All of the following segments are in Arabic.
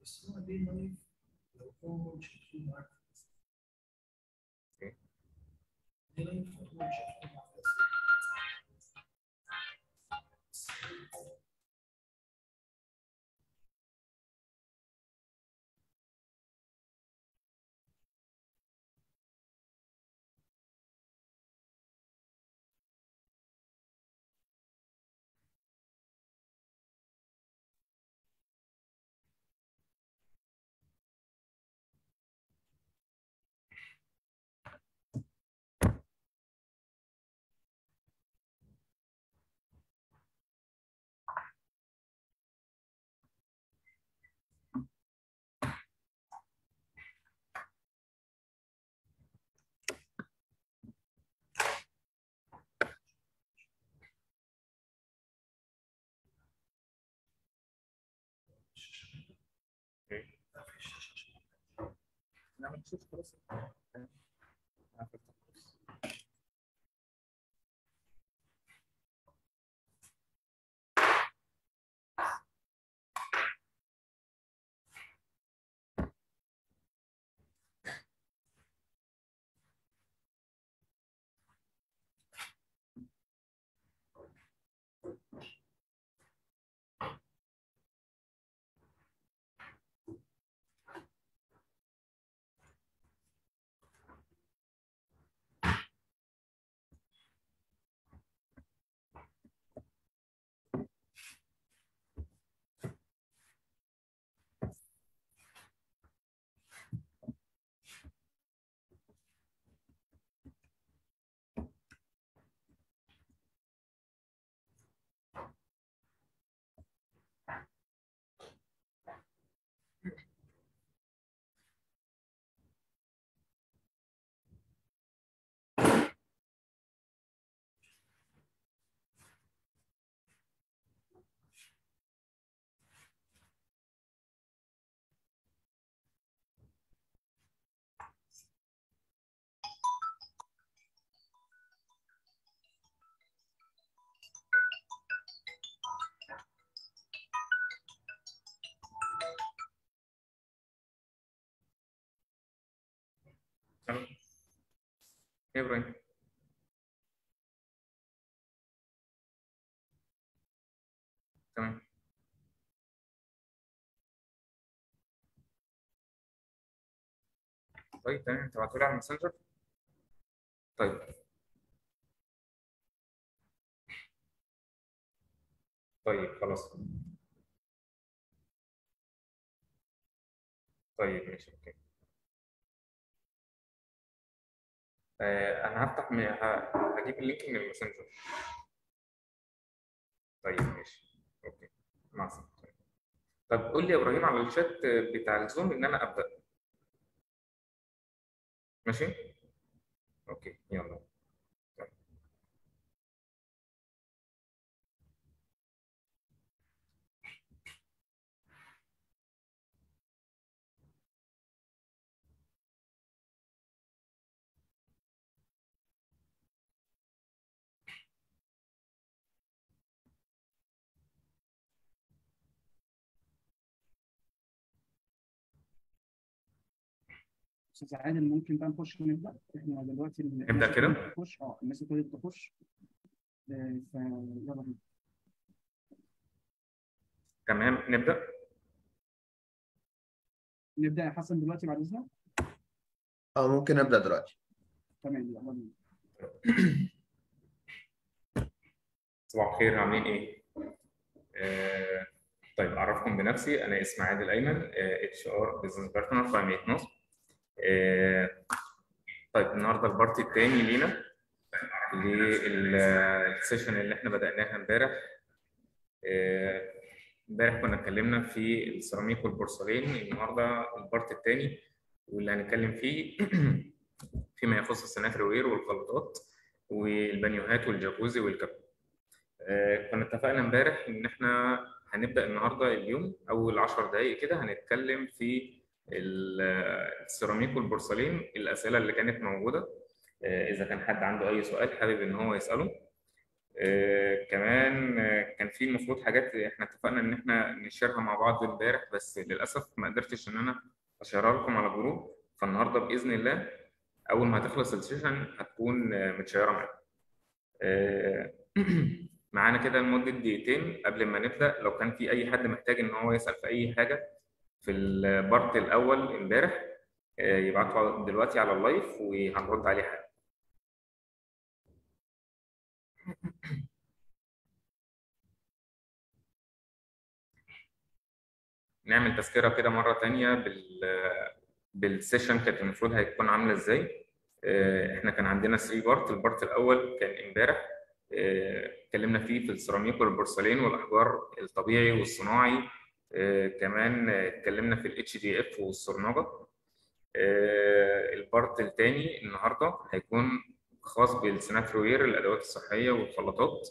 بس هو دي لايف لو هو مش هتكون معاك أوكي. دي لايف لو إبراهيم. تمام. طيب تمام. تبعتوا لي على الماسنجر. طيب. طيب خلاص. طيب ماشي أوكي. أنا هفتح هجيب ال link من ال Messenger. طيب ماشي. أوكي. مع السلامة. طب قول لي يا إبراهيم على الشات بتاع ال Zoom إن أنا أبدأ. ماشي؟ okay. يلا. أستاذ عادل ممكن بقى نخش نبدا إحنا دلوقتي الناس كده؟ تخش. آه الناس ابتدت تخش. آه، فيلا بينا. تمام نبدأ. نبدأ يا حسن دلوقتي بعد إذنك. آه ممكن أبدأ دلوقتي. تمام يلا بينا. صباح الخير عاملين إيه؟ آه، طيب اعرفكم بنفسي أنا اسمي عادل أيمن HR business partner في عمليه نصب آه، طيب النهارده ال part الثاني لينا لل session اللي إحنا بدأناها امبارح. آه، امبارح كنا اتكلمنا في السيراميك والبورسلين. النهارده ال part الثاني واللي هنتكلم فيه فيما يخص ال sanitary ware والخلطات والبانيوهات والجاكوزي والكابل آه، كنا اتفقنا امبارح ان إحنا هنبدأ النهارده اليوم أول 10 دقائق كده هنتكلم في السيراميك والبورسلين الأسئلة اللي كانت موجودة. آه، إذا كان حد عنده أي سؤال حابب إن هو يسأله. آه، كمان آه، كان في المفروض حاجات إحنا اتفقنا إن إحنا نشيرها مع بعض إمبارح بس للأسف ما قدرتش إن أنا أشيرها لكم على ال group فالنهاردة بإذن الله أول ما هتخلص ال session هتكون متشيرة معاكم. معانا كده لمدة دقيقتين قبل ما نبدأ. لو كان في أي حد محتاج إن هو يسأل في أي حاجة في ال part الأول امبارح آه، يبعتوا دلوقتي على ال live وهنرد عليه حالا. نعمل تذكرة كده مرة تانية بال بال session كانت المفروض هتكون عاملة إزاي. آه، إحنا كان عندنا 3 part ال part الأول كان امبارح آه، اتكلمنا فيه في السيراميك والبورسلين والأحجار الطبيعي والصناعي كمان آه، اتكلمنا في ال HDF والسرنجة آه، ال part التاني النهارده هيكون خاص بال sanitary ware الأدوات الصحية والخلاطات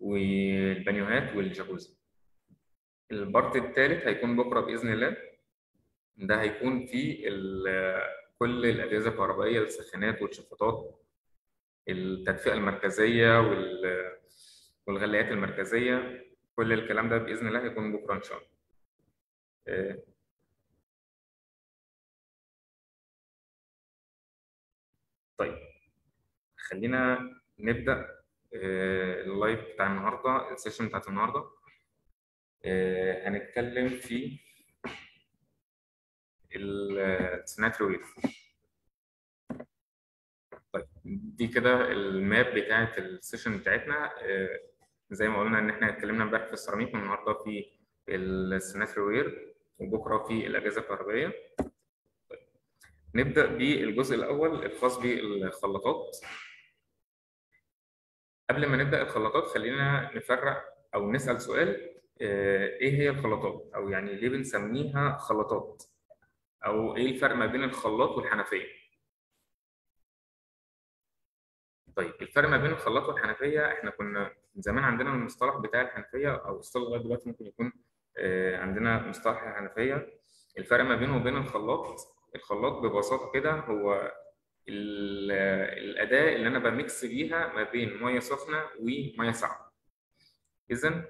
والبانيوهات والجاكوزي. ال part الثالث هيكون بكرة بإذن الله. ده هيكون ال- كل الأجهزة الكهربائية السخانات والشفاطات التدفئة المركزية وال- والغلايات المركزية. كل الكلام ده بإذن الله هيكون بكرة إن شاء الله. طيب خلينا نبدأ آه، ال live بتاع النهارده ال session بتاعت النهارده. آه، هنتكلم في ال sanitary ware طيب دي كده ال map بتاعت ال session بتاعتنا. آه، زي ما قلنا إن إحنا اتكلمنا امبارح في السيراميك والنهاردة في ال sanitary ware وبكره في الأجهزة الكهربائية. نبدأ بالجزء الأول الخاص بالخلاطات. قبل ما نبدأ الخلاطات خلينا نفرق أو نسأل سؤال آه، إيه هي الخلاطات؟ أو يعني ليه بنسميها خلاطات؟ أو إيه الفرق ما بين الخلاط والحنفية؟ طيب الفرق ما بين الخلاط والحنفية إحنا كنا زمان عندنا المصطلح بتاع الحنفية أو لغاية دلوقتي ممكن يكون عندنا مصطلح الحنفيه الفرق ما بينه وبين الخلاط الخلاط ببساطة كده هو ال- الأداة اللي أنا بميكس بيها ما بين مية سخنة ومية ساقعة. اذا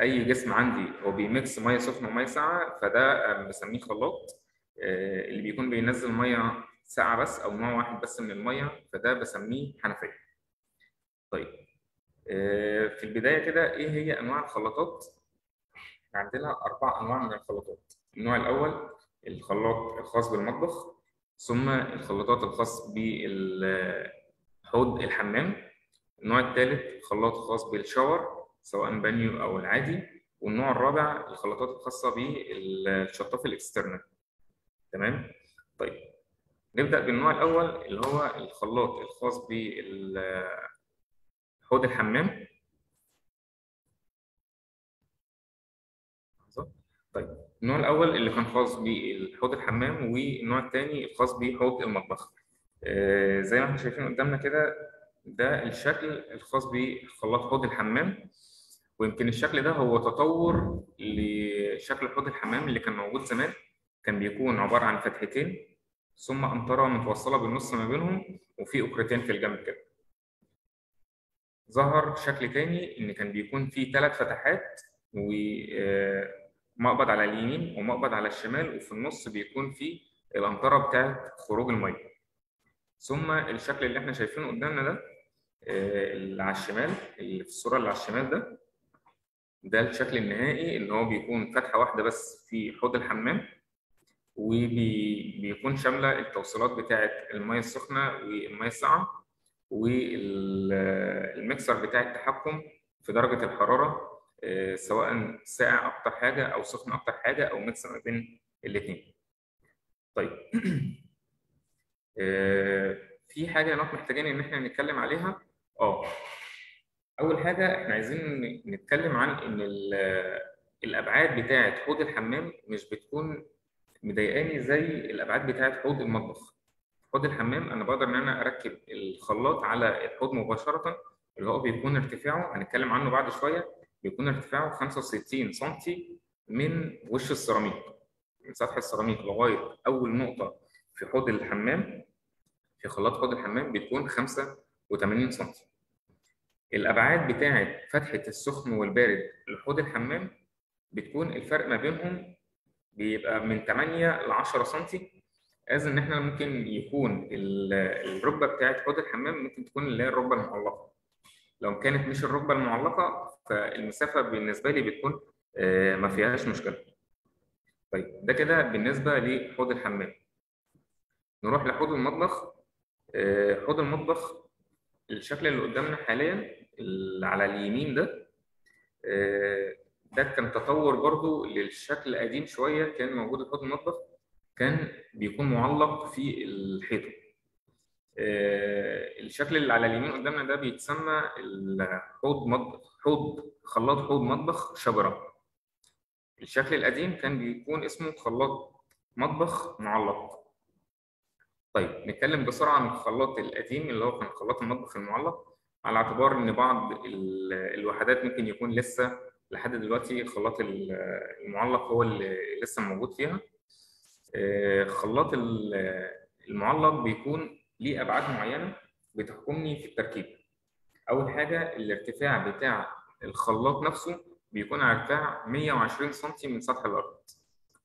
أي جسم عندي هو بيميكس مية سخنة ومية ساقعة فده آه، بسميه خلاط. آه، اللي بيكون بينزل مية ساقعة بس أو نوع واحد بس من المية فده بسميه حنفية. طيب آه، في البداية كده إيه هي أنواع الخلاطات؟ عندنا أربع أنواع من الخلاطات. النوع الأول الخلاط الخاص بالمطبخ ثم الخلاطات الخاص بالحوض الحمام. النوع الثالث خلاط خاص بال shower سواء بانيو أو العادي. والنوع الرابع الخلاطات الخاصة بالشطاف ال external. تمام؟ طيب نبدأ بالنوع الأول اللي هو الخلاط الخاص بالحوض الحمام. طيب النوع الأول اللي كان خاص بالحوض الحمام والنوع الثاني الخاص بحوض المطبخ. آه، زي ما إحنا شايفين قدامنا كده ده الشكل الخاص بخلاط حوض الحمام. ويمكن الشكل ده هو تطور لشكل حوض الحمام اللي كان موجود زمان. كان بيكون عبارة عن فتحتين ثم أنطرة متوصلة بالنص ما بينهم وفي أكرتين في الجنب كده. ظهر شكل تاني إن كان بيكون فيه ثلاث فتحات ومقبض على اليمين ومقبض على الشمال وفي النص بيكون فيه الأنطرة بتاعت خروج المية. ثم الشكل اللي إحنا شايفينه قدامنا ده آه، اللي على الشمال اللي في الصورة اللي على الشمال ده ده الشكل النهائي اللي هو بيكون فتحة واحدة بس في حوض الحمام وبيكون شاملة التوصيلات بتاعة المية السخنة والمية الساقعة والميكسر بتاع التحكم في درجة الحرارة آه، سواء ساقع أكتر حاجة أو سخن أكتر حاجة أو ميكس ما بين الاتنين. طيب. آه، في حاجة نقط محتاجين إن إحنا نتكلم عليها؟ آه. أول حاجة إحنا عايزين نتكلم عن إن ال- الأبعاد بتاعة حوض الحمام مش بتكون مضايقاني زي الأبعاد بتاعة حوض المطبخ. حوض الحمام أنا بقدر إن أنا أركب الخلاط على الحوض مباشرة اللي هو بيكون ارتفاعه هنتكلم عنه بعد شوية. بيكون ارتفاعه 65 سم من وش السيراميك؟ من سطح السيراميك لغاية أول نقطة في حوض الحمام في خلاط حوض الحمام بتكون 85 سم الأبعاد بتاعة فتحة السخن والبارد لحوض الحمام بتكون الفرق ما بينهم بيبقى من 8 ل 10 سم از إن إحنا ممكن يكون ال- الركبة بتاعة حوض الحمام ممكن تكون اللي هي الركبة المعلقه لو كانت مش الركبة المعلقة فالمسافة بالنسبة لي بتكون آه، ما فيهاش مشكلة. طيب ده كده بالنسبة لحوض الحمام. نروح لحوض المطبخ. آه، حوض المطبخ الشكل اللي قدامنا حاليا اللي على اليمين ده آه، ده كان تطور برضو للشكل القديم شوية كان موجود في حوض المطبخ كان بيكون معلق في الحيطة. الشكل اللي على اليمين قدامنا ده بيتسمى الحوض مطبخ حوض خلاط حوض مطبخ شجرة. الشكل القديم كان بيكون اسمه خلاط مطبخ معلق. طيب نتكلم بسرعة عن الخلاط القديم اللي هو كان خلاط المطبخ المعلق. على اعتبار إن بعض ال- الوحدات ممكن يكون لسه لحد دلوقتي خلاط ال- المعلق هو اللي لسه موجود فيها. آه، خلاط ال- المعلق بيكون ليه أبعاد معينة بتحكمني في التركيب. أول حاجة الارتفاع بتاع الخلاط نفسه بيكون على ارتفاع 120 سم من سطح الأرض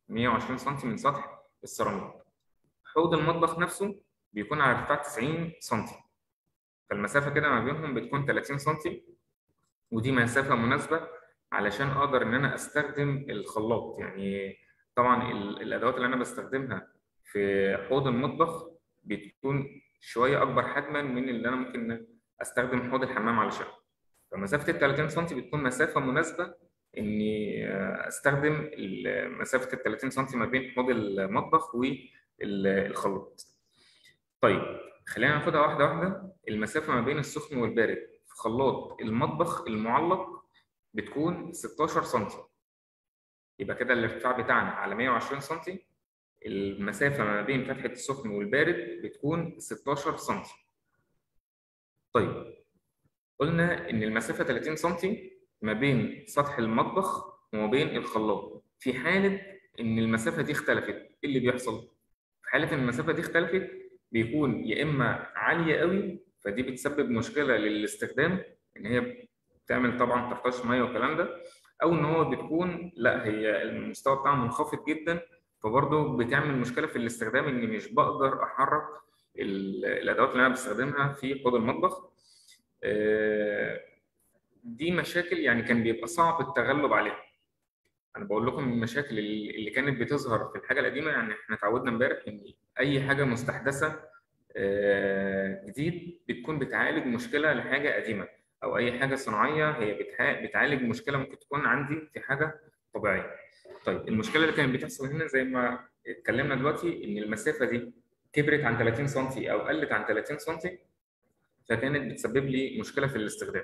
120 سم من سطح السيراميك. حوض المطبخ نفسه بيكون على ارتفاع 90 سم فالمسافة كده ما بينهم بتكون 30 سم ودي مسافة مناسبة علشان أقدر إن أنا أستخدم الخلاط. يعني طبعا ال- الأدوات اللي أنا بستخدمها في حوض المطبخ بتكون شوية أكبر حجما من اللي أنا ممكن أستخدم حوض الحمام علشان فمسافة ال 30 سم بتكون مسافة مناسبة إني أستخدم مسافة ال 30 سم ما بين حوض المطبخ والخلاط طيب خلينا ناخدها واحدة واحدة. المسافة ما بين السخن والبارد في خلاط المطبخ المعلق بتكون 16 سم يبقى كده الارتفاع بتاعنا على 120 سم المسافة ما بين فتحة السخن والبارد بتكون 16 سم طيب قلنا إن المسافة 30 سم ما بين سطح المطبخ وما بين الخلاط في حالة إن المسافة دي اختلفت إيه اللي بيحصل؟ في حالة إن المسافة دي اختلفت بيكون يا إما عالية قوي فدي بتسبب مشكلة للاستخدام إن هي بتعمل طبعا ترطيش مية والكلام ده أو إن هو بتكون لأ هي المستوى بتاعها منخفض جدا فبرضه بتعمل مشكلة في الاستخدام إني مش بقدر أحرك ال- الأدوات اللي أنا بستخدمها في حوض المطبخ. آه، دي مشاكل يعني كان بيبقى صعب التغلب عليها. أنا بقول لكم المشاكل اللي كانت بتظهر في الحاجة القديمة يعني إحنا اتعودنا إمبارح إن أي حاجة مستحدثة آه، جديد بتكون بتعالج مشكلة لحاجة قديمة أو أي حاجة صناعية هي بتع- بتعالج مشكلة ممكن تكون عندي في حاجة طبيعية. طيب المشكلة اللي كانت بتحصل هنا زي ما اتكلمنا دلوقتي إن المسافة دي كبرت عن 30 سم أو قلت عن 30 سم فكانت بتسبب لي مشكلة في الاستخدام.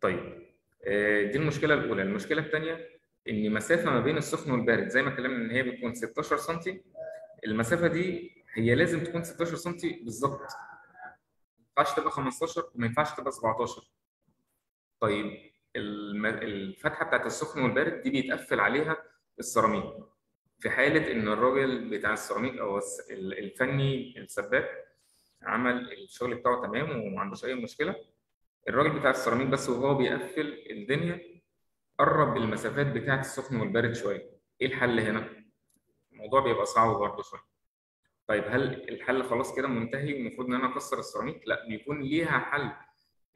طيب آه، دي المشكلة الأولى. المشكلة الثانية إن مسافة ما بين السخن والبارد زي ما اتكلمنا إن هي بتكون 16 سم المسافة دي هي لازم تكون 16 سم بالظبط. ما ينفعش تبقى 15 وما ينفعش تبقى 17 طيب الفتحة بتاعت السخن والبارد دي بيتقفل عليها السيراميك. في حالة إن الراجل بتاع السيراميك أو الفني السباك عمل الشغل بتاعه تمام وما عندوش أي مشكلة الراجل بتاع السيراميك بس وهو بيقفل الدنيا قرب المسافات بتاعت السخن والبارد شوية. إيه الحل هنا؟ الموضوع بيبقى صعب برضه شوية. طيب هل الحل خلاص كده منتهي والمفروض إن أنا أكسر السيراميك؟ لأ بيكون ليها حل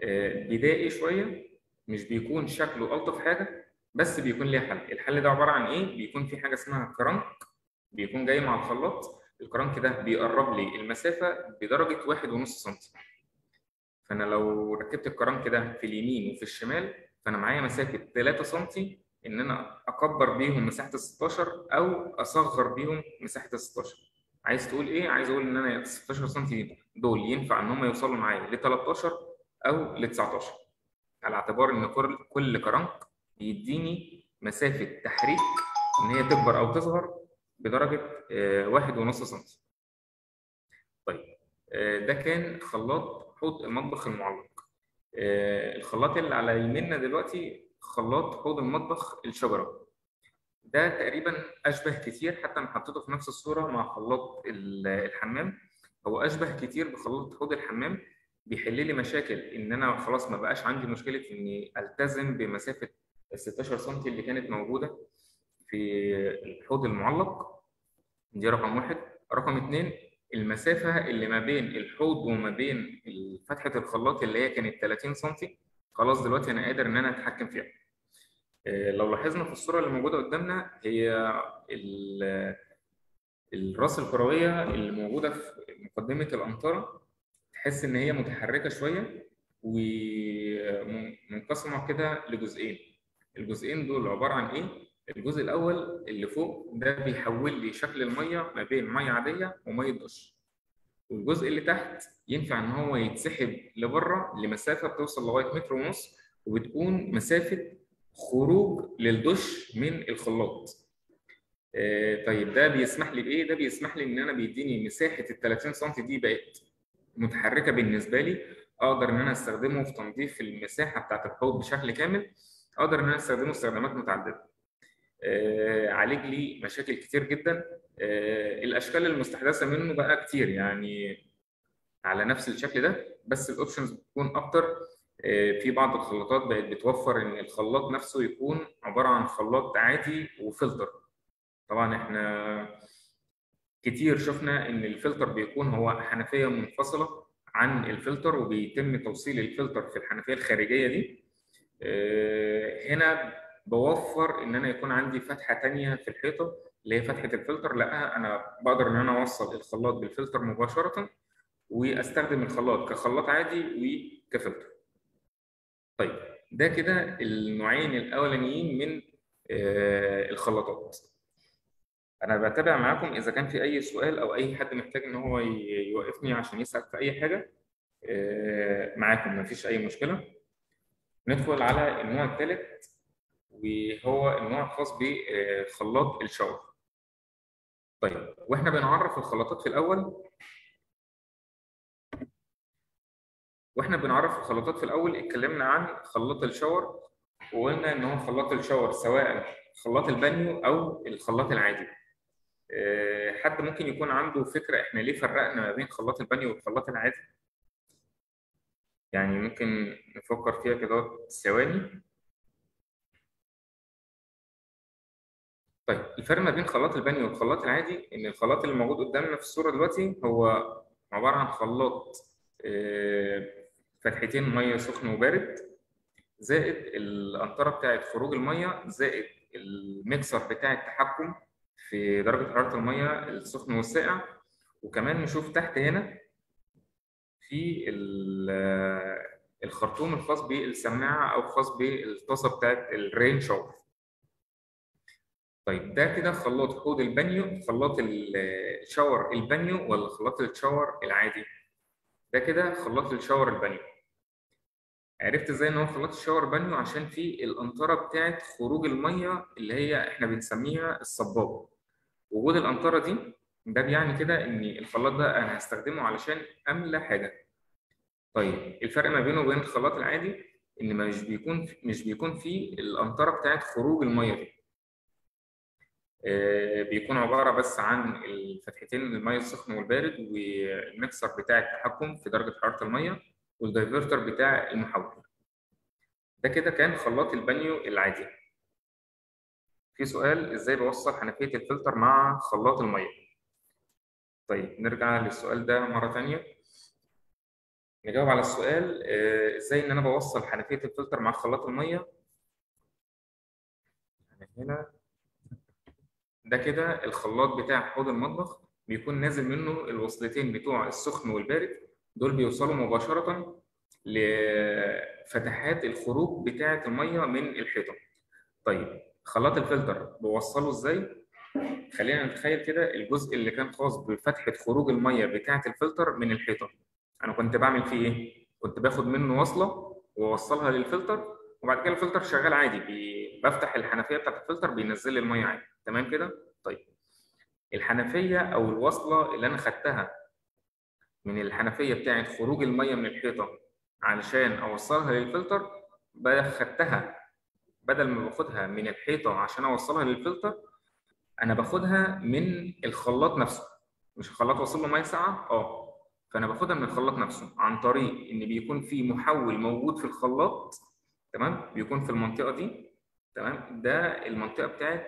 آه، بدائي شوية مش بيكون شكله ألطف حاجة بس بيكون ليها حل. الحل ده عبارة عن إيه؟ بيكون في حاجة اسمها كرنك بيكون جاي مع الخلاط. الكرنك ده بيقرب لي المسافة بدرجة واحد ونص سنتي. فأنا لو ركبت الكرنك ده في اليمين وفي الشمال فأنا معايا مسافة 3 سنتي إن أنا أكبر بيهم مساحة ال 16 أو أصغر بيهم مساحة ال 16 عايز تقول إيه؟ عايز أقول إن أنا ال 16 سنتي دول ينفع إن هم يوصلوا معايا ل 13 أو ل 19 على اعتبار إن كل كرنك بيديني مسافة تحريك إن هي تكبر أو تصغر بدرجة آه، واحد ونص سنتي. طيب آه، ده كان خلاط حوض المطبخ المعلق. آه، الخلاط اللي على يميننا دلوقتي خلاط حوض المطبخ الشجرة ده تقريبا أشبه كتير حتى أنا حطيته في نفس الصورة مع خلاط ال- الحمام هو أشبه كتير بخلاط حوض الحمام بيحل لي مشاكل إن أنا خلاص ما بقاش عندي مشكلة إني ألتزم بمسافة ال 16 سم اللي كانت موجودة في الحوض المعلق دي رقم واحد. رقم اتنين المسافة اللي ما بين الحوض وما بين فتحة الخلاط اللي هي كانت 30 سم خلاص دلوقتي أنا قادر إن أنا أتحكم فيها. آه، لو لاحظنا في الصورة اللي موجودة قدامنا هي ال- الراس الكروية اللي موجودة في مقدمة الامطره تحس إن هي متحركة شوية ومنقسمة كده لجزئين. الجزئين دول عبارة عن إيه؟ الجزء الأول اللي فوق ده بيحول لي شكل المية ما بين مية عادية ومية دش. والجزء اللي تحت ينفع إن هو يتسحب لبرة لمسافة بتوصل لغاية متر ونص وبتكون مسافة خروج للدش من الخلاط. آه، طيب ده بيسمح لي بإيه؟ ده بيسمح لي إن أنا بيديني مساحة ال 30 سم دي بقت متحركة بالنسبة لي أقدر إن أنا أستخدمه في تنظيف المساحة بتاعة الحوض بشكل كامل. أقدر ان أنا استخدمه استخدامات متعدده. آه، عالج لي مشاكل كتير جدا. آه، الأشكال المستحدثة منه بقى كتير يعني على نفس الشكل ده بس ال options بتكون أكتر. آه، في بعض الخلاطات بقت بتوفر إن الخلاط نفسه يكون عبارة عن خلاط عادي وفلتر. طبعا إحنا كتير شفنا إن الفلتر بيكون هو حنفية منفصلة عن الفلتر وبيتم توصيل الفلتر في الحنفية الخارجية دي. هنا بوفر إن أنا يكون عندي فتحة تانية في الحيطة اللي هي فتحة الفلتر. لا أنا بقدر إن أنا أوصل الخلاط بالفلتر مباشرة وأستخدم الخلاط كخلاط عادي وكفلتر. طيب ده كده النوعين الأولانيين من آه، الخلاطات. أنا بتابع معاكم إذا كان في أي سؤال أو أي حد محتاج إن هو يوقفني عشان يسأل في أي حاجة آه، معاكم مفيش أي مشكلة. ندخل على النوع الثالث وهو النوع الخاص بخلاط ال shower طيب وإحنا بنعرف الخلاطات في الأول؟ وإحنا بنعرف الخلاطات في الأول اتكلمنا عن خلاط ال shower وقلنا إن هو خلاط ال shower سواء خلاط البانيو أو الخلاط العادي. آه، حد ممكن يكون عنده فكرة إحنا ليه فرقنا ما بين خلاط البانيو والخلاط العادي؟ يعني ممكن نفكر فيها كده ثواني. طيب الفرق ما بين خلاط البانيو والخلاط العادي إن الخلاط اللي موجود قدامنا في الصورة دلوقتي هو عبارة عن خلاط آه، فتحتين مية سخن وبارد زائد القنطره بتاعت خروج المية زائد الميكسر بتاع التحكم في درجة حرارة المية السخن والساقع وكمان نشوف تحت هنا في ال- الخرطوم الخاص بالسماعة أو خاص بالطاسة بتاعت ال rain shower طيب ده كده خلاط حوض البانيو خلاط ال- ال shower البانيو ولا خلاط ال shower العادي؟ ده كده خلاط ال shower البانيو. عرفت إزاي إن هو خلاط ال shower بانيو عشان في القنطره بتاعت خروج المية اللي هي إحنا بنسميها الصبابه وجود القنطره دي ده بيعني كده إن الخلاط ده أنا هستخدمه علشان أملى حاجة. طيب الفرق ما بينه وبين الخلاط العادي إن مش بيكون مش بيكون فيه القنطره بتاعت خروج المية دي. آه، بيكون عبارة بس عن الفتحتين المية السخن والبارد والمكسر بتاع التحكم في درجة حرارة المية وال diverter بتاع المحول. ده كده كان خلاط البانيو العادي. في سؤال إزاي بوصل حنفية الفلتر مع خلاط المية؟ طيب نرجع للسؤال ده مرة ثانية نجاوب على السؤال آه، إزاي إن أنا بوصل حنفية الفلتر مع خلاط المية يعني هنا ده كده الخلاط بتاع حوض المطبخ بيكون نازل منه الوصلتين بتوع السخن والبارد دول بيوصلوا مباشرة لفتحات الخروج بتاعة المية من الحيطة. طيب خلاط الفلتر بوصله إزاي؟ خلينا نتخيل كده الجزء اللي كان خاص بفتحة خروج المية بتاعة الفلتر من الحيطة. أنا كنت بعمل فيه إيه؟ كنت باخد منه وصلة وأوصلها للفلتر وبعد كده الفلتر شغال عادي بي... بفتح الحنفية بتاعة الفلتر بينزل لي المية عادي. تمام كده؟ طيب الحنفية أو الوصلة اللي أنا خدتها من الحنفية بتاعت خروج المية من الحيطة علشان أوصلها للفلتر خدتها بدل ما باخدها من الحيطة عشان أوصلها للفلتر أنا باخدها من الخلاط نفسه مش الخلاط واصل له مية ساقعة آه فأنا باخدها من الخلاط نفسه عن طريق إن بيكون في محول موجود في الخلاط تمام؟ بيكون في المنطقة دي تمام؟ ده المنطقة بتاعت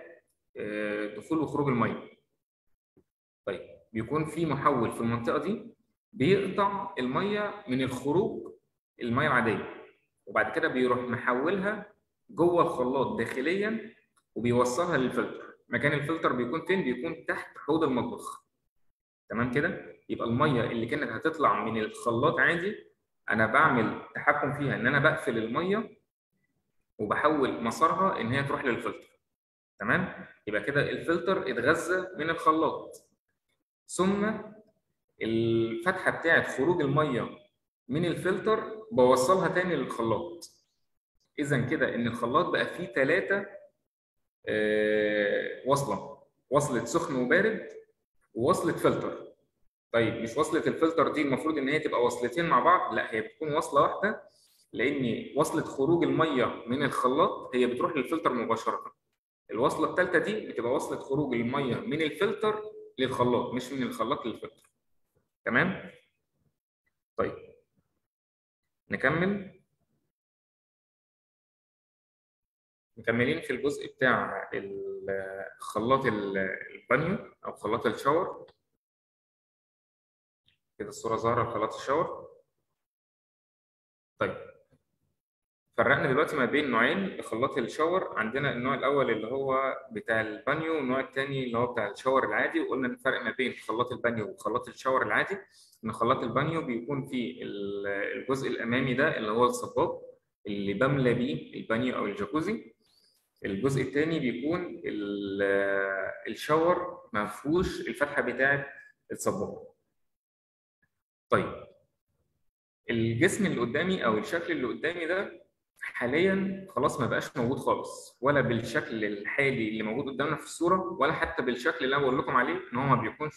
آه، دخول وخروج المية. طيب بيكون في محول في المنطقة دي بيقطع المية من الخروج المية العادية. وبعد كده بيروح محولها جوه الخلاط داخليا وبيوصلها للفلتر. مكان الفلتر بيكون فين؟ بيكون تحت حوض المطبخ. تمام كده؟ يبقى المية اللي كانت هتطلع من الخلاط عادي أنا بعمل تحكم فيها إن أنا بقفل المية وبحول مسارها إن هي تروح للفلتر. تمام؟ يبقى كده الفلتر اتغذى من الخلاط. ثم الفتحة بتاعت خروج المية من الفلتر بوصلها تاني للخلاط. اذا كده إن الخلاط بقى فيه ثلاثة وصلة. وصلة سخن وبارد ووصلة فلتر. طيب مش وصلة الفلتر دي المفروض إن هي تبقى وصلتين مع بعض؟ لا هي بتكون وصلة واحدة لأن وصلة خروج المية من الخلاط هي بتروح للفلتر مباشرة. الوصلة الثالثه دي بتبقى وصلة خروج المية من الفلتر للخلاط مش من الخلاط للفلتر. تمام؟ طيب. نكمل. مكملين في الجزء بتاع خلاط ال- البانيو أو خلاط ال shower. كده الصورة ظاهرة خلاط ال shower. طيب. فرقنا دلوقتي ما بين نوعين لخلاط ال shower. عندنا النوع الأول اللي هو بتاع البانيو والنوع الثاني اللي هو بتاع ال shower العادي وقلنا الفرق ما بين خلاط البانيو وخلاط ال shower العادي. إن خلاط البانيو بيكون فيه ال- الجزء الأمامي ده اللي هو الصباب اللي بملى بيه البانيو أو الجاكوزي. الجزء الثاني بيكون ال- ال shower ما فيهوش الفتحة بتاعه الصباب طيب الجسم اللي قدامي أو الشكل اللي قدامي ده حاليا خلاص ما بقاش موجود خالص ولا بالشكل الحالي اللي موجود قدامنا في الصورة ولا حتى بالشكل اللي أنا بقول لكم عليه إن هو ما بيكونش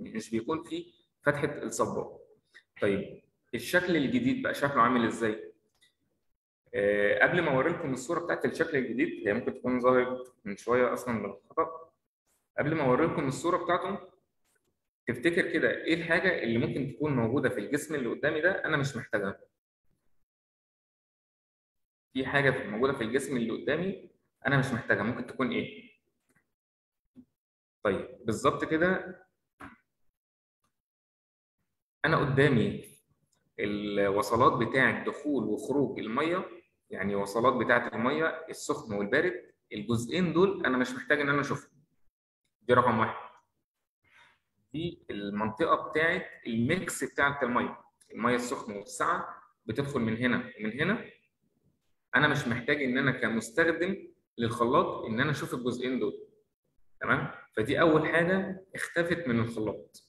مش بيكون فيه فتحة الصباب طيب الشكل الجديد بقى شكله عامل إزاي؟ قبل ما اوريكم الصورة بتاعت الشكل الجديد هي ممكن تكون ظهرت من شوية أصلا بالخطا قبل ما اوريكم الصورة بتاعته تفتكر كده إيه الحاجة اللي ممكن تكون موجودة في الجسم اللي قدامي ده أنا مش محتاجها؟ في حاجة موجودة في الجسم اللي قدامي أنا مش محتاجها ممكن تكون إيه؟ طيب بالظبط كده أنا قدامي الوصلات بتاعه دخول وخروج المية يعني وصلات بتاعة المية السخن والبارد الجزئين دول أنا مش محتاج إن أنا أشوفهم. دي رقم واحد. دي المنطقة بتاعة الميكس بتاعة المية. المية السخنة والساقعة بتدخل من هنا ومن هنا. أنا مش محتاج إن أنا كمستخدم للخلاط إن أنا أشوف الجزئين دول. تمام؟ فدي أول حاجة اختفت من الخلاط.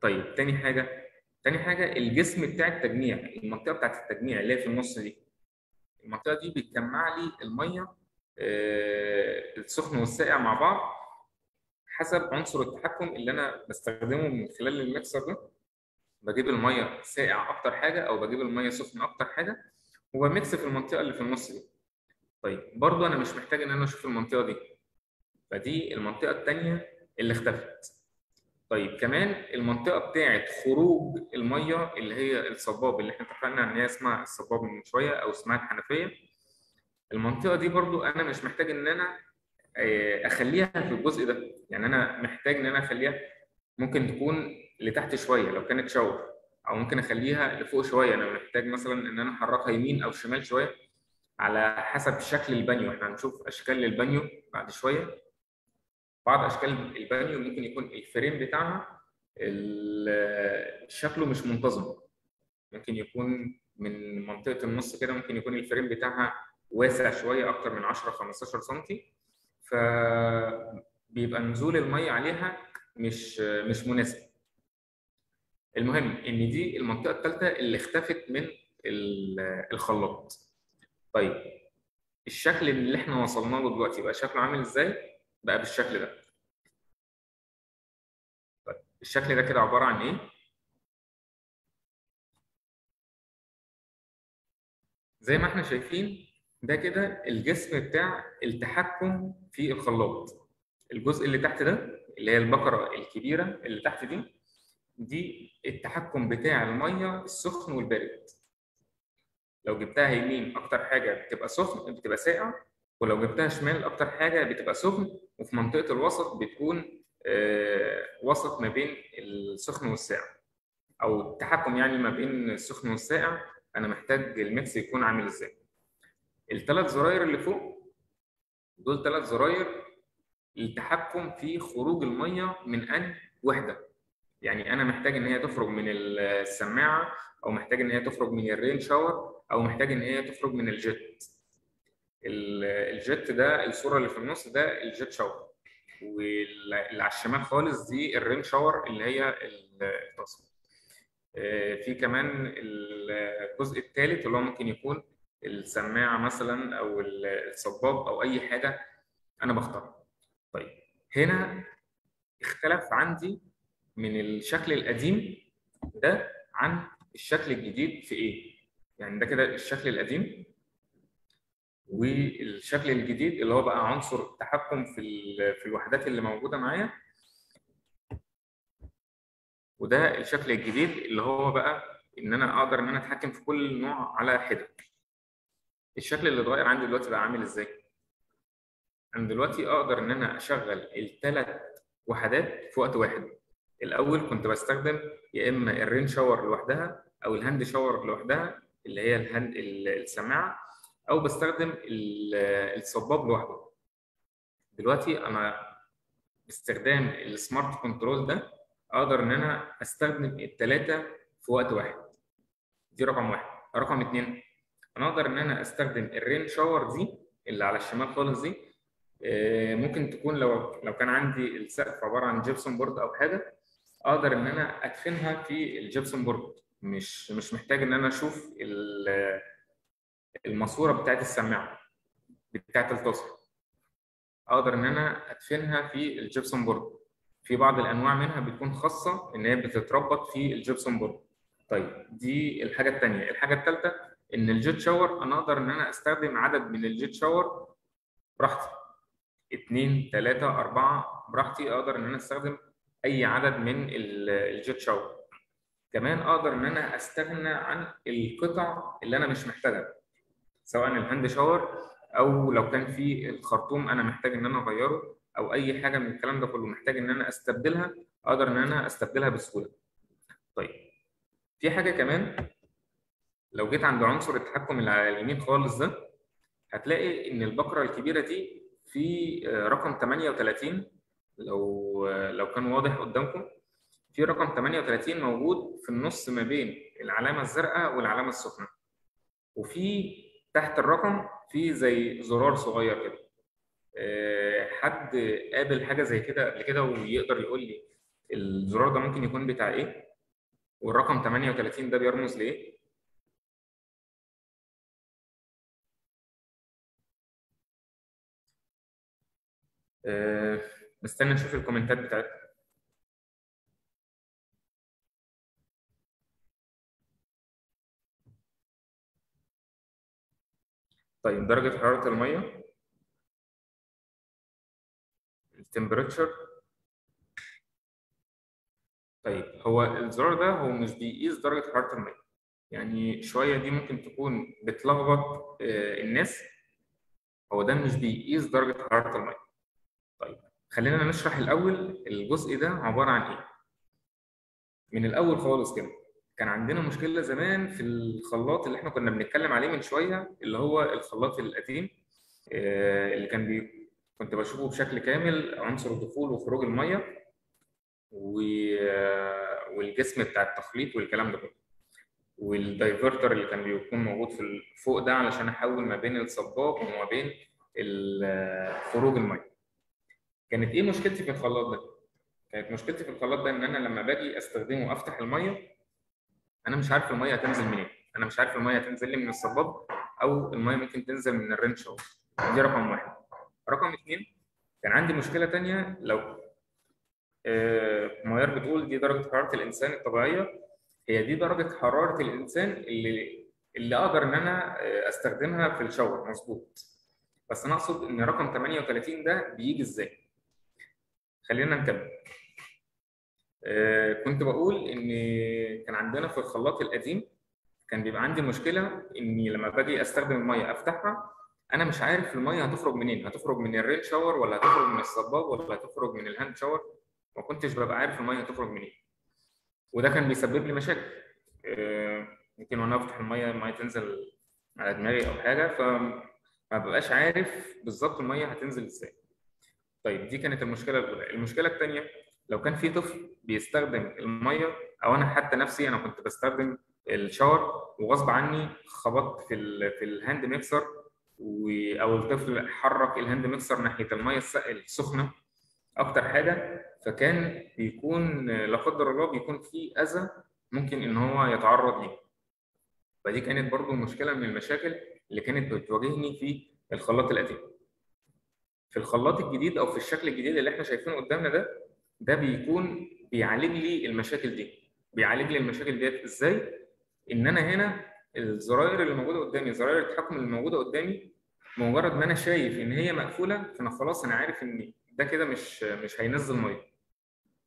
طيب تاني حاجة. تاني حاجة الجسم بتاع التجميع المنطقة بتاعت التجميع اللي هي في النص دي. المنطقة دي بتجمع لي المية آه، السخن والساقع مع بعض حسب عنصر التحكم اللي أنا بستخدمه من خلال الميكسر ده. بجيب المية ساقع أكتر حاجة أو بجيب المية سخنة أكتر حاجة وبميكس في المنطقة اللي في النص دي. طيب برضو أنا مش محتاج إن أنا أشوف المنطقة دي. فدي المنطقة الثانية اللي اختفت. طيب كمان المنطقة بتاعه خروج المية اللي هي الصباب اللي إحنا اتفقنا إن هي اسمها الصباب من شوية أو اسمها الحنفية. المنطقة دي برضو أنا مش محتاج إن أنا آه، أخليها في الجزء ده. يعني أنا محتاج إن أنا أخليها ممكن تكون لتحت شوية لو كانت shower أو ممكن أخليها لفوق شوية. أنا محتاج مثلا إن أنا أحركها يمين أو شمال شوية على حسب شكل البانيو. إحنا هنشوف أشكال للبانيو بعد شوية. بعض أشكال البانيو ممكن يكون ال frame بتاعها شكله مش منتظم. ممكن يكون من منطقة النص كده ممكن يكون الفريم بتاعها واسع شوية أكتر من 10 15 سم فبيبقى نزول المية عليها مش مش مناسب. المهم إن دي المنطقة الثالثه اللي اختفت من ال- الخلاط. طيب الشكل اللي إحنا وصلنا له دلوقتي بقى شكله عامل إزاي؟ بقى بالشكل ده. طيب الشكل ده كده عبارة عن إيه؟ زي ما إحنا شايفين ده كده الجسم بتاع التحكم في الخلاط. الجزء اللي تحت ده اللي هي البقرة الكبيرة اللي تحت دي دي التحكم بتاع المية السخن والبارد. لو جبتها يمين أكتر حاجة بتبقى سخن بتبقى ساقع ولو جبتها شمال أكتر حاجة بتبقى سخن وفي منطقة الوسط بتكون آه وسط ما بين السخن والساقع. أو التحكم يعني ما بين السخن والساقع أنا محتاج ال mix يكون عامل إزاي. الثلاث زراير اللي فوق دول ثلاث زراير للتحكم في خروج المية من أنهي وحدة. يعني أنا محتاج إن هي تخرج من السماعة أو محتاج إن هي تخرج من ال rain shower أو محتاج إن هي تخرج من ال jet. ال jet ده الصورة اللي في النص ده ال jet shower. واللي على الشمال خالص دي ال rain shower اللي هي التصل في كمان الجزء الثالث اللي هو ممكن يكون السماعة مثلا أو الصباب أو أي حاجة أنا بختارها. طيب هنا اختلف عندي من الشكل القديم ده عن الشكل الجديد في إيه؟ يعني ده كده الشكل القديم. والشكل الجديد اللي هو بقى عنصر التحكم في في الوحدات اللي موجودة معايا. وده الشكل الجديد اللي هو بقى إن أنا أقدر إن أنا أتحكم في كل نوع على حدة. الشكل اللي اتغير عندي دلوقتي بقى عامل إزاي؟ أنا دلوقتي أقدر إن أنا أشغل الثلاث وحدات في وقت واحد. الأول كنت بستخدم يا إما ال rain shower لوحدها أو ال hand shower لوحدها اللي هي ال hand السماعة. أو بستخدم الصباب لوحده. دلوقتي أنا باستخدام ال smart control ده أقدر إن أنا أستخدم الثلاثه في وقت واحد. دي رقم واحد. رقم اثنين أنا أقدر إن أنا أستخدم ال rain shower دي اللي على الشمال خالص دي ممكن تكون لو لو كان عندي السقف عبارة عن gypsum board أو حاجة أقدر إن أنا أدفنها في ال gypsum board. مش مش محتاج إن أنا أشوف الماسورة بتاعت السماعة بتاعت التصل. أقدر إن أنا أدفنها في ال gypsum board. في بعض الأنواع منها بتكون خاصة إن هي بتتربط في ال gypsum board. طيب دي الحاجة الثانية الحاجة الثالثه إن ال jet shower أنا أقدر إن أنا أستخدم عدد من ال jet shower براحتي. اثنين ثلاثة أربعة براحتي. أقدر إن أنا أستخدم أي عدد من ال jet shower. كمان أقدر إن أنا أستغنى عن القطع اللي أنا مش محتاجها. سواء ال hand shower أو لو كان في الخرطوم أنا محتاج إن أنا أغيره أو أي حاجة من الكلام ده كله محتاج إن أنا أستبدلها أقدر إن أنا أستبدلها بسهولة. طيب في حاجة كمان لو جيت عند عنصر التحكم اللي على اليمين خالص ده هتلاقي إن البكرة الكبيرة دي في رقم 38 لو لو كان واضح قدامكم في رقم 38 موجود في النص ما بين العلامة الزرقاء والعلامة السخنة وفي تحت الرقم في زي زرار صغير كده. حد قابل حاجة زي كده قبل كده ويقدر يقول لي الزرار ده ممكن يكون بتاع إيه؟ والرقم 38 ده بيرمز لإيه؟ مستني نشوف الكومنتات بتاعتكم طيب درجة حرارة المية؟ التمبريتشر طيب هو الزرار ده هو مش بيقيس درجة حرارة المية. يعني شوية دي ممكن تكون بتلخبط الناس. هو ده مش بيقيس درجة حرارة المية. طيب خلينا نشرح الأول الجزء ده عبارة عن إيه. من الأول خالص كده. كان عندنا مشكلة زمان في الخلاط اللي إحنا كنا بنتكلم عليه من شوية اللي هو الخلاط القديم اللي كان بي... كنت بشوفه بشكل كامل عنصر دخول وخروج المية و... والجسم بتاع التخليط والكلام ده كله. والدايفرتر اللي كان بيكون موجود في فوق ده علشان أحول ما بين الصباغ وما بين خروج المية. كانت إيه مشكلتي في الخلاط ده؟ كانت مشكلتي في الخلاط ده إن أنا لما باجي أستخدمه وأفتح المية أنا مش عارف المية هتنزل منين. أنا مش عارف المية هتنزل لي من الصباغ أو المية ممكن تنزل من الرنش دي رقم واحد. رقم اثنين كان عندي مشكلة ثانية لو آه ميار بتقول دي درجة حرارة الإنسان الطبيعية. هي دي درجة حرارة الإنسان اللي اللي أقدر إن أنا آه، أستخدمها في الشاور. مظبوط. بس أنا أقصد إن رقم 38 ده بيجي إزاي؟ خلينا نكمل. كنت بقول إن كان عندنا في الخلاط القديم كان بيبقى عندي مشكلة إني لما باجي أستخدم المية أفتحها أنا مش عارف المية هتخرج منين هتخرج من الرين شاور ولا هتخرج من الصباب ولا هتخرج من الهاند شاور؟ ما كنتش ببقى عارف المية هتخرج منين. وده كان بيسبب لي مشاكل. آه، يمكن وأنا أفتح المية المية تنزل على دماغي أو حاجة فما ببقاش عارف بالظبط المية هتنزل إزاي. طيب دي كانت المشكلة الأولى. المشكلة الثانية لو كان في طفل بيستخدم المية أو أنا حتى نفسي أنا كنت بستخدم ال shower وغصب عني خبطت في ال في ال hand mixer أو الطفل حرك ال hand mixer ناحية المية الس- السخنة أكتر حاجة فكان بيكون لا قدر الله بيكون في أذى ممكن إن هو يتعرض ليه. فدي كانت برضو مشكله من المشاكل اللي كانت بتواجهني في الخلاط القديم. في الخلاط الجديد أو في الشكل الجديد اللي إحنا شايفينه قدامنا ده ده بيكون بيعالج لي المشاكل دي. بيعالج لي المشاكل ديت. إزاي؟ إن أنا هنا الزراير اللي موجودة قدامي زراير التحكم اللي موجودة قدامي مجرد ما أنا شايف إن هي مقفولة فأنا خلاص أنا عارف إن ده كده مش مش هينزل مية.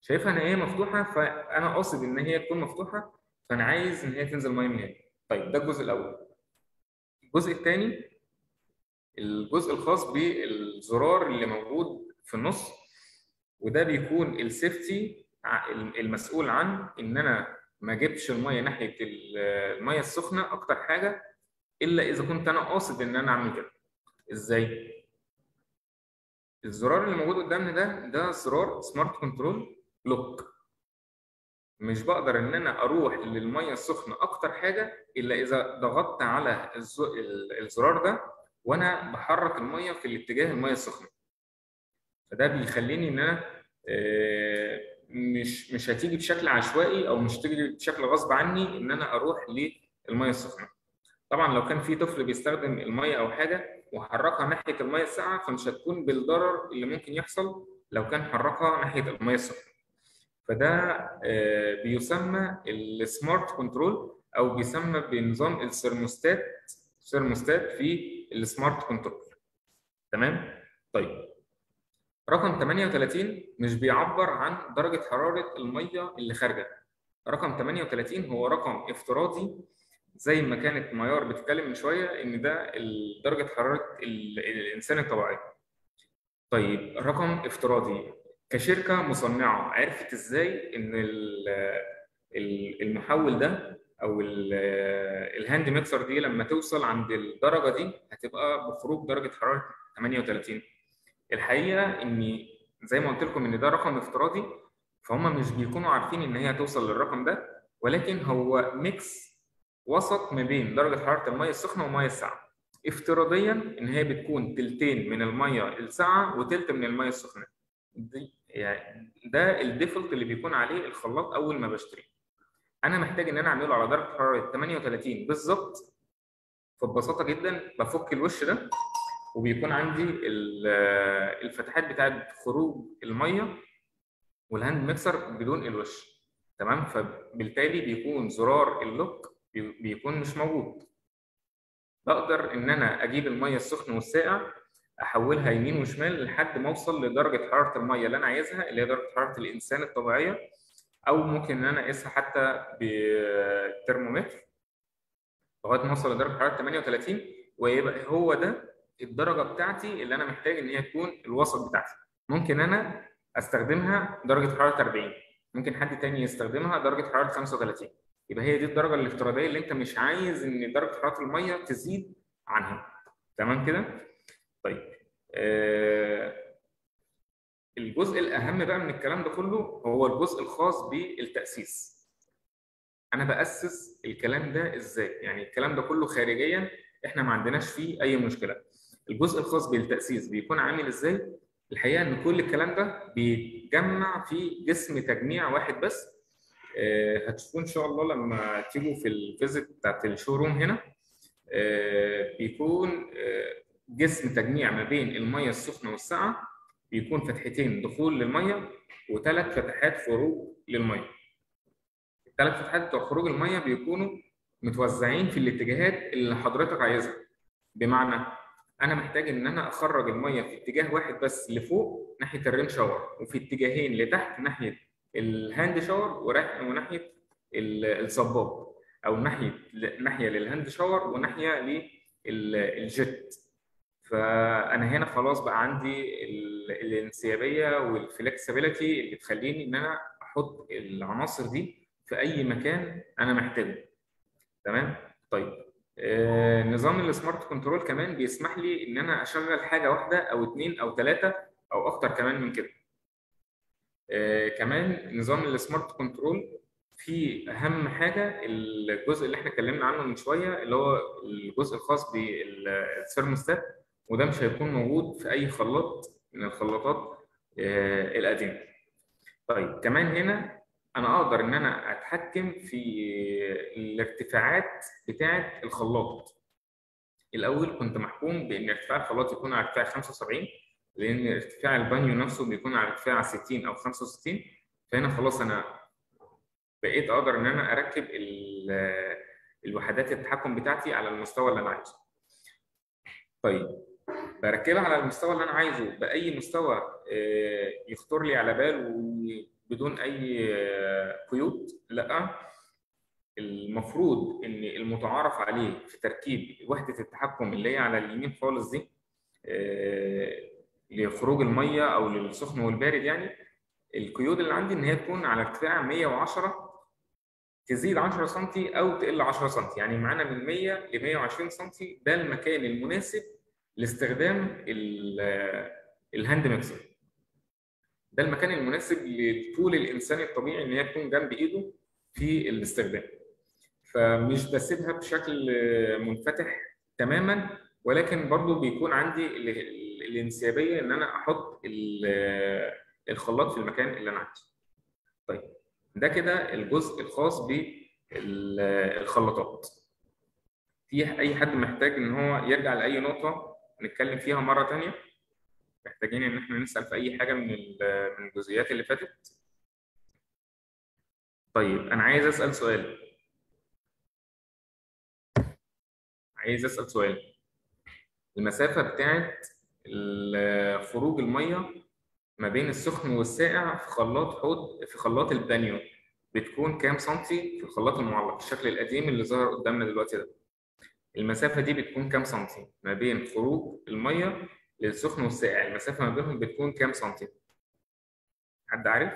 شايفها إن هي مفتوحة فأنا قاصد إن هي تكون مفتوحة فأنا عايز إن هي تنزل مية من هنا. طيب ده الجزء الأول. الجزء الثاني الجزء الخاص بالزرار اللي موجود في النص وده بيكون السيفتي المسؤول عن إن أنا ما اجيبش المية ناحية ال- المية السخنة أكتر حاجة إلا إذا كنت أنا قاصد إن أنا أعمل كده. إزاي؟ الزرار اللي موجود قدامنا ده ده زرار smart control lock مش بقدر إن أنا أروح للمية السخنة أكتر حاجة إلا إذا ضغطت على الز- ال- الزرار ده وأنا بحرك المية في الاتجاه المية السخنة. فده بيخليني إن أنا مش مش هتيجي بشكل عشوائي أو مش تيجي بشكل غصب عني إن أنا أروح للمية السخنة. طبعا لو كان في طفل بيستخدم المية أو حاجة وحركها ناحية المية الساقعة فمش هتكون بالضرر اللي ممكن يحصل لو كان حركها ناحية المية السخنة. فده آه، بيسمى ال smart control أو بيسمى بنظام ال thermostat thermostat في ال smart control تمام؟ طيب. رقم 38 مش بيعبر عن درجة حرارة المية اللي خارجة. رقم 38 هو رقم افتراضي زي ما كانت ميار بتتكلم من شوية إن ده ال- درجة حرارة ال- الإنسان الطبيعيه طيب رقم افتراضي. كشركة مصنعة عرفت ال- ال- المحول ده أو ال- ال hand mixer دي لما توصل عند الدرجة دي هتبقى بخروج درجة حرارة 38 الحقيقة إن زي ما قلت لكم إن ده رقم افتراضي فهم مش بيكونوا عارفين إن هي هتوصل للرقم ده ولكن هو mix وسط ما بين درجة حرارة المية السخنة والميه الساقعة. افتراضيا إن هي بتكون تلتين من المية الساقعة وتلت من المية السخنة. يعني ده ال default اللي بيكون عليه الخلاط أول ما بشتريه أنا محتاج إن أنا أعمله على درجة حرارة 38 بالظبط. فببساطة جدا بفك الوش ده وبيكون عندي ال- الفتحات بتاعت خروج المية وال hand mixer بدون الوش. تمام؟ فبالتالي بيكون زرار ال lock بي- بيكون مش موجود. بقدر إن أنا أجيب المية السخن والساقع أحولها يمين وشمال لحد ما أوصل لدرجة حرارة المية اللي أنا عايزها اللي هي درجة حرارة الإنسان الطبيعية أو ممكن إن أنا أقيسها حتى بالترمومتر لغاية ما أوصل لدرجة حرارة 38 ويبقى هو ده الدرجة بتاعتي اللي أنا محتاج إن هي تكون الوسط بتاعتي. ممكن أنا أستخدمها درجة حرارة 40 ممكن حد تاني يستخدمها درجة حرارة 35 يبقى هي دي الدرجة الافتراضية اللي أنت مش عايز إن درجة حرارة المية تزيد عنها. تمام كده؟ طيب. آه الجزء الأهم بقى من الكلام ده كله هو الجزء الخاص بالتأسيس. أنا بأسس الكلام ده إزاي؟ يعني الكلام ده كله خارجيا إحنا ما عندناش فيه أي مشكلة. الجزء الخاص بالتأسيس بيكون عامل إزاي؟ الحقيقة إن كل الكلام ده بيتجمع في جسم تجميع واحد بس. آه، هتشوفوه إن شاء الله لما تيجوا في ال visit بتاعت ال showroom هنا. آه، بيكون آه، جسم تجميع ما بين المية السخنة والساقعة بيكون فتحتين دخول للمية وثلاث فتحات خروج للمية. الثلاث فتحات بتوع خروج المية بيكونوا متوزعين في الاتجاهات اللي حضرتك عايزها. بمعنى أنا محتاج إن أنا أخرج المية في اتجاه واحد بس لفوق ناحية ال rain shower وفي اتجاهين لتحت ناحية ال hand shower وناحية ال- الصباب أو ناحية ناحية لل hand shower وناحية لل jet فأنا هنا خلاص بقى عندي ال- الانسيابية وال flexibility اللي تخليني إن أنا أحط العناصر دي في أي مكان أنا محتاجه. تمام؟ طيب. نظام ال smart control كمان بيسمح لي إن أنا أشغل حاجة واحدة أو اثنين أو ثلاثة أو أكتر كمان من كده. آه، كمان نظام السمارت كنترول في أهم حاجة الجزء اللي إحنا اتكلمنا عنه من شوية اللي هو الجزء الخاص بالثيرموستات وده مش هيكون موجود في أي خلاط من الخلاطات آه، القديمة. طيب كمان هنا أنا أقدر إن أنا أتحكم في الارتفاعات بتاعه الخلاط. الأول كنت محكوم بإن ارتفاع الخلاط يكون على ارتفاع 75 لأن ارتفاع البانيو نفسه بيكون على ارتفاع 60 أو 65 فهنا خلاص أنا بقيت أقدر إن أنا أركب ال- الوحدات التحكم بتاعتي على المستوى اللي أنا عايزه. طيب بركبها على المستوى اللي أنا عايزه بأي مستوى آه، يخطر لي على بال بدون أي آه، قيود لأ. المفروض إن المتعارف عليه في تركيب وحدة التحكم اللي هي على اليمين خالص دي آه، لخروج المية أو للسخن والبارد يعني القيود اللي عندي إن هي تكون على ارتفاع 110 تزيد 10 سم أو تقل 10 سم يعني معانا من 100 ل 120 سم ده المكان المناسب لاستخدام ال- ال hand mixer. ده المكان المناسب لطول الإنسان الطبيعي إن هي تكون جنب إيده في الاستخدام. فمش بسيبها بشكل منفتح تماما ولكن برضو بيكون عندي ال- ال- الانسيابية إن أنا أحط ال- الخلاط في المكان اللي أنا عايزه. طيب ده كده الجزء الخاص بالخلاطات في أي حد محتاج إن هو يرجع لأي نقطة نتكلم فيها مرة تانية؟ محتاجين إن إحنا نسأل في أي حاجة من من الجزئيات اللي فاتت. طيب أنا عايز أسأل سؤال. عايز أسأل سؤال. المسافة بتاعت خروج المية ما بين السخن والساقع في خلاط حوض في خلاط البانيو بتكون كام سنتي في الخلاط المعلق؟ الشكل القديم اللي ظهر قدامنا دلوقتي ده. المسافة دي بتكون كام سنتي ما بين خروج المية للسخن والساقع. المسافة ما بينهم بتكون كام سنتي حد عارف؟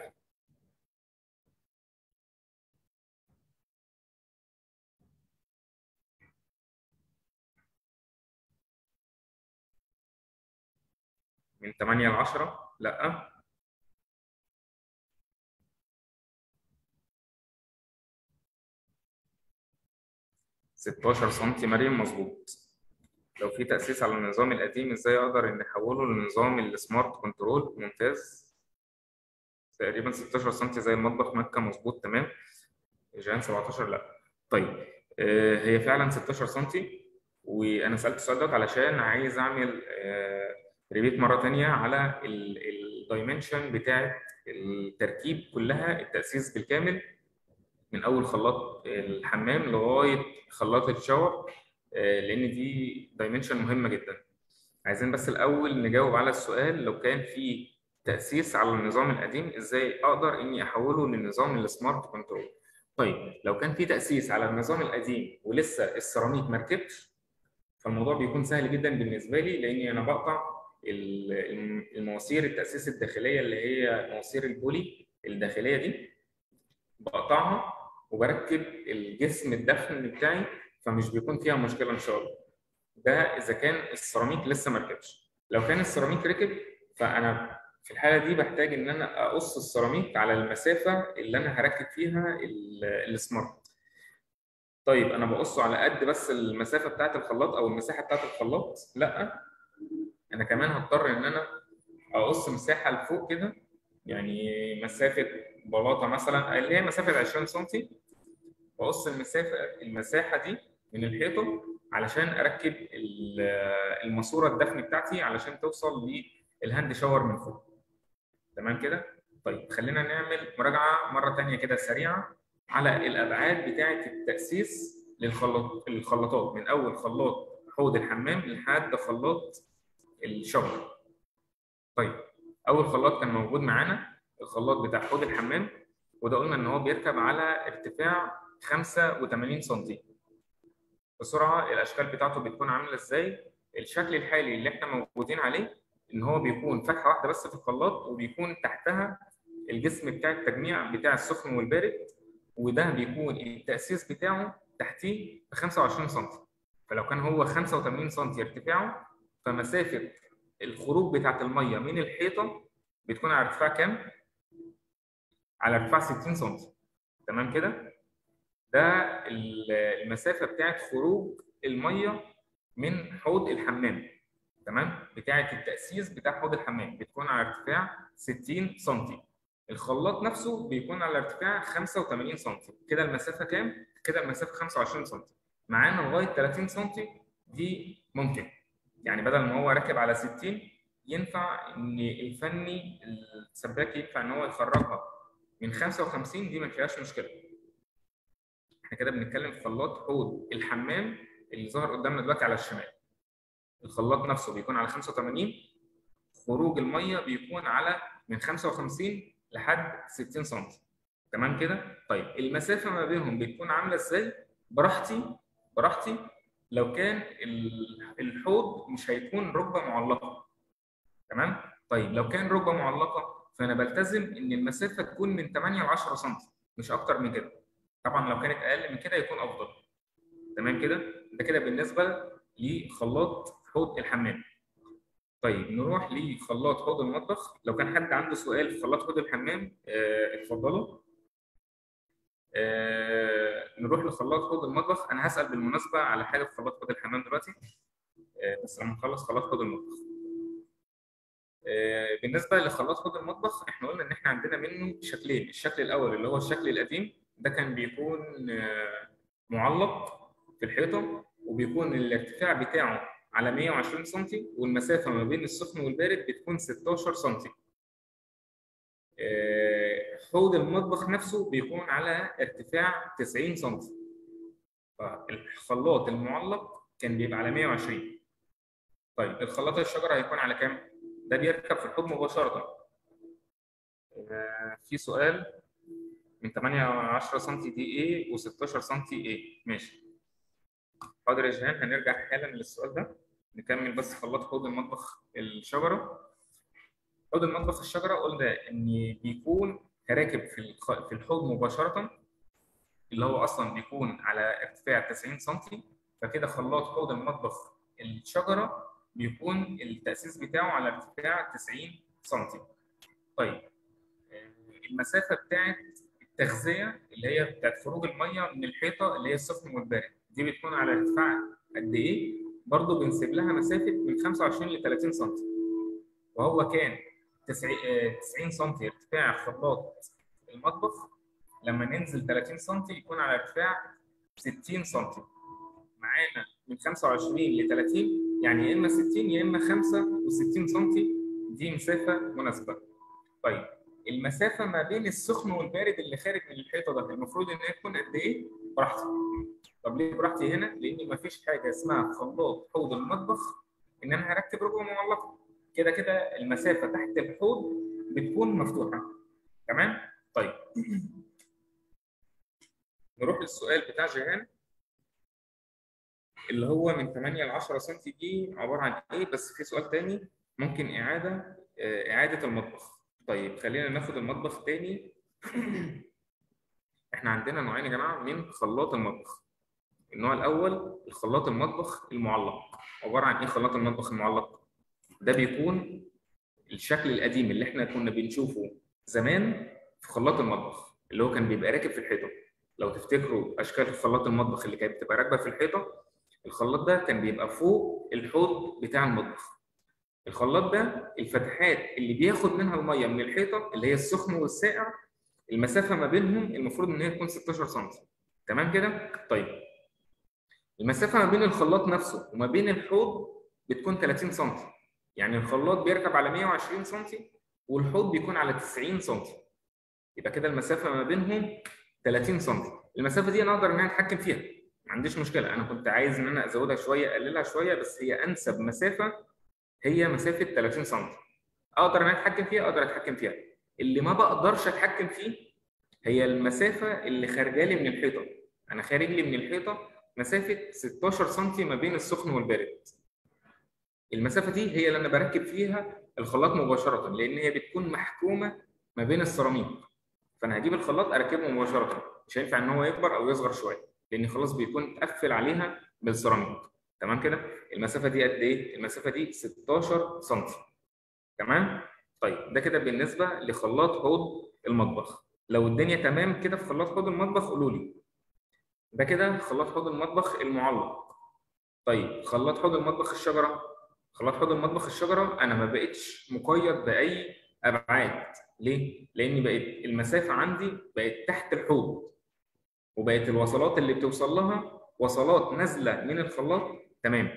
من 8 ل 10 لأ. 16 سنتي مريم مظبوط. لو في تأسيس على النظام القديم إزاي أقدر إن أحوله لنظام ال smart control ممتاز؟ تقريبا 16 سنتي زي المطبخ مكة مظبوط تمام؟ جان 17 لأ. طيب آه، هي فعلا 16 سنتي وأنا سألت السؤال دوت علشان عايز أعمل آه، repeat مرة تانية على ال dimension بتاعت التركيب كلها التأسيس بالكامل من أول خلاط الحمام لغاية خلاط الشاور. آه، لأن دي dimension مهمة جدا. عايزين بس الأول نجاوب على السؤال لو كان في تأسيس على النظام القديم إزاي أقدر إني أحوله للنظام ال smart control طيب لو كان في تأسيس على النظام القديم ولسه السيراميك ما ركبش فالموضوع بيكون سهل جدا بالنسبة لي لأني أنا بقطع ال- المواسير التأسيس الداخلية اللي هي مواسير البولي الداخلية دي بقطعها وبركب الجسم الدفن بتاعي فمش بيكون فيها مشكلة إن شاء الله. ده إذا كان السيراميك لسه ما ركبش. لو كان السيراميك ركب فأنا في الحالة دي بحتاج إن أنا أقص السيراميك على المسافة اللي أنا هركب فيها ال- السمارت. طيب أنا بقصه على قد بس المسافة بتاعة الخلاط أو المساحة بتاعة الخلاط؟ لأ. أنا كمان هضطر إن أنا أقص مساحة لفوق كده. يعني مسافة بلاطة مثلا اللي هي مسافة 20 سم واقص المسافة المساحة دي من الحيطة علشان أركب ال- الماسورة الدفن بتاعتي علشان توصل للهاند شاور من فوق. تمام كده؟ طيب خلينا نعمل مراجعة مرة تانية كده سريعة على الأبعاد بتاعة التأسيس للخلاط الخلاطات من أول خلاط حوض الحمام لحد خلاط الشجر طيب أول خلاط كان موجود معانا الخلاط بتاع حوض الحمام وده قلنا إن هو بيركب على ارتفاع 85 سم بسرعة الأشكال بتاعته بتكون عاملة إزاي الشكل الحالي اللي إحنا موجودين عليه إن هو بيكون فتحه واحدة بس في الخلاط وبيكون تحتها الجسم بتاع التجميع بتاع السخن والبارد وده بيكون التأسيس بتاعه تحتيه ب 25 سم فلو كان هو 85 سم ارتفاعه فمسافة الخروج بتاعة المية من الحيطة بتكون على ارتفاع كام؟ على ارتفاع 60 سم تمام كده؟ ده المسافة بتاعت خروج المية من حوض الحمام تمام؟ بتاعت التأسيس بتاع حوض الحمام بتكون على ارتفاع 60 سم الخلاط نفسه بيكون على ارتفاع 85 سم كده المسافة كام؟ كده المسافة 25 سم معانا لغاية 30 سم دي ممكن يعني بدل ما هو راكب على 60 ينفع إن الفني السباك ينفع إن هو يخرجها من 55 دي ما فيهاش مشكلة. إحنا كده بنتكلم في خلاط حوض الحمام اللي ظهر قدامنا دلوقتي على الشمال. الخلاط نفسه بيكون على 85 خروج المية بيكون على من 55 لحد 60 سم. تمام كده؟ طيب المسافة ما بينهم بتكون عاملة إزاي؟ براحتي براحتي لو كان الحوض مش هيكون ركبة معلقة تمام طيب لو كان ركبة معلقة فأنا بلتزم إن المسافة تكون من 8 ل 10 سم مش أكتر من كده طبعا لو كانت أقل من كده يكون أفضل. تمام كده؟ ده كده بالنسبة لخلاط حوض الحمام. طيب نروح لخلاط حوض المطبخ. لو كان حد عنده سؤال في خلاط حوض الحمام آه اتفضلوا. آه نروح لخلاط حوض المطبخ. أنا هسأل بالمناسبة على حاجة في خلاط حوض الحمام دلوقتي. آه بس لما نخلص خلاط حوض المطبخ. آه بالنسبة لخلاط حوض المطبخ إحنا قلنا إن إحنا عندنا منه شكلين. الشكل الأول اللي هو الشكل القديم ده كان بيكون آه معلق في الحيطة وبيكون الارتفاع بتاعه على 120 سم والمسافة ما بين السخن والبارد بتكون 16 سم حوض المطبخ نفسه بيكون على ارتفاع 90 سم فالخلاط المعلق كان بيبقى على 120 طيب الخلاط الشجرة هيكون على كام؟ ده بيركب في الحوض مباشرة. في سؤال. من 8 10 سم دي إيه و16 سم إيه. ماشي. حاضر يا جيهان هنرجع حالا للسؤال ده. نكمل بس خلاط حوض المطبخ الشجرة. حوض المطبخ الشجرة قلنا إن بيكون راكب في في الحوض مباشرة اللي هو أصلا بيكون على ارتفاع 90 سم فكده خلاط حوض المطبخ الشجرة بيكون التأسيس بتاعه على ارتفاع 90 سم طيب المسافة بتاعت التغذية اللي هي بتاعت خروج المية من الحيطة اللي هي السخن والبارد دي بتكون على ارتفاع قد إيه؟ برضه بنسيب لها مسافة من 25 ل 30 سم وهو كان 90 سم ارتفاع خلاط المطبخ. لما ننزل 30 سم يكون على ارتفاع 60 سم معانا من 25 ل 30 يعني يا إما 60 يا إما 65 سم دي مسافة مناسبة. طيب. المسافة ما بين السخن والبارد اللي خارج من الحيطة ده المفروض إن هي تكون قد إيه؟ براحتي طب ليه براحتي هنا؟ لأن مفيش حاجة اسمها خلاط حوض المطبخ إن أنا هركب ركبة معلقه كده كده المسافة تحت الحوض بتكون مفتوحة تمام؟ طيب نروح للسؤال بتاع جيهان اللي هو من 8 ل 10 سم دي عبارة عن إيه بس في سؤال تاني ممكن إعادة إعادة المطبخ طيب خلينا ناخد المطبخ تاني. إحنا عندنا نوعين يا جماعة من خلاط المطبخ. النوع الأول الخلاط المطبخ المعلق. عبارة عن إيه خلاط المطبخ المعلق؟ ده بيكون الشكل القديم اللي إحنا كنا بنشوفه زمان في خلاط المطبخ اللي هو كان بيبقى راكب في الحيطة. لو تفتكروا أشكال خلاط المطبخ اللي كانت بتبقى راكبة في الحيطة الخلاط ده كان بيبقى فوق الحوض بتاع المطبخ. الخلاط ده الفتحات اللي بياخد منها المية من الحيطة اللي هي السخن والساقع المسافة ما بينهم المفروض إن هي تكون 16 سم تمام كده؟ طيب. المسافة ما بين الخلاط نفسه وما بين الحوض بتكون 30 سم يعني الخلاط بيركب على 120 سم والحوض بيكون على 90 سم يبقى كده المسافة ما بينهم 30 سم المسافة دي أنا أقدر إن أنا أتحكم فيها. ما عنديش مشكلة. أنا كنت عايز إن أنا أزودها شوية أقللها شوية بس هي أنسب مسافة هي مسافة 30 سم أقدر إن أنا أتحكم فيها؟ أقدر أتحكم فيها. اللي ما بقدرش أتحكم فيه هي المسافة اللي خارجة لي من الحيطة. أنا خارج لي من الحيطة مسافة 16 سم ما بين السخن والبارد. المسافة دي هي اللي أنا بركب فيها الخلاط مباشرة لأن هي بتكون محكومة ما بين السيراميك. فأنا هجيب الخلاط أركبه مباشرة. مش هينفع إن هو يكبر أو يصغر شوية لأن خلاص بيكون اتقفل عليها بالسيراميك. تمام كده؟ المسافة دي قد إيه؟ المسافة دي 16 سم تمام؟ طيب ده كده بالنسبة لخلاط حوض المطبخ. لو الدنيا تمام كده في خلاط حوض المطبخ قولوا لي. ده كده خلاط حوض المطبخ المعلق. طيب خلاط حوض المطبخ الشجرة. خلاط حوض المطبخ الشجرة أنا ما بقتش مقيد بأي أبعاد. ليه؟ لأن بقت المسافة عندي بقت تحت الحوض. وبقت الوصلات اللي بتوصل لها وصلات نازلة من الخلاط تمام.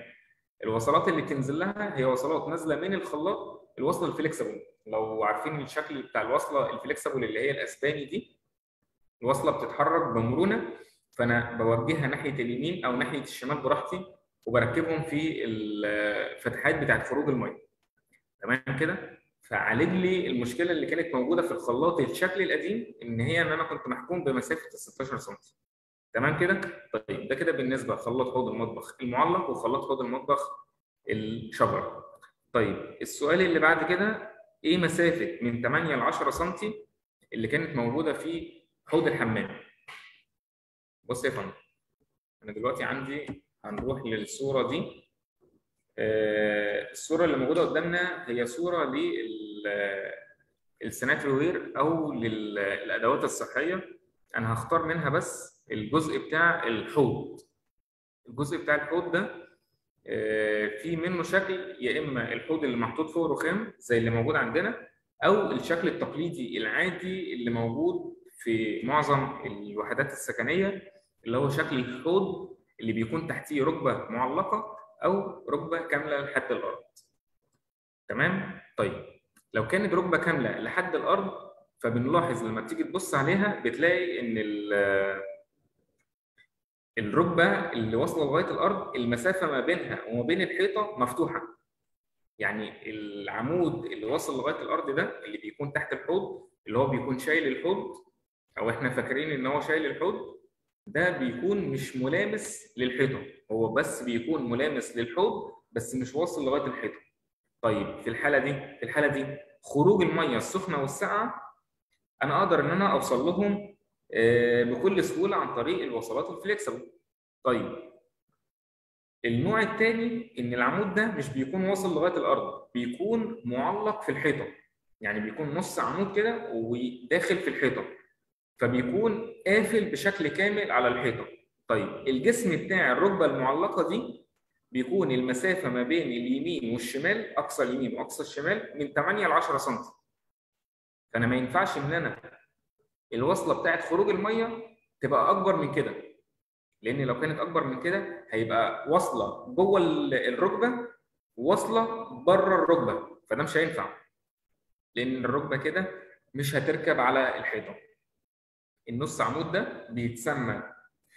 الوصلات اللي بتنزل لها هي وصلات نازلة من الخلاط الوصلة الفليكسبل لو عارفين الشكل بتاع الوصلة الفليكسبل اللي هي الأسباني دي الوصلة بتتحرك بمرونة فأنا بوجهها ناحية اليمين أو ناحية الشمال براحتي وبركبهم في الفتحات بتاعت خروج المية. تمام كده؟ فعالج لي المشكلة اللي كانت موجودة في الخلاط الشكل القديم إن هي إن أنا كنت محكوم بمسافة ال 16 سم تمام كده؟ طيب ده كده بالنسبة لخلاط حوض المطبخ المعلق وخلاط حوض المطبخ الشجر طيب السؤال اللي بعد كده إيه مسافة من 8 ل 10 سم اللي كانت موجودة في حوض الحمام؟ بص يا فندم أنا دلوقتي عندي هنروح للصورة دي. آه، الصورة اللي موجودة قدامنا هي صورة لل السناتري وير أو للادوات الصحية. أنا هختار منها بس الجزء بتاع الحوض. الجزء بتاع الحوض ده آه، في منه شكل يا إما الحوض اللي محطوط فوق رخام زي اللي موجود عندنا أو الشكل التقليدي العادي اللي موجود في معظم الوحدات السكنية اللي هو شكل الحوض اللي بيكون تحتيه ركبة معلقة أو ركبة كاملة لحد الأرض. تمام؟ طيب لو كانت ركبة كاملة لحد الأرض فبنلاحظ لما تيجي تبص عليها بتلاقي إن الركبة اللي واصلة لغاية الأرض المسافة ما بينها وما بين الحيطة مفتوحة. يعني العمود اللي واصل لغاية الأرض ده اللي بيكون تحت الحوض اللي هو بيكون شايل الحوض أو إحنا فاكرين إن هو شايل الحوض ده بيكون مش ملامس للحيطة. هو بس بيكون ملامس للحوض بس مش واصل لغاية الحيطة. طيب في الحالة دي في الحالة دي خروج المية السخنة والساقعة أنا أقدر إن أنا أوصل لهم بكل سهولة عن طريق الوصلات الفليكسبل. طيب النوع الثاني إن العمود ده مش بيكون واصل لغاية الأرض بيكون معلق في الحيطة. يعني بيكون نص عمود كده وداخل في الحيطة. فبيكون قافل بشكل كامل على الحيطة. طيب الجسم بتاع الركبة المعلقة دي بيكون المسافة ما بين اليمين والشمال أقصى اليمين وأقصى الشمال من 8 ل 10 سم فأنا ما ينفعش إن أنا الوصلة بتاعت خروج المية تبقى أكبر من كده. لأن لو كانت أكبر من كده هيبقى واصله جوه الركبة وواصله بره الركبة. فده مش هينفع. لأن الركبة كده مش هتركب على الحيطة. النص عمود ده بيتسمى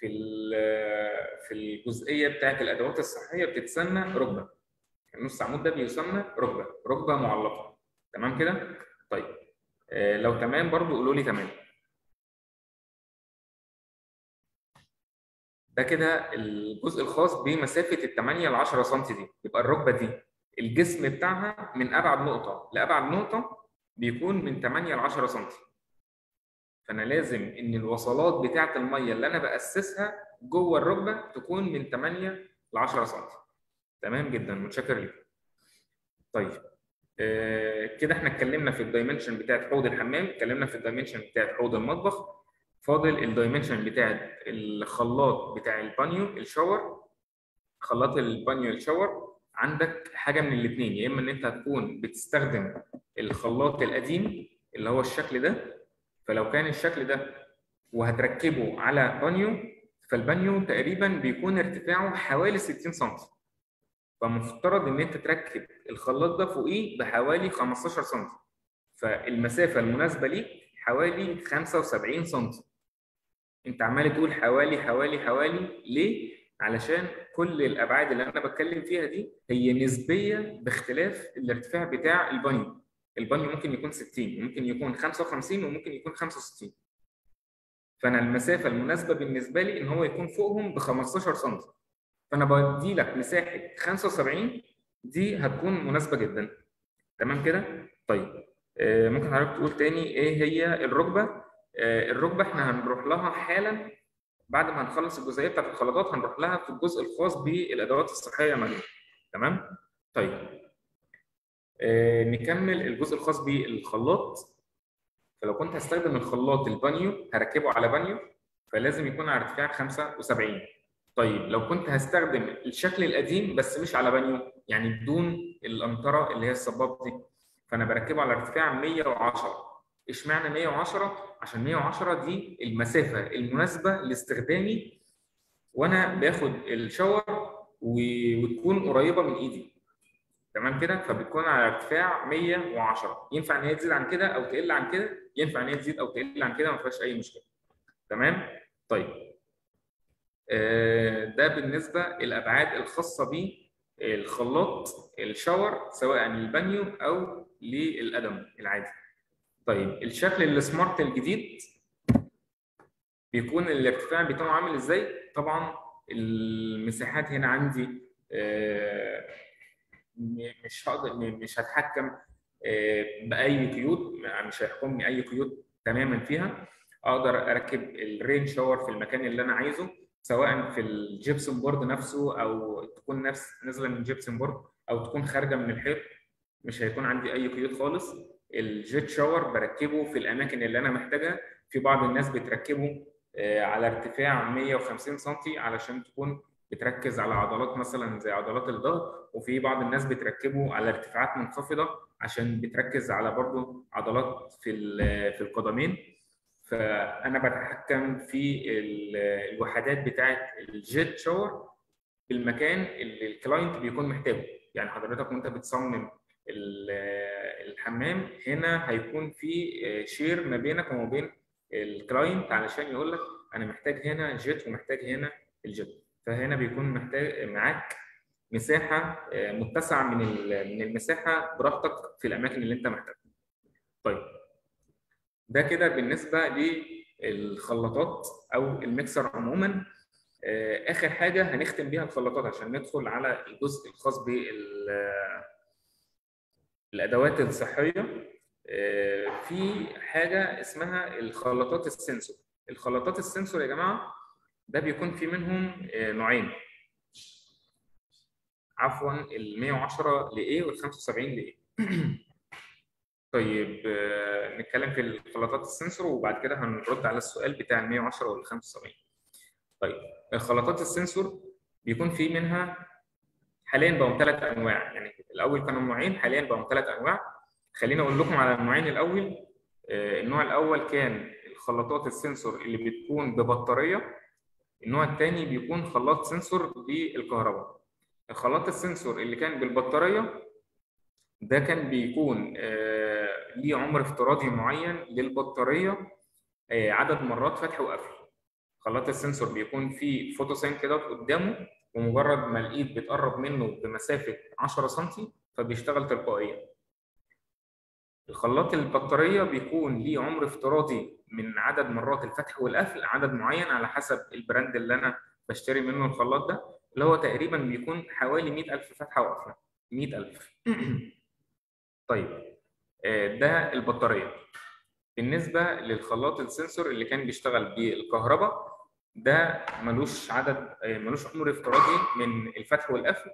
في في الجزئية بتاعت الأدوات الصحية بتتسمى ركبة. النص عمود ده بيسمى ركبة. ركبة معلقة. تمام كده؟ طيب. آه لو تمام برضو قولوا لي تمام. ده كده الجزء الخاص بمسافة ال 8 ل 10 سم دي. يبقى الركبة دي الجسم بتاعها من أبعد نقطة لأبعد نقطة بيكون من 8 ل 10 سم فأنا لازم إن الوصلات بتاعة المية اللي أنا بأسسها جوه الركبة تكون من 8 ل 10 سم تمام جدا. متشكر لكم طيب آه كده إحنا اتكلمنا في ال dimension بتاعة حوض الحمام اتكلمنا في ال dimension بتاعة حوض المطبخ. فاضل ال dimension بتاعة الخلاط بتاع البانيو الشاور. خلاط البانيو الشاور. عندك حاجة من الاثنين يا إما إن أنت هتكون بتستخدم الخلاط القديم اللي هو الشكل ده فلو كان الشكل ده وهتركبه على بانيو فالبانيو تقريبا بيكون ارتفاعه حوالي 60 سم فمفترض إن أنت تركب الخلاط ده فوقيه بحوالي 15 سم فالمسافة المناسبة ليك حوالي 75 سم انت عمال تقول حوالي حوالي حوالي. ليه؟ علشان كل الأبعاد اللي أنا بتكلم فيها دي هي نسبية باختلاف الارتفاع بتاع البانيو البانيو ممكن يكون 60 وممكن يكون 55 وممكن يكون 65 فأنا المسافة المناسبة بالنسبة لي إن هو يكون فوقهم ب 15 سم فأنا بدي لك مساحة 75 دي هتكون مناسبة جدا. تمام كده؟ طيب. ممكن حضرتك تقول تاني إيه هي الركبة؟ آه، الركبة إحنا هنروح لها حالا بعد ما هنخلص الجزئية بتاعت الخلاطات هنروح لها في الجزء الخاص بالأدوات الصحية ماشي تمام؟ طيب. آه، نكمل الجزء الخاص بالخلاط. فلو كنت هستخدم الخلاط البانيو هركبه على بانيو فلازم يكون على ارتفاع 75 طيب لو كنت هستخدم الشكل القديم بس مش على بانيو يعني بدون القنطره اللي هي الصباب دي فانا بركبه على ارتفاع 110 اشمعنى 110 عشان 110 دي المسافة المناسبة لاستخدامي وأنا باخد الشاور وتكون قريبة من ايدي. تمام كده؟ فبتكون على ارتفاع 110 ينفع ان هي تزيد عن كده أو تقل عن كده؟ ينفع ان هي تزيد أو تقل عن كده؟ ما فيهاش اي مشكلة. تمام؟ طيب. آه، ده بالنسبة للأبعاد الخاصة بالخلاط الشاور سواء البانيو أو للقدم العادي. طيب الشكل السمارت الجديد بيكون الارتفاع بتاعه عامل إزاي؟ طبعا المساحات هنا عندي آه، مش هقدر مش هتحكم آه، بأي قيود مش هيحكمني أي قيود تماما فيها. أقدر أركب ال rain shower في المكان اللي أنا عايزه. سواء في ال gypsum board نفسه أو تكون نفس نازلة من gypsum board أو تكون خارجة من الحيط مش هيكون عندي أي قيود خالص. ال jet shower بركبه في الأماكن اللي أنا محتاجها. في بعض الناس بتركبه آه، على ارتفاع 150 سم علشان تكون بتركز على عضلات مثلا زي عضلات الظهر. وفي بعض الناس بتركبه على ارتفاعات منخفضة عشان بتركز على برضو عضلات في في القدمين. فأنا بتحكم في ال- الوحدات بتاعه ال jet shower في المكان اللي ال client بيكون محتاجه. يعني حضرتك وأنت بتصمم ال- الحمام هنا هيكون في share ما بينك وما بين ال client علشان يقول لك أنا محتاج هنا jet ومحتاج هنا ال jet. فهنا بيكون محتاج معاك مساحة آه، متسعة من من المساحة براحتك في الأماكن اللي أنت محتاجها. طيب. ده كده بالنسبة للخلاطات أو الميكسر عموما. آه، آخر حاجة هنختم بيها الخلاطات عشان ندخل على الجزء الخاص بالادوات الصحية. آه، في حاجة اسمها الخلاطات السنسور. الخلاطات السنسور يا جماعة ده بيكون في منهم آه، نوعين. عفوا ال 110 لإيه وال 75 لإيه. طيب آه، نتكلم في الخلاطات السنسور وبعد كده هنرد على السؤال بتاع ال 110 وال 75 طيب الخلاطات السنسور بيكون في منها حاليا بقوا ثلاث أنواع. يعني الأول كانوا نوعين حاليا بقوا ثلاث أنواع. خليني أقول لكم على النوعين الأول آه، النوع الأول كان الخلاطات ال sensor اللي بتكون ببطارية. النوع الثاني بيكون خلاط sensor بالكهرباء. الخلاط ال sensor اللي كان بالبطارية ده كان بيكون آه، ليه عمر افتراضي معين للبطارية آه، عدد مرات فتح وقفل. خلاط ال sensor بيكون فيه photocell كده قدامه ومجرد ما الإيد بتقرب منه بمسافة 10 سم فبيشتغل تلقائيا. الخلاط البطارية بيكون ليه عمر افتراضي من عدد مرات الفتح والقفل عدد معين على حسب البراند اللي أنا بشتري منه الخلاط ده اللي هو تقريبا بيكون حوالي 100000 فتحة وقفله 100000 طيب آه، ده البطارية. بالنسبة للخلاط السنسور اللي كان بيشتغل بالكهرباء ده ملوش عدد آه، ملوش عمر افتراضي من الفتح والقفل.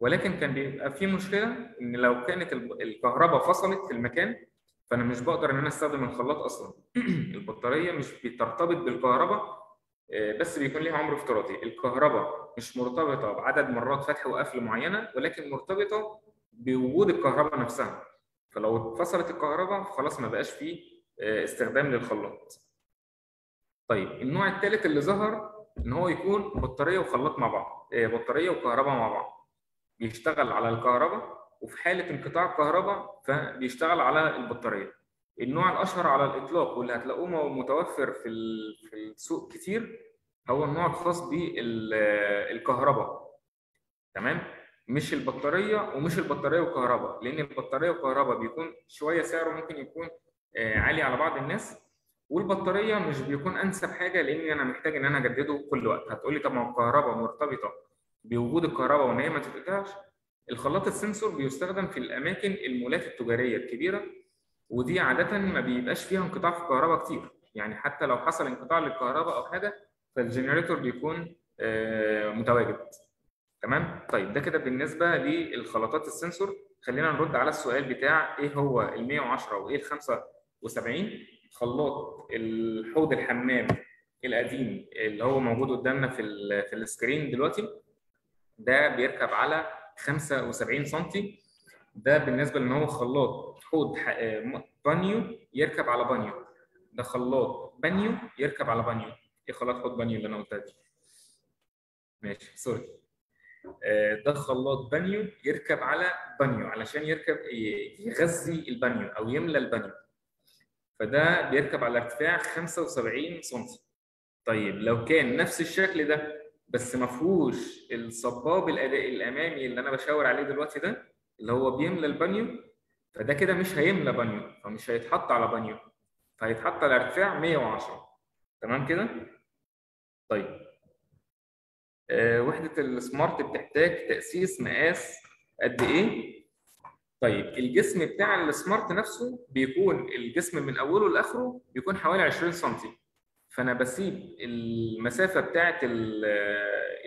ولكن كان بيبقى في مشكلة إن لو كانت الكهرباء فصلت في المكان فأنا مش بقدر إن أنا أستخدم الخلاط أصلا. البطارية مش بترتبط بالكهرباء آه، بس بيكون ليها عمر افتراضي. الكهرباء مش مرتبطة بعدد مرات فتح وقفل معينة ولكن مرتبطة بوجود الكهرباء نفسها. فلو اتفصلت الكهرباء خلاص ما بقاش فيه آه، استخدام للخلاط. طيب النوع الثالث اللي ظهر إن هو يكون بطارية وخلاط مع بعض آه، بطارية وكهرباء مع بعض. بيشتغل على الكهرباء وفي حالة انقطاع الكهرباء فبيشتغل على البطارية. النوع الأشهر على الإطلاق واللي هتلاقوه متوفر في في السوق كتير هو النوع الخاص بالكهرباء. تمام؟ مش البطارية ومش البطارية والكهرباء لأن البطارية والكهرباء بيكون شوية سعره ممكن يكون آه، عالي على بعض الناس والبطارية مش بيكون أنسب حاجة لأن أنا محتاج إن أنا أجدده كل وقت. هتقولي طب ما الكهرباء مرتبطة بوجود الكهرباء وإن هي ما تتقطعش؟ الخلاط ال sensor بيستخدم في الأماكن المولات التجارية الكبيرة ودي عادة ما بيبقاش فيها انقطاع في الكهرباء كتير. يعني حتى لو حصل انقطاع للكهرباء أو حاجة فال generator بيكون آه، متواجد. تمام؟ طيب ده كده بالنسبة للخلاطات ال sensor. خلينا نرد على السؤال بتاع إيه هو ال 110 وايه ال 75 خلاط الحوض الحمام القديم اللي هو موجود قدامنا في في ال screen دلوقتي ده بيركب على 75 سم. ده بالنسبة لإن هو خلاط حوض آه، بانيو يركب على بانيو. ده خلاط بانيو يركب على بانيو. إيه خلاط حوض بانيو اللي أنا قلتها دي؟ ماشي sorry. ده خلاط بانيو يركب على بانيو علشان يركب يغذي البانيو أو يملى البانيو. فده بيركب على ارتفاع 75 سم. طيب لو كان نفس الشكل ده بس ما فيهوش الصباب الأداء الأمامي اللي أنا بشاور عليه دلوقتي ده اللي هو بيملى البانيو فده كده مش هيملى بانيو فمش هيتحط على بانيو. فهيتحط على ارتفاع 110 تمام كده؟ طيب. آه، وحدة ال smart بتحتاج تأسيس مقاس قد إيه؟ طيب الجسم بتاع السمارت نفسه بيكون الجسم من أوله لآخره بيكون حوالي 20 سم فأنا بسيب المسافة بتاعة ال-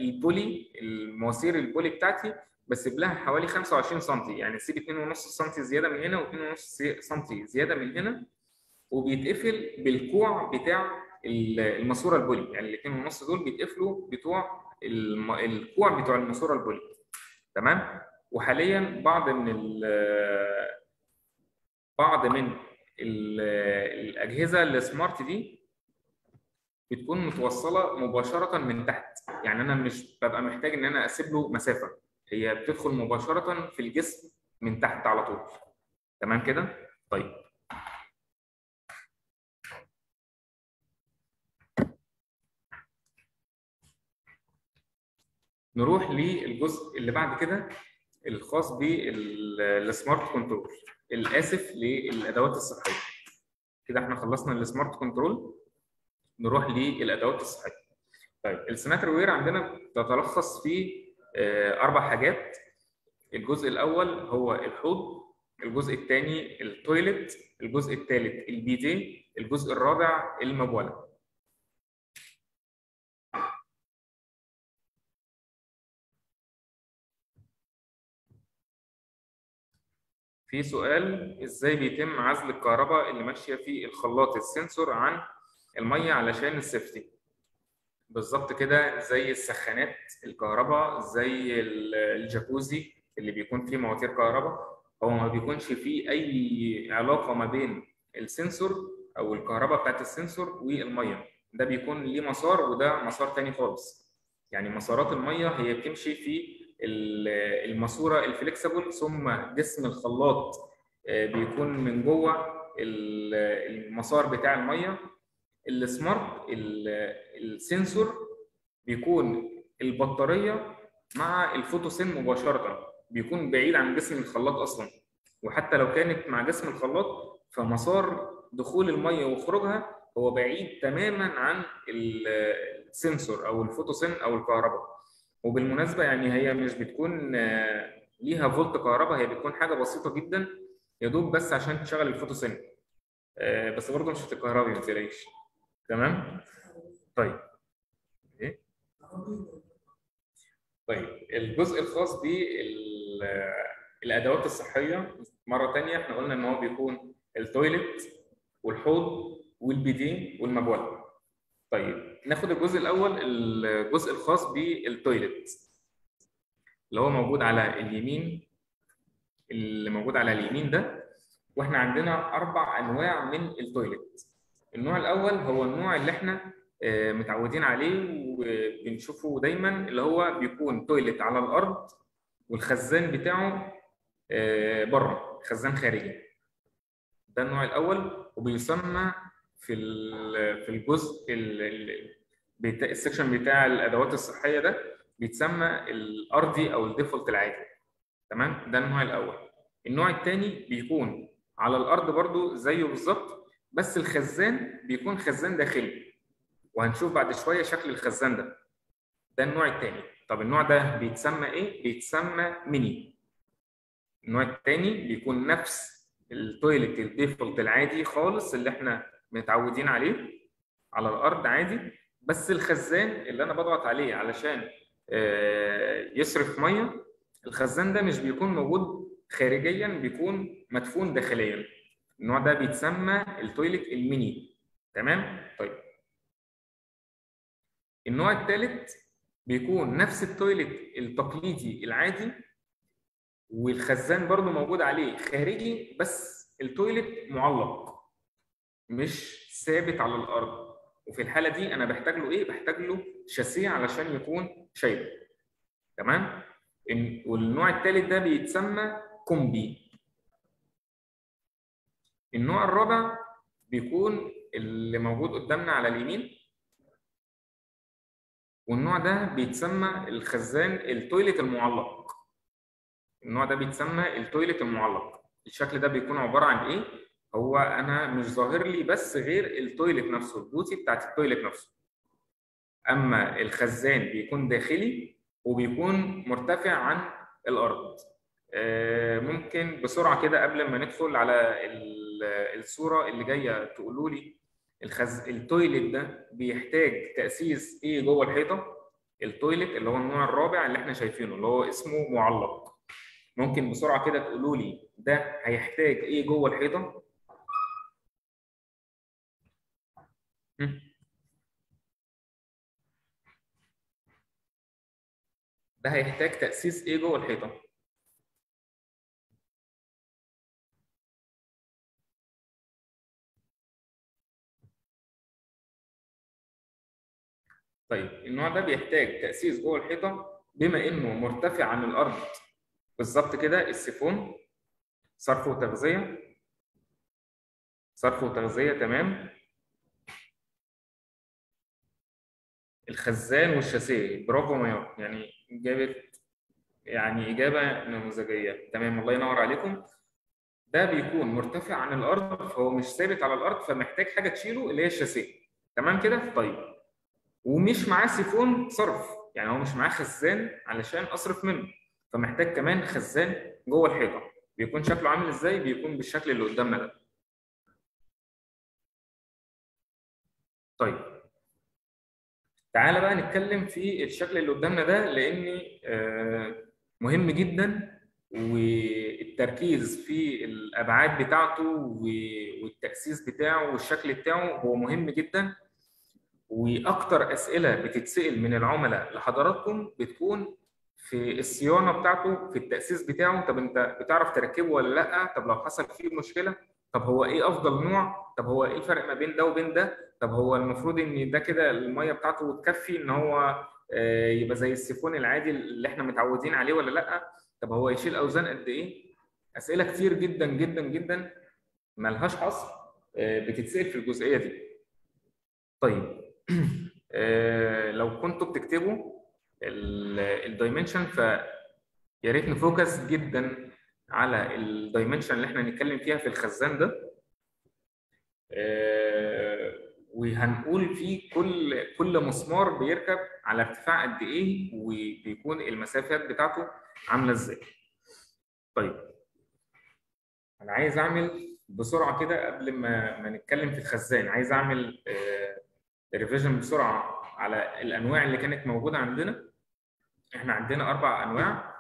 البولي المواسير البولي بتاعتي بسيب لها حوالي 25 سم يعني سيب 2.5 سم زيادة من هنا و2.5 سم زيادة من هنا وبيتقفل بالكوع بتاع الماسورة البولي. يعني الاثنين ونص دول بيتقفلوا بتوع. الكوع بتوع الماسورة البولي. تمام؟ وحاليا بعض من. بعض من ال... الأجهزة السمارت دي بتكون متوصلة مباشرة من تحت. يعني أنا مش ببقى محتاج إن أنا أسيب له مسافة. هي بتدخل مباشرة في الجسم من تحت على طول. تمام كده؟ طيب. نروح للجزء اللي بعد كده الخاص بال smart control. آسف للأدوات الصحية. كده إحنا خلصنا ال smart control. نروح للأدوات الصحية. طيب ال sanitary ware عندنا تتلخص في آه، أربع حاجات. الجزء الأول هو الحوض الجزء الثاني التويلت الجزء الثالث البيديه الجزء الرابع المبولة. في سؤال إزاي بيتم عزل الكهرباء اللي ماشية في الخلاط ال sensor عن المية علشان ال safety بالظبط كده زي السخانات الكهرباء زي ال- الجاكوزي اللي بيكون فيه مواتير كهرباء. هو ما بيكونش فيه أي علاقة ما بين ال sensor أو الكهرباء بتاعت ال sensor والمية. ده بيكون ليه مسار وده مسار تاني خالص. يعني مسارات المية هي بتمشي في الماسورة الفليكسبل ثم جسم الخلاط آه، بيكون من جوه ال- المسار بتاع المية. السمارت ال- السنسور بيكون البطارية مع الفوتوسين مباشرة بيكون بعيد عن جسم الخلاط أصلا. وحتى لو كانت مع جسم الخلاط فمسار دخول المية وخروجها هو بعيد تماما عن ال- ال sensor أو ال photocell أو الكهرباء. وبالمناسبة يعني هي مش بتكون آه، ليها فولت كهرباء هي بتكون حاجة بسيطة جدا يا دوب بس عشان تشغل ال photocell آه، بس برضه مش هتتكهربي ما تقلقيش. تمام؟ طيب. إيه؟ طيب الجزء الخاص بالادوات الصحية. مرة تانية إحنا قلنا إن هو بيكون ال toilet والحوض والبيديه والمبوله طيب ناخد الجزء الأول الجزء الخاص بال toilet اللي هو موجود على اليمين اللي موجود على اليمين ده. وإحنا عندنا أربع أنواع من ال toilet النوع الأول هو النوع اللي إحنا آه، متعودين عليه وبنشوفه دايما اللي هو بيكون toilet على الأرض والخزان بتاعه بره خزان خارجي. ده النوع الأول وبيسمى في في الجزء ال section بتاع الأدوات الصحية ده بيتسمى الارضي أو ال default العادي. تمام؟ ده النوع الأول. النوع الثاني بيكون على الأرض برضو زيه بالظبط بس الخزان بيكون خزان داخلي. وهنشوف بعد شوية شكل الخزان ده. ده النوع الثاني طب النوع ده بيتسمى إيه؟ بيتسمى ميني. النوع الثاني بيكون نفس ال toilet ال default العادي خالص اللي إحنا متعودين عليه على الأرض عادي بس الخزان اللي أنا بضغط عليه علشان آه، يصرف مية الخزان ده مش بيكون موجود خارجيا بيكون مدفون داخليا. النوع ده بيتسمى ال toilet ال mini. تمام؟ طيب. النوع الثالث بيكون نفس ال toilet التقليدي العادي والخزان برضو موجود عليه خارجي بس ال toilet معلق. مش ثابت على الأرض. وفي الحالة دي أنا بحتاج له إيه؟ بحتاج له شاسيه علشان يكون شايله تمام؟ والنوع الثالث ده بيتسمى combi. النوع الرابع بيكون اللي موجود قدامنا على اليمين. والنوع ده بيتسمى الخزان ال toilet المعلق. النوع ده بيتسمى ال toilet المعلق. الشكل ده بيكون عبارة عن إيه؟ هو أنا مش ظاهر لي بس غير ال toilet نفسه ال body بتاعت ال toilet نفسه. أما الخزان بيكون داخلي وبيكون مرتفع عن الأرض. آه، ممكن بسرعة كده قبل ما ندخل على ال- الصورة اللي جاية تقولوا لي الخز... ال toilet ده بيحتاج تأسيس إيه جوه الحيطة؟ ال toilet اللي هو النوع الرابع اللي إحنا شايفينه اللي هو اسمه معلق. ممكن بسرعة كده تقولوا لي ده هيحتاج إيه جوه الحيطة؟ ده هيحتاج تأسيس إيه جوه الحيطة؟ طيب النوع ده بيحتاج تأسيس جوه الحيطة بما إنه مرتفع عن الأرض. بالظبط كده السيفون صرف وتغذية. صرف وتغذية تمام. الخزان والشاسيه. برافو ميار. يعني جابت يعني إجابة نموذجية. تمام. الله ينور عليكم. ده بيكون مرتفع عن الأرض فهو مش ثابت على الأرض فمحتاج حاجة تشيله اللي هي الشاسيه. تمام كده؟ طيب. ومش معاه سيفون صرف. يعني هو مش معاه خزان علشان أصرف منه. فمحتاج كمان خزان جوه الحيطة. بيكون شكله عامل إزاي؟ بيكون بالشكل اللي قدامنا ده. طيب. تعالى بقى نتكلم في الشكل اللي قدامنا ده لأن آه، مهم جدا والتركيز في الأبعاد بتاعته والتأسيس بتاعه والشكل بتاعه هو مهم جدا. وأكتر أسئلة بتتسأل من العملاء لحضراتكم بتكون في الصيانة بتاعته في التأسيس بتاعه. طب أنت بتعرف تركبه ولا لأ؟ طب لو حصل فيه مشكلة طب هو إيه أفضل نوع؟ طب هو إيه الفرق ما بين ده وبين ده؟ طب هو المفروض إن ده كده المية بتاعته تكفي إن هو آه، يبقى زي السيفون العادي اللي إحنا متعودين عليه ولا لأ؟ طب هو يشيل أوزان قد إيه؟ أسئلة كتير جدا جدا جدا ملهاش حصر آه، بتتسأل في الجزئية دي. طيب آه، لو كنتوا بتكتبوا ال dimension ف يا ريت ن focus جدا. على ال dimension اللي إحنا هنتكلم فيها في الخزان ده. آه، وهنقول فيه كل كل مسمار بيركب على ارتفاع قد إيه وبيكون المسافات بتاعته عاملة إزاي. طيب أنا عايز أعمل بسرعة كده قبل ما ما نتكلم في الخزان. عايز أعمل revision بسرعة على الأنواع اللي كانت موجودة عندنا. إحنا عندنا أربع أنواع.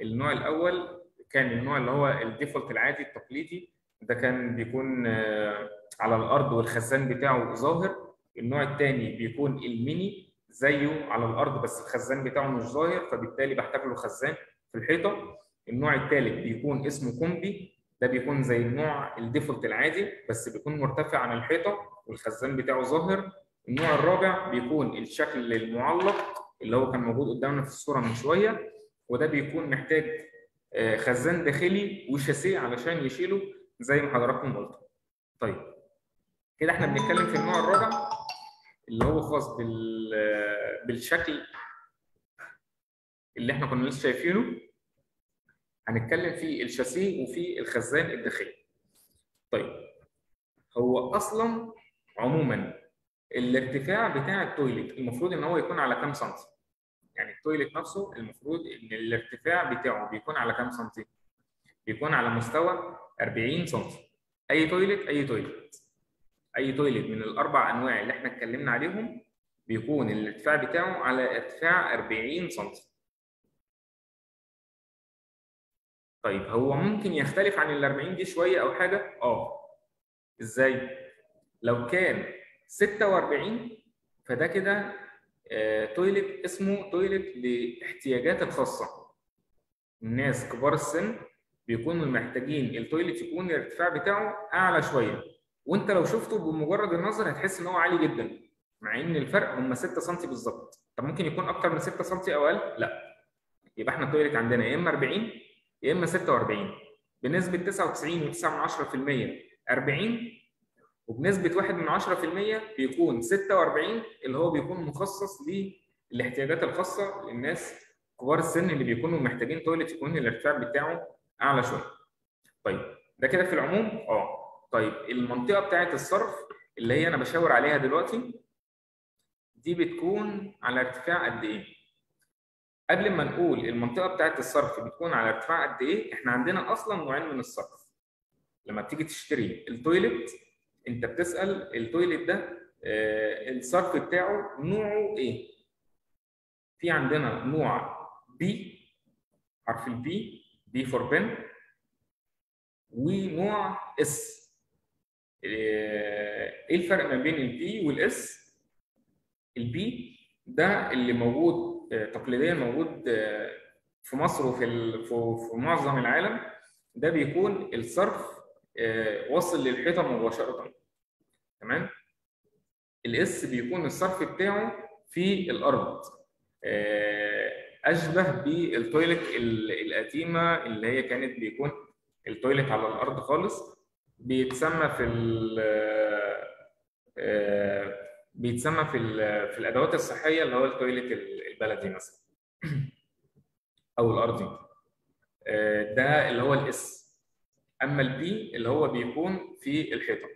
النوع الأول كان النوع اللي هو ال default العادي التقليدي. ده كان بيكون آه، على الأرض والخزان بتاعه ظاهر. النوع الثاني بيكون الميني زيه على الأرض بس الخزان بتاعه مش ظاهر فبالتالي بحتاج له خزان في الحيطة. النوع الثالث بيكون اسمه combi. ده بيكون زي النوع ال default العادي بس بيكون مرتفع عن الحيطة والخزان بتاعه ظاهر. النوع الرابع بيكون الشكل المعلق اللي هو كان موجود قدامنا في الصورة من شوية. وده بيكون محتاج خزان داخلي وشاسيه علشان يشيله زي ما حضراتكم قلتوا. طيب كده إحنا بنتكلم في النوع الرابع اللي هو خاص بال بالشكل اللي إحنا كنا لسه شايفينه. هنتكلم في الشاسيه وفي الخزان الداخلي. طيب هو أصلا عموما الارتفاع بتاع ال toilet المفروض إن هو يكون على كام سنتي؟ يعني ال toilet نفسه المفروض إن الارتفاع بتاعه بيكون على كام سنتي؟ بيكون على مستوى 40 سنتي. أي toilet أي toilet. أي toilet من الأربع أنواع اللي إحنا اتكلمنا عليهم بيكون الارتفاع بتاعه على ارتفاع 40 سنتي. طيب هو ممكن يختلف عن ال 40 دي شوية أو حاجة؟ آه. إزاي؟ لو كان 46 فده كده toilet اسمه toilet لاحتياجات الخاصة. الناس كبار السن بيكونوا محتاجين ال toilet يكون الارتفاع بتاعه أعلى شوية. وأنت لو شفته بمجرد النظر هتحس إن هو عالي جدا مع إن الفرق هم 6 سم بالظبط. طب ممكن يكون أكتر من 6 سم أو أقل؟ لأ. يبقى إحنا ال toilet عندنا يا إما 40 يا إما 46 بنسبة 99.9% 40 وبنسبة 1 من 10% بيكون 46 اللي هو بيكون مخصص للاحتياجات الخاصة للناس كبار السن اللي بيكونوا محتاجين toilet يكون الارتفاع بتاعه أعلى شوية. طيب ده كده في العموم آه طيب المنطقة بتاعه الصرف اللي هي أنا بشاور عليها دلوقتي دي بتكون على ارتفاع قد إيه؟ قبل ما نقول المنطقة بتاعه الصرف بتكون على ارتفاع قد إيه؟ إحنا عندنا أصلا نوعين من الصرف. لما بتيجي تشتري ال toilet انت بتسأل ال toilet ده آه، الصرف بتاعه نوعه إيه؟ في عندنا نوع P حرف ال P P for pen ونوع S إيه الفرق ما بين ال P وال S؟ ال P ده اللي موجود آه، تقليديا موجود آه، في مصر وفي في معظم العالم ده بيكون الصرف آه، واصل للحيطة مباشرة. تمام؟ ال S بيكون الصرف بتاعه في الأرض آه، أشبه بال toilet ال- القديمة اللي هي كانت بيكون ال toilet على الأرض خالص. بيتسمى في ال آه، بيتسمى في في الأدوات الصحية اللي هو ال toilet ال- البلدي مثلا. أو الأرضي. آه، ده اللي هو ال S أما ال P اللي هو بيكون في الحيطة.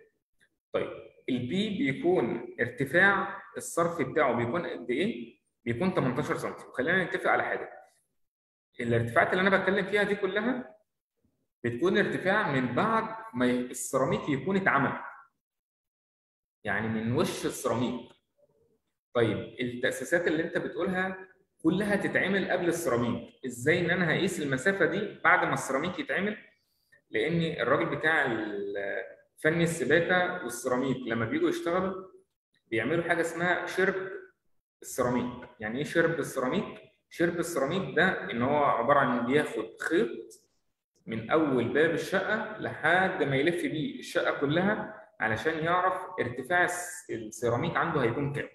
طيب ال P بيكون ارتفاع الصرف بتاعه بيكون قد إيه؟ بيكون 18 سم وخلينا نتفق على حاجة. الارتفاعات اللي أنا بتكلم فيها دي كلها بتكون ارتفاع من بعد ما السيراميك يكون اتعمل. يعني من وش السيراميك. طيب التأسيسات اللي أنت بتقولها كلها تتعمل قبل السيراميك. إزاي إن أنا هقيس المسافة دي بعد ما السيراميك يتعمل؟ لأن الراجل بتاع فني السباكة والسيراميك لما بييجوا يشتغلوا بيعملوا حاجة اسمها شرب السيراميك. يعني إيه شرب السيراميك؟ شرب السيراميك ده إن هو عبارة عن بياخد خيط من أول باب الشقة لحد ما يلف بيه الشقة كلها علشان يعرف ارتفاع الس- السيراميك عنده هيكون كام.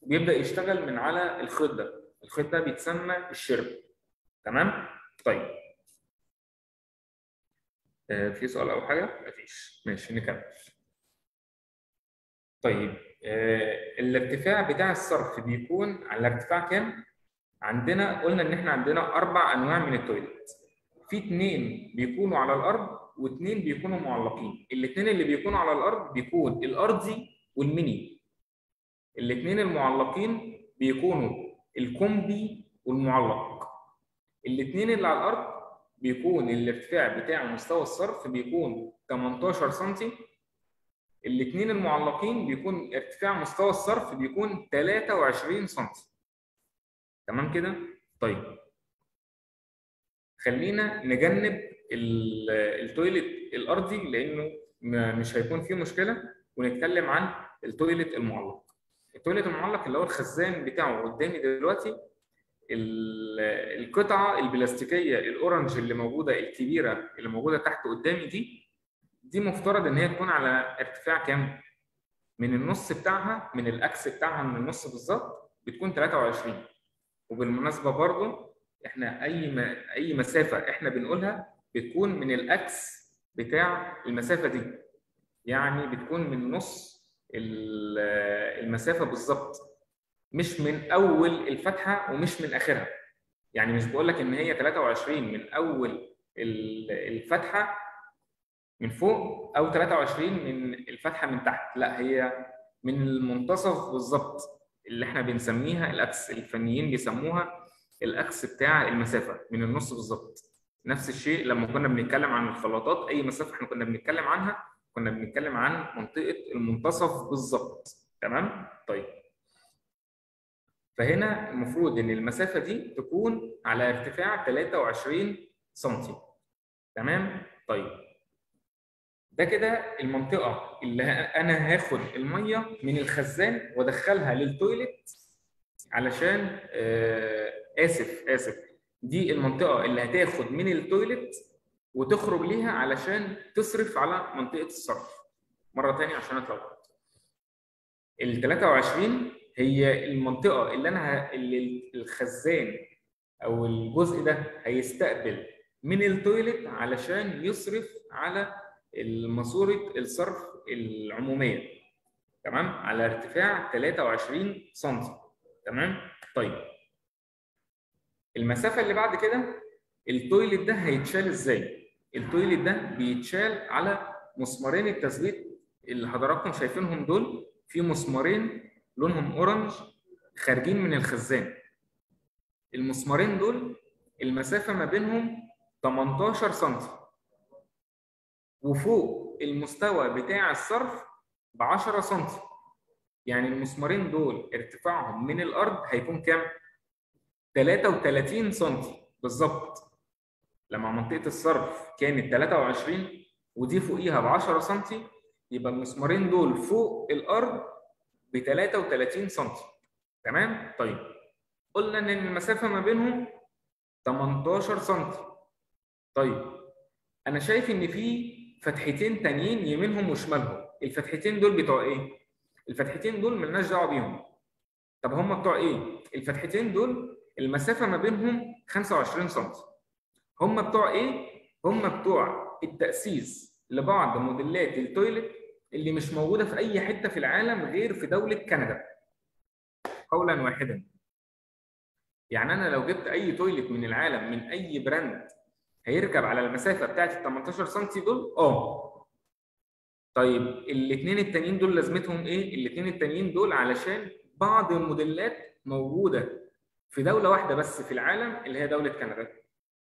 وبيبدأ يشتغل من على الخيط ده. الخيط ده بيتسمى الشرب. تمام؟ طيب. في سؤال أو حاجة؟ مفيش. ماشي نكمل. طيب آه، الارتفاع بتاع الصرف بيكون على ارتفاع كام؟ عندنا قلنا إن إحنا عندنا أربع أنواع من ال toilet في اثنين بيكونوا على الأرض واثنين بيكونوا معلقين. الاثنين اللي بيكونوا على الأرض بيكون الأرضي والميني. الاثنين المعلقين بيكونوا ال combi والمعلق. الاثنين اللي على الأرض بيكون الارتفاع بتاع مستوى الصرف بيكون 18 سم الاثنين المعلقين بيكون ارتفاع مستوى الصرف بيكون 23 سم تمام كده؟ طيب. خلينا نجنب ال- ال toilet الأرضي لأنه مش هيكون فيه مشكلة ونتكلم عن ال toilet المعلق. ال toilet المعلق اللي هو الخزان بتاعه قدامي دلوقتي القطعة البلاستيكية ال orange اللي موجودة الكبيرة اللي موجودة تحت قدامي دي دي مفترض إن هي تكون على ارتفاع كام؟ من النص بتاعها من الاكس بتاعها من النص بالظبط بتكون 23 وبالمناسبة برضو إحنا أي ما أي مسافة إحنا بنقولها بتكون من الاكس بتاع المسافة دي. يعني بتكون من نص ال- المسافة بالظبط. مش من أول الفتحه ومش من آخرها. يعني مش بقول لك إن هي 23 من أول ال- الفتحه من فوق أو 23 من الفتحه من تحت. لا هي من المنتصف بالظبط اللي إحنا بنسميها الاكس الفنيين بيسموها الاكس بتاع المسافة من النص بالظبط. نفس الشيء لما كنا بنتكلم عن الخلاطات أي مسافة إحنا كنا بنتكلم عنها كنا بنتكلم عن منطقة المنتصف بالظبط. تمام؟ طيب. فهنا المفروض إن المسافة دي تكون على ارتفاع 23 سم تمام؟ طيب. ده كده المنطقة اللي أنا هاخد المية من الخزان وأدخلها لل toilet علشان آه آسف آسف. دي المنطقة اللي هتاخد من ال toilet وتخرج ليها علشان تصرف على منطقة الصرف. مرة ثانية عشان أتلخبط. ال 23 هي المنطقة اللي أنا. اللي الخزان أو الجزء ده هيستقبل من التويليت علشان يصرف على ماسوره الصرف العمومية. تمام؟ على ارتفاع 23 سم تمام؟ طيب. المسافة اللي بعد كده ال toilet ده هيتشال إزاي؟ ال toilet ده بيتشال على مسمارين التثبيت اللي حضراتكم شايفينهم دول في مسمارين لونهم orange خارجين من الخزان. المسمارين دول المسافة ما بينهم 18 سم وفوق المستوى بتاع الصرف ب 10 سم يعني المسمارين دول ارتفاعهم من الأرض هيكون كام؟ 33 سم بالظبط. لما منطقة الصرف كانت 23 ودي فوقيها ب 10 سم يبقى المسمارين دول فوق الأرض ب 33 سم تمام؟ طيب. قلنا إن المسافة ما بينهم 18 سم طيب. أنا شايف إن في فتحتين تانيين يمينهم وشمالهم. الفتحتين دول بتوع إيه؟ الفتحتين دول ملناش دعوة بيهم. طب هم بتوع إيه؟ الفتحتين دول المسافة ما بينهم 25 سم هم بتوع إيه؟ هم بتوع التأسيس لبعض موديلات ال toilet اللي مش موجودة في أي حتة في العالم غير في دولة كندا. قولا واحدا. يعني أنا لو جبت أي toilet من العالم من أي brand هيركب على المسافة بتاعت ال 18 سم دول آه. طيب الاثنين التانيين دول لازمتهم إيه؟ الاثنين التانيين دول علشان بعض الموديلات موجودة في دولة واحدة بس في العالم اللي هي دولة كندا.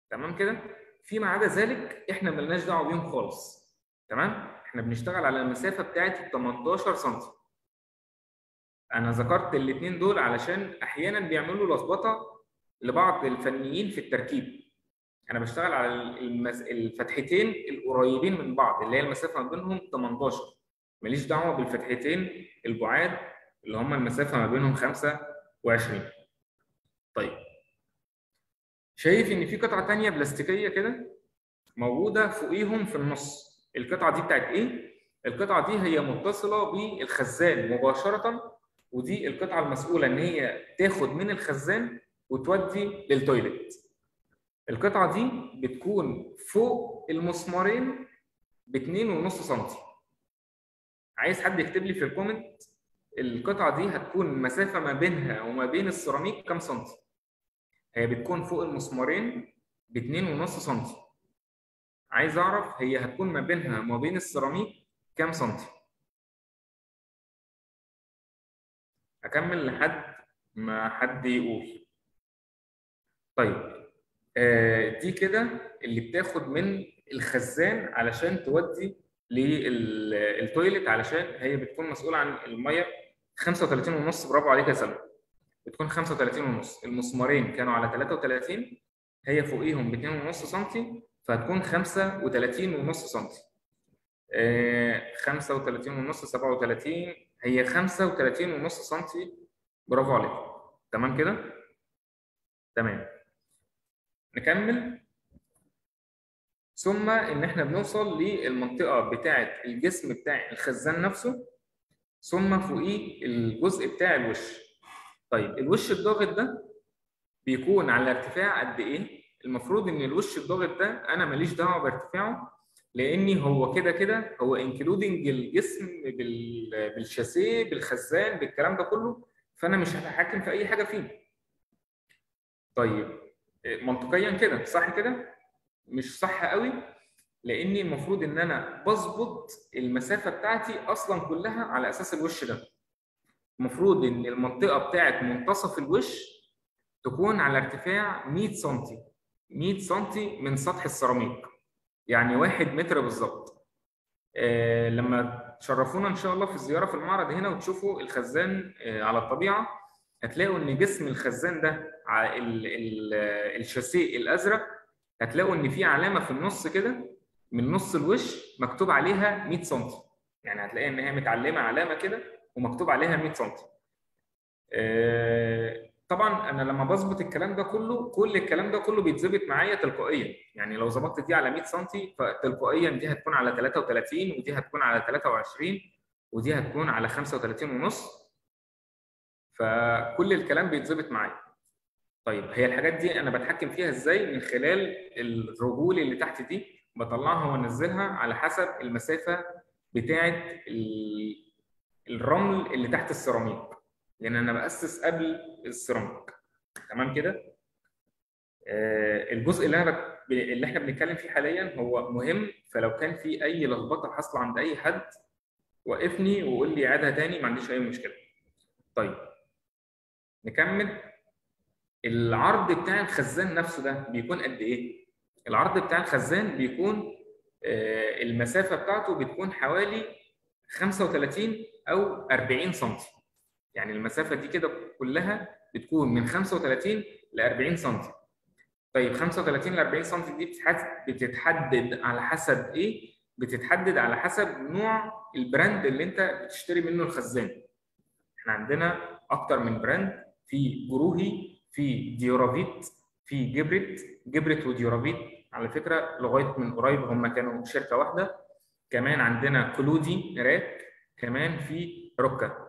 تمام كده؟ فيما عدا ذلك إحنا ملناش دعوة بيهم خالص. تمام؟ إحنا بنشتغل على المسافة بتاعت ال 18 سم أنا ذكرت الاثنين دول علشان أحيانا بيعملوا لخبطة لبعض الفنيين في التركيب. أنا بشتغل على المس... الفتحتين القريبين من بعض اللي هي المسافة ما بينهم 18 ماليش دعوة بالفتحتين البعاد اللي هم المسافة ما بينهم 25 طيب. شايف إن في قطعة ثانية بلاستيكية كده موجودة فوقيهم في النص؟ القطعة دي بتاعت إيه؟ القطعة دي هي متصلة بالخزان مباشرة ودي القطعة المسؤولة إن هي تاخد من الخزان وتودي لل toilet. القطعة دي بتكون فوق المسمارين ب 2.5 سم عايز حد يكتب لي في ال comment القطعة دي هتكون مسافة ما بينها وما بين السيراميك كام سنتي؟ هي بتكون فوق المسمارين ب 2.5 سم عايز أعرف هي هتكون ما بينها وما بين السيراميك كام سنتي؟ هكمل لحد ما حد يقول. طيب آه دي كده اللي بتاخد من الخزان علشان تودي للتويليت علشان هي بتكون مسؤولة عن المية. 35 ونص برافو عليك يا سلمى. بتكون 35 ونص. المسمارين كانوا على 33 هي فوقيهم ب 2 ونص سم فهتكون 35 ونص سم آه 35 ونص 37 هي 35 ونص سم برافو عليك. تمام كده؟ تمام. نكمل. ثم إن إحنا بنوصل للمنطقة بتاعه الجسم بتاع الخزان نفسه ثم فوقيه الجزء بتاع الوش. طيب الوش الضاغط ده بيكون على ارتفاع قد إيه؟ المفروض إن الوش الضاغط ده أنا ماليش دعوة بارتفاعه لأني هو كده كده هو انكلودنج الجسم بال- بالشاسيه بالخزان بالكلام ده كله فأنا مش هتحكم في أي حاجة فيه. طيب منطقيا كده صح كده؟ مش صح قوي لأني المفروض إن أنا بظبط المسافة بتاعتي أصلا كلها على أساس الوش ده. المفروض إن المنطقة بتاعت منتصف الوش تكون على ارتفاع 100 سم 100 سم من سطح السيراميك. يعني 1 متر بالظبط. آه لما تشرفونا إن شاء الله في الزيارة في المعرض هنا وتشوفوا الخزان آه على الطبيعة هتلاقوا إن جسم الخزان ده الشاسيه الأزرق هتلاقوا إن في علامة في النص كده من نص الوش مكتوب عليها 100 سم يعني هتلاقي إن هي متعلمة علامة كده ومكتوب عليها 100 سم طبعا أنا لما بظبط الكلام ده كله كل الكلام ده كله بيتظبط معايا تلقائيا. يعني لو ظبطت دي على 100 سم فتلقائيا دي هتكون على 33 ودي هتكون على 23 ودي هتكون على 35 ونص. فكل الكلام بيتظبط معايا. طيب هي الحاجات دي أنا بتحكم فيها إزاي؟ من خلال الرجول اللي تحت دي بطلعها وانزلها على حسب المسافة بتاعه ال- الرمل اللي تحت السيراميك. لأن أنا بأسس قبل السيراميك. تمام كده؟ آه، الجزء اللي أنا. اللي إحنا بنتكلم فيه حاليا هو مهم فلو كان في أي لخبطة حاصلة عند أي حد وقفني وقول لي عيدها تاني ما عنديش أي مشكلة. طيب نكمل. العرض بتاع الخزان نفسه ده بيكون قد إيه؟ العرض بتاع الخزان بيكون آه، المسافة بتاعته بتكون حوالي 35 أو 40 سم يعني المسافة دي كده كلها بتكون من 35 ل 40 سم طيب 35 ل 40 سم دي بتتحد- بتتحدد على حسب إيه؟ بتتحدد على حسب نوع ال brand اللي أنت بتشتري منه الخزان. إحنا عندنا أكتر من brand في جروهي في ديورافيت في جبرت جبرت وديورافيت على فكرة لغاية من قريب هم كانوا شركة واحدة. كمان عندنا كلودي راك. كمان في روكا.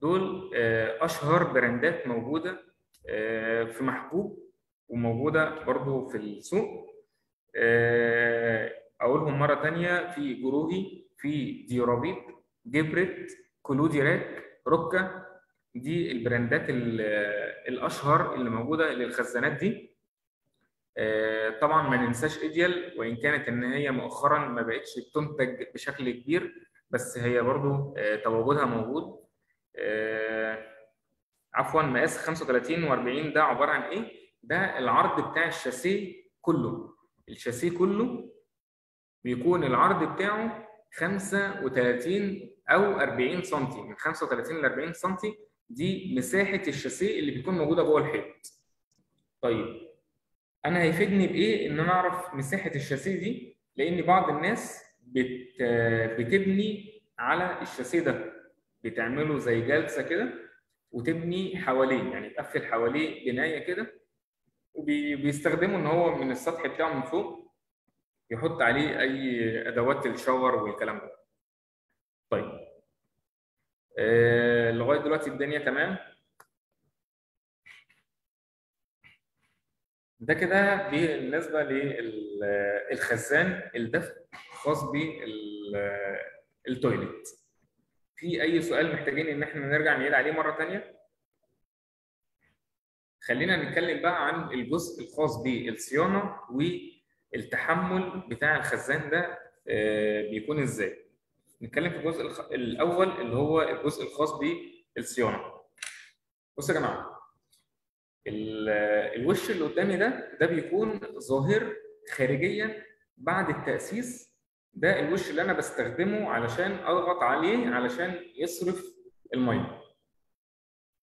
دول آه، أشهر brandات موجودة آه، في محبوب وموجودة برضو في السوق. آه، أقولهم مرة تانية في جروهي في ديورافيت جبرت كلودي راك روكا. دي البراندات ال- الأشهر اللي موجودة للخزانات دي. طبعا ما ننساش إيديال وإن كانت إن هي مؤخرا ما بقتش بتنتج بشكل كبير بس هي برضو تواجدها موجود. عفوا مقاس 35 و40 ده عبارة عن إيه؟ ده العرض بتاع الشاسيه كله الشاسيه كله بيكون العرض بتاعه 35 أو 40 سم من 35 ل 40 سم دي مساحة الشاسيه اللي بتكون موجودة جوه الحيط. طيب أنا هيفيدني بإيه إن أنا أعرف مساحة الشاسيه دي لأن بعض الناس بت بتبني على الشاسيه ده بتعمله زي جلسة كده وتبني حواليه يعني تقفل حواليه بناية كده وبيستخدموا إن هو من السطح بتاعه من فوق يحط عليه أي أدوات الشاور والكلام ده. طيب. آه لغاية دلوقتي الدنيا تمام؟ ده كده بالنسبة للخزان الدفء خاص بالتويليت في أي سؤال محتاجين إن إحنا نرجع نعيد عليه مرة ثانية خلينا نتكلم بقى عن الجزء الخاص بالصيانه والتحمل بتاع الخزان ده آه، بيكون إزاي؟ نتكلم في الجزء الأول اللي هو الجزء الخاص بالصيانه بصوا يا جماعة ال- الوش اللي قدامي ده ده بيكون ظاهر خارجيا بعد التأسيس ده الوش اللي أنا بستخدمه علشان أضغط عليه علشان يصرف المية.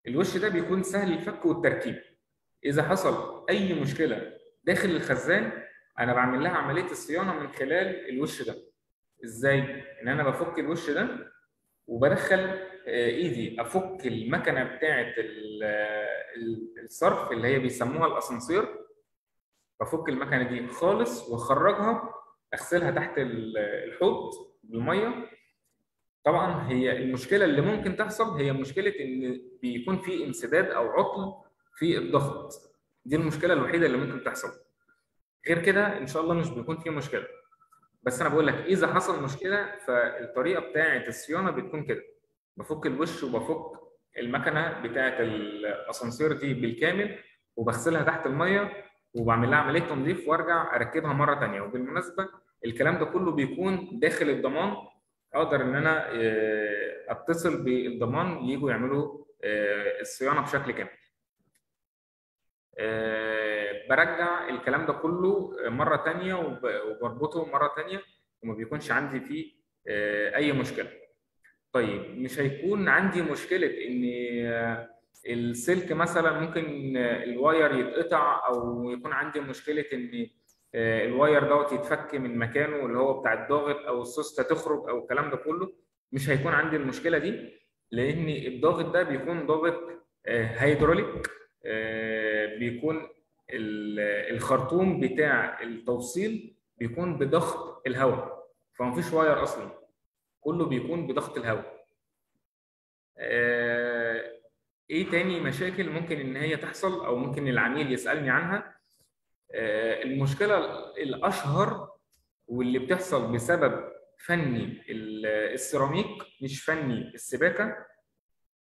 الوش ده بيكون سهل الفك والتركيب. إذا حصل أي مشكلة داخل الخزان أنا بعمل لها عملية الصيانة من خلال الوش ده. إزاي؟ إن أنا بفك الوش ده وبدخل آه، إيدي أفك المكنة بتاعة ال- الصرف اللي هي بيسموها الأسانسير. بفك المكنة دي خالص وأخرجها أغسلها تحت ال- الحوض بالمية. طبعا هي المشكلة اللي ممكن تحصل هي مشكلة إن بيكون في انسداد أو عطل في الضغط. دي المشكلة الوحيدة اللي ممكن تحصل. غير كده إن شاء الله مش بيكون في مشكلة. بس أنا بقول لك إذا حصل مشكلة فالطريقة بتاعة الصيانة بتكون كده. بفك الوش وبفك المكنة بتاعة الأسانسير دي بالكامل وبغسلها تحت المية وبعمل لها عملية تنظيف وأرجع أركبها مرة ثانية وبالمناسبة الكلام ده كله بيكون داخل الضمان أقدر إن أنا آه، أتصل بالضمان يجوا يعملوا آه، الصيانة بشكل كامل. آه، برجع الكلام ده كله مرة وب- وبربطه مرة تانية وما بيكونش عندي فيه أي مشكلة. طيب مش هيكون عندي مشكلة إن السلك مثلا ممكن الواير يتقطع أو يكون عندي مشكلة إن ال wire دوت يتفك من مكانه اللي هو بتاع الضاغط أو السوسته تخرج أو الكلام ده كله. مش هيكون عندي المشكلة دي لأن الضاغط ده بيكون ضاغط آه، هيدروليك. آه، بيكون ال- الخرطوم بتاع التوصيل بيكون بضغط الهواء. فمفيش wire أصلا. كله بيكون بضغط الهواء. آه، إيه تاني مشاكل ممكن إن هي تحصل أو ممكن العميل يسألني عنها؟ آه، المشكلة الأشهر واللي بتحصل بسبب فني ال- السيراميك مش فني السباكة.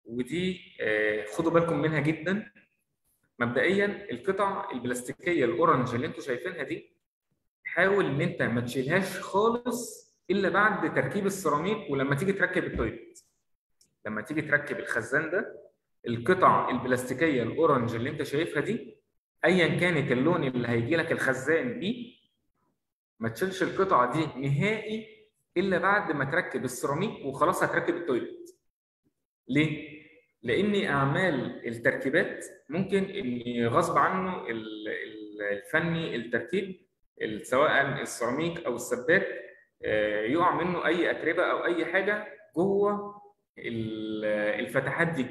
ودي آه، خدوا بالكم منها جدا. مبدئيا القطع البلاستيكية ال orange اللي أنتوا شايفينها دي حاول إن أنت ما تشيلهاش خالص إلا بعد تركيب السيراميك ولما تيجي تركب ال toilet لما تيجي تركب الخزان ده القطع البلاستيكية ال orange اللي انت شايفها دي ايا كانت اللون اللي هيجي لك الخزان بيه ما تشيلش القطعة دي نهائي إلا بعد ما تركب السيراميك وخلاص هتركب ال toilet ليه؟ لأن أعمال التركيبات ممكن إن غصب عنه ال- ال- الفني التركيب ال- سواء السيراميك أو السباك آه، يقع منه أي أتربة أو أي حاجة جوه ال- الفتحات دي.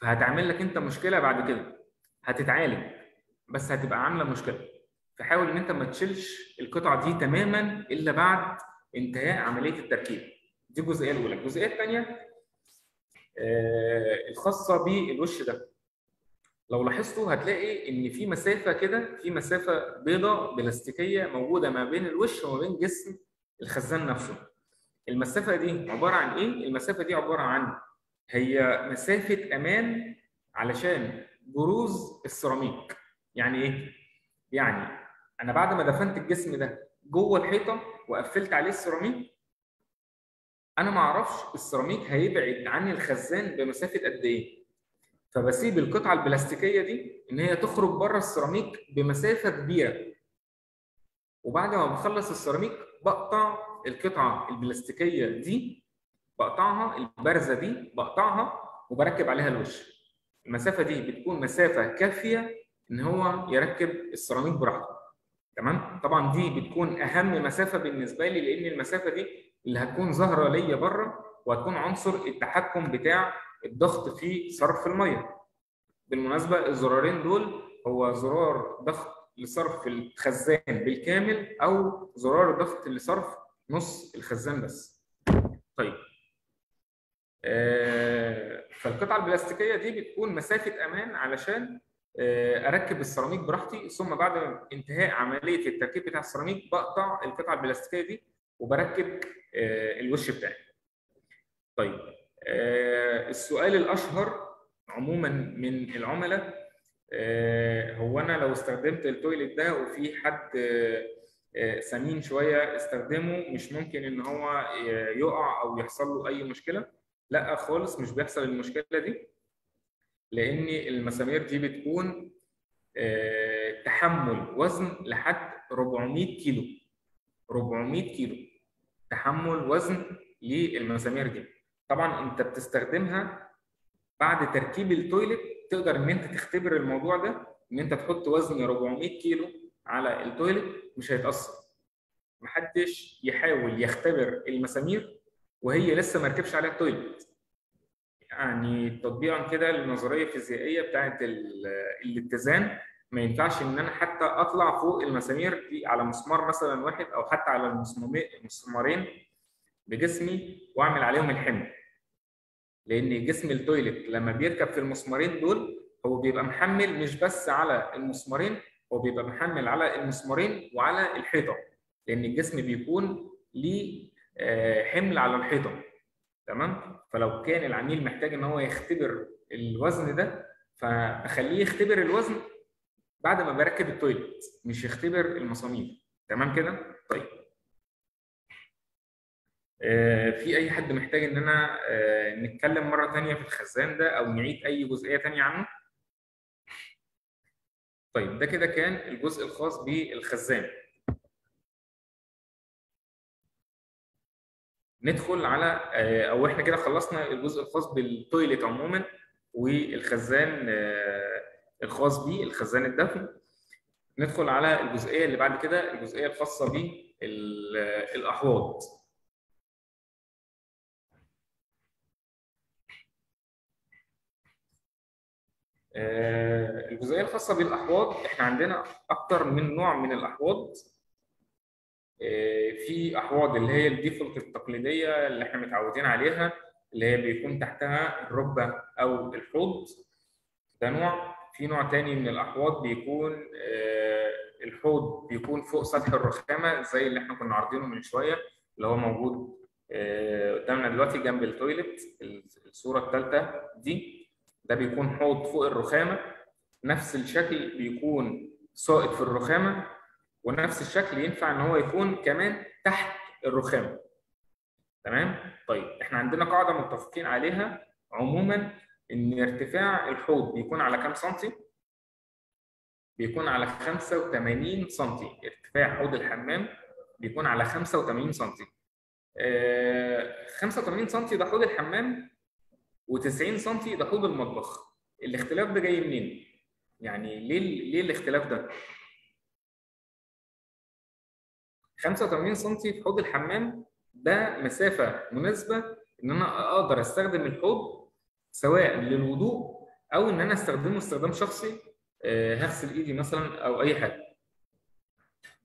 فهتعمل لك أنت مشكلة بعد كده. هتتعالج. بس هتبقى عاملة مشكلة. فحاول إن أنت ما تشيلش القطعة دي تماما إلا بعد انتهاء عملية التركيب. دي الجزئية الأولى. الجزئية الثانية الخاصة بالوش ده. لو لاحظتوا هتلاقي إن في مسافة كده في مسافة بيضاء بلاستيكية موجودة ما بين الوش وما بين جسم الخزان نفسه. المسافة دي عبارة عن إيه؟ المسافة دي عبارة عن هي مسافة أمان علشان بروز السيراميك. يعني إيه؟ يعني أنا بعد ما دفنت الجسم ده جوه الحيطة وقفلت عليه السيراميك أنا ما أعرفش السيراميك هيبعد عن الخزان بمسافة قد إيه. فبسيب القطعة البلاستيكية دي إن هي تخرج بره السيراميك بمسافة كبيرة. وبعد ما بخلص السيراميك بقطع القطعة البلاستيكية دي بقطعها البارزة دي بقطعها وبركب عليها الوش. المسافة دي بتكون مسافة كافية إن هو يركب السيراميك براحته. تمام؟ طبعا دي بتكون أهم مسافة بالنسبة لي لأن المسافة دي اللي هتكون ظاهرة ليا بره وهتكون عنصر التحكم بتاع الضغط في صرف المية. بالمناسبة الزرارين دول هو زرار ضغط لصرف الخزان بالكامل أو زرار ضغط لصرف نص الخزان بس. طيب. آه فالقطعة البلاستيكية دي بتكون مسافة أمان علشان أركب السيراميك براحتي ثم بعد انتهاء عملية التركيب بتاع السيراميك بقطع القطعة البلاستيكية دي وبركب آه الوش بتاعي. طيب آه السؤال الأشهر عموما من العملاء آه هو أنا لو استخدمت ال toilet ده وفي حد آه سمين شوية استخدمه مش ممكن إن هو يقع أو يحصل له أي مشكلة؟ لأ خالص مش بيحصل المشكلة دي. لأن المسامير دي بتكون تحمل وزن لحد 400 كيلو. 400 كيلو. تحمل وزن للمسامير دي. طبعا أنت بتستخدمها بعد تركيب التويلت تقدر إن أنت تختبر الموضوع ده إن أنت تحط وزن 400 كيلو على ال toilet مش هيتأثر. محدش يحاول يختبر المسامير وهي لسه ما ركبش عليها ال toilet يعني تطبيقا كده للنظرية الفيزيائية بتاعت الاتزان. ما ينفعش إن أنا حتى أطلع فوق المسامير دي على مسمار مثلا واحد أو حتى على المسمارين بجسمي وأعمل عليهم الحمل. لأن جسم ال toilet لما بيركب في المسمارين دول هو بيبقى محمل مش بس على المسمارين هو بيبقى محمل على المسمارين وعلى الحيطة. لأن الجسم بيكون ليه آه، حمل على الحيطة. تمام؟ فلو كان العميل محتاج إن هو يختبر الوزن ده فأخليه يختبر الوزن بعد ما بركب ال toilet مش يختبر المسامير. تمام كده؟ طيب. آه، في أي حد محتاج إن أنا آه، نتكلم مرة تانية في الخزان ده أو نعيد أي جزئية تانية عنه؟ طيب ده كده كان الجزء الخاص بالخزان. ندخل على آه، أو إحنا كده خلصنا الجزء الخاص بالتويليت عموما والخزان آه، الخاص بيه الخزان الدفن. ندخل على الجزئية اللي بعد كده الجزئية الخاصة بالاحواض آه، الجزئية الخاصة بالأحواض إحنا عندنا أكتر من نوع من الأحواض. في أحواض اللي هي الديفولت التقليدية اللي إحنا متعودين عليها اللي هي بيكون تحتها الركبة أو الحوض. ده نوع. في نوع تاني من الأحواض بيكون آه، الحوض بيكون فوق سطح الرخامة زي اللي إحنا كنا عارضينه من شوية اللي هو موجود آه، قدامنا دلوقتي جنب التويلت الصورة الثالثه دي. ده بيكون حوض فوق الرخامة. نفس الشكل بيكون ساقط في الرخامة. ونفس الشكل ينفع إن هو يكون كمان تحت الرخامه تمام؟ طيب إحنا عندنا قاعدة متفقين عليها عموما إن ارتفاع الحوض بيكون على كام سنتي؟ بيكون على 85 سنتي. ارتفاع حوض الحمام بيكون على 85 سنتي. آه 85 سنتي ده حوض الحمام و90 سنتي ده حوض المطبخ. الاختلاف ده جاي منين؟ يعني ليه ليه الاختلاف ده؟ 85 سم في حوض الحمام ده مسافة مناسبة إن أنا أقدر أستخدم الحوض سواء للوضوء أو إن أنا أستخدمه استخدام شخصي آه، هغسل إيدي مثلا أو أي حاجة.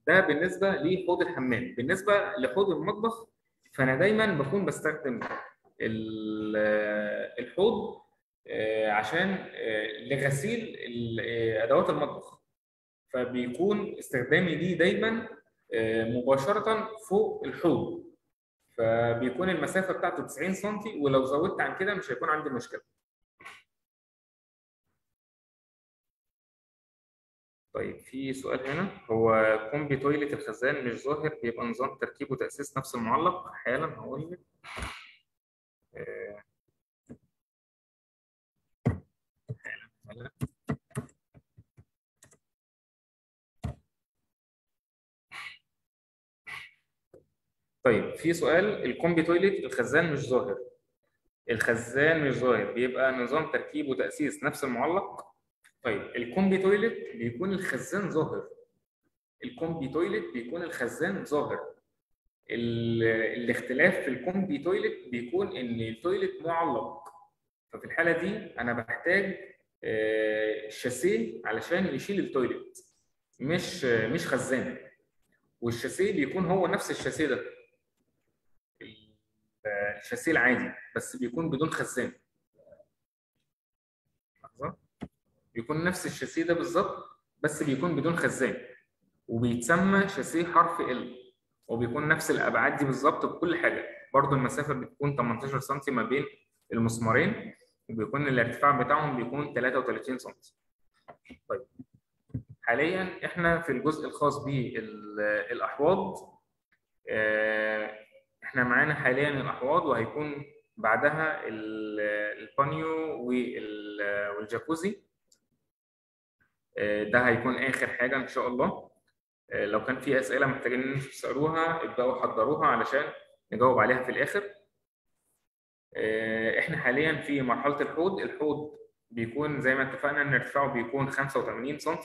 ده بالنسبة لحوض الحمام. بالنسبة لحوض المطبخ فأنا دايما بكون بستخدم آه، الحوض آه، عشان لغسيل أدوات المطبخ. فبيكون استخدامي ليه دايما مباشرة فوق الحوض. فبيكون المسافة بتاعته 90 سم ولو زودت عن كده مش هيكون عندي مشكلة. طيب في سؤال هنا. هو combi toilet الخزان مش ظاهر بيبقى نظام تركيب وتأسيس نفس المعلق؟ حالا هقول لك. آه، حالا حالا. طيب في سؤال ال combi toilet الخزان مش ظاهر. الخزان مش ظاهر بيبقى نظام تركيب وتأسيس نفس المعلق. طيب ال combi toilet بيكون الخزان ظاهر. ال combi toilet بيكون الخزان ظاهر. ال- الاختلاف في ال combi toilet بيكون إن ال toilet معلق. ففي الحالة دي أنا بحتاج آه، chassis علشان يشيل ال toilet مش مش خزان. والشاسيه بيكون هو نفس الشاسيه ده. الشاسيه العادي بس بيكون بدون خزان. لحظة. بيكون نفس الشاسيه ده بالظبط بس بيكون بدون خزان. وبيتسمى شاسيه حرف ال وبيكون نفس الأبعاد دي بالظبط بكل حاجة. برضو المسافة بتكون 18 سم ما بين المسمارين وبيكون الارتفاع بتاعهم بيكون 33 سم طيب. حاليا إحنا في الجزء الخاص بالاحواض إحنا معانا حاليا الأحواض وهيكون بعدها ال- البانيو وال- والجاكوزي. آه، ده هيكون آخر حاجة إن شاء الله. آه، لو كان في أسئلة محتاجين إن تسألوها ابدأوا حضروها علشان نجاوب عليها في الآخر. آه، إحنا حاليا في مرحلة الحوض. الحوض بيكون زي ما اتفقنا إن ارتفاعه بيكون 85 سم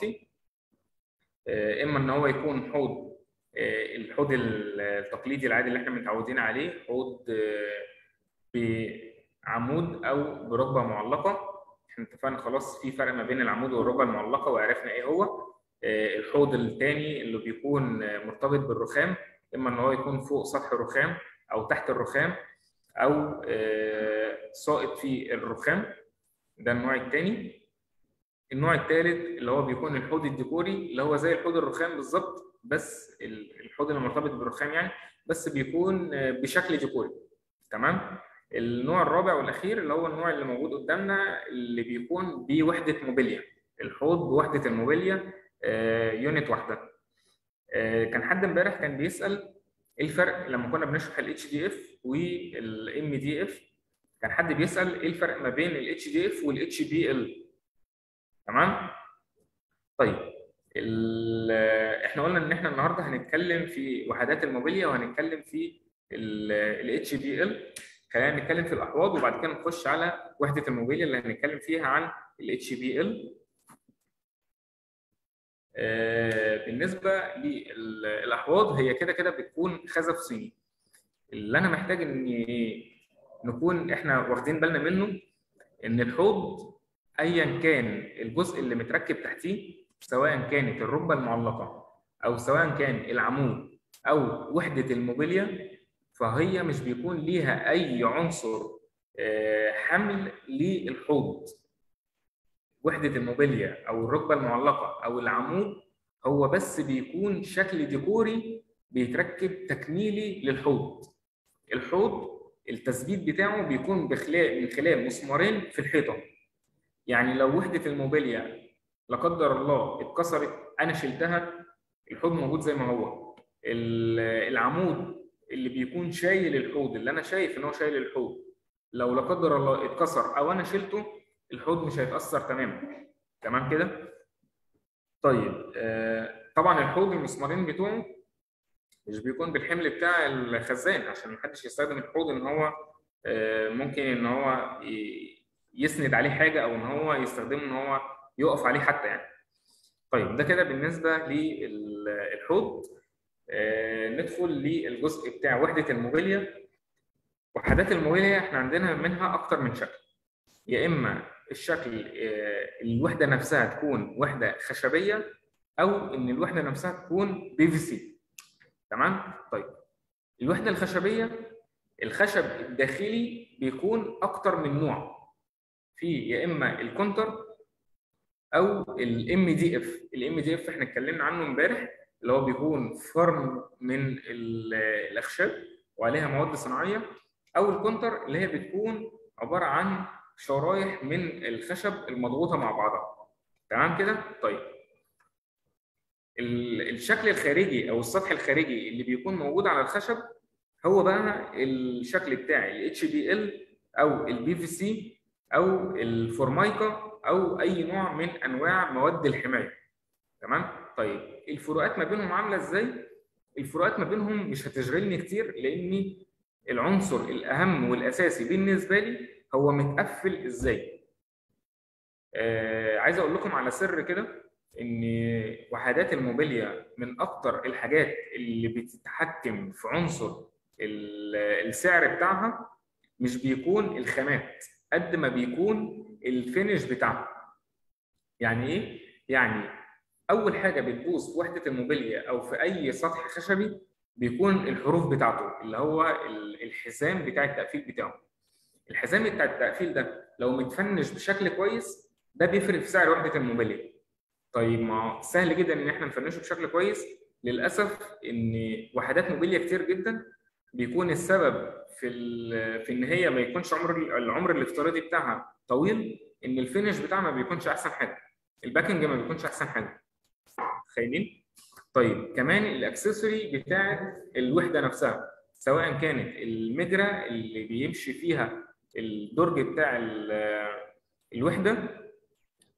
إما إن هو يكون حوض الحوض التقليدي العادي اللي إحنا متعودين عليه حوض آه، بعمود أو بركبة معلقة. إحنا اتفقنا خلاص في فرق ما بين العمود والركبة المعلقة وعرفنا إيه هو. آه، الحوض الثاني اللي بيكون آه، مرتبط بالرخام إما إن هو يكون فوق سطح الرخام أو تحت الرخام أو آه، ساقط في الرخام. ده النوع الثاني النوع الثالث اللي هو بيكون الحوض الديكوري اللي هو زي الحوض الرخام بالظبط بس ال- الحوض اللي مرتبط بالرخام يعني بس بيكون آه، بشكل ديكوري. تمام؟ النوع الرابع والأخير اللي هو النوع اللي موجود قدامنا اللي بيكون بوحده موبيليا. الحوض بوحدة الموبيليا آه، unit واحدة. آه، كان حد امبارح كان بيسأل إيه الفرق لما كنا بنشرح ال HDF وال MDF كان حد بيسأل إيه الفرق ما بين ال HDF وال HPL تمام؟ طيب ال- إحنا قلنا ان إحنا النهارده هنتكلم في وحدات الموبيليا وهنتكلم في ال HPL خلينا نتكلم في الأحواض وبعد كده نخش على وحدة الموبيليا اللي هنتكلم فيها عن ال HPL بالنسبة للأحواض هي كده كده بتكون خزف صيني. اللي أنا محتاج ان نكون إحنا واخدين بالنا منه إن الحوض ايا كان الجزء اللي متركب تحتيه سواء كانت الركبة المعلقة أو سواء كان العمود أو وحدة الموبيليا فهي مش بيكون ليها أي عنصر آه، حمل للحوض. وحدة الموبيليا أو الركبة المعلقة أو العمود هو بس بيكون شكل ديكوري بيتركب تكميلي للحوض. الحوض التثبيت بتاعه بيكون بخلال من خلال مسمارين في الحيطة. يعني لو وحدة الموبيليا لا قدر الله اتكسرت أنا شلتها الحوض موجود زي ما هو. ال- العمود اللي بيكون شايل الحوض اللي أنا شايف إن هو شايل الحوض لو لا قدر الله اتكسر أو أنا شلته الحوض مش هيتأثر تماما. تمام كده؟ طيب آه، طبعا الحوض المسمارين بتوعه مش بيكون بالحمل بتاع الخزان عشان محدش يستخدم الحوض إن هو آه، ممكن إن هو يسند عليه حاجة أو إن هو يستخدمه إن هو يقف عليه حتى يعني. طيب ده كده بالنسبة للحوض. آه، ندخل للجزء بتاع وحدة الموبيليا. وحدات الموبيليا إحنا عندنا منها أكتر من شكل. يا إما الشكل آه، الوحدة نفسها تكون وحدة خشبية أو إن الوحدة نفسها تكون PVC. تمام؟ طيب الوحدة الخشبية الخشب الداخلي بيكون أكتر من نوع. في يا إما الكونتر أو ال MDF ال MDF إحنا اتكلمنا عنه إمبارح اللي هو بيكون فرم من ال- الأخشاب وعليها مواد صناعية أو الكونتر اللي هي بتكون عبارة عن شرايح من الخشب المضغوطة مع بعضها. تمام كده؟ طيب. ال- الشكل الخارجي أو السطح الخارجي اللي بيكون موجود على الخشب هو بقى ال HPL أو ال PVC أو الفورمايكا أو أي نوع من أنواع مواد الحماية. تمام؟ طيب الفروقات ما بينهم عاملة إزاي؟ الفروقات ما بينهم مش هتشغلني كتير لأني العنصر الأهم والأساسي بالنسبة لي هو متقفل إزاي. آه عايز أقول لكم على سر كده إن وحدات الموبيليا من أكتر الحاجات اللي بتتحكم في عنصر ال- السعر بتاعها مش بيكون الخامات. قد ما بيكون الفينش بتاعها يعني إيه؟ يعني أول حاجة بتبوظ في وحدة الموبيليا أو في أي سطح خشبي بيكون الحروف بتاعته اللي هو ال- الحزام بتاع التقفيل بتاعه. الحزام بتاع التقفيل ده لو متفنش بشكل كويس ده بيفرق في سعر وحدة الموبيليا. طيب ما سهل جدا إن إحنا نفنشه بشكل كويس. للأسف إن وحدات موبيليا كتير جدا بيكون السبب في في إن هي ما يكونش عمر العمر الافتراضي بتاعها طويل إن الفينش بتاعها ما بيكونش أحسن حاجة. ال packing ما بيكونش أحسن حاجة. متخيلين طيب كمان ال accessory بتاعت الوحدة نفسها سواء كانت المجرى اللي بيمشي فيها الدرج بتاع ال- الوحدة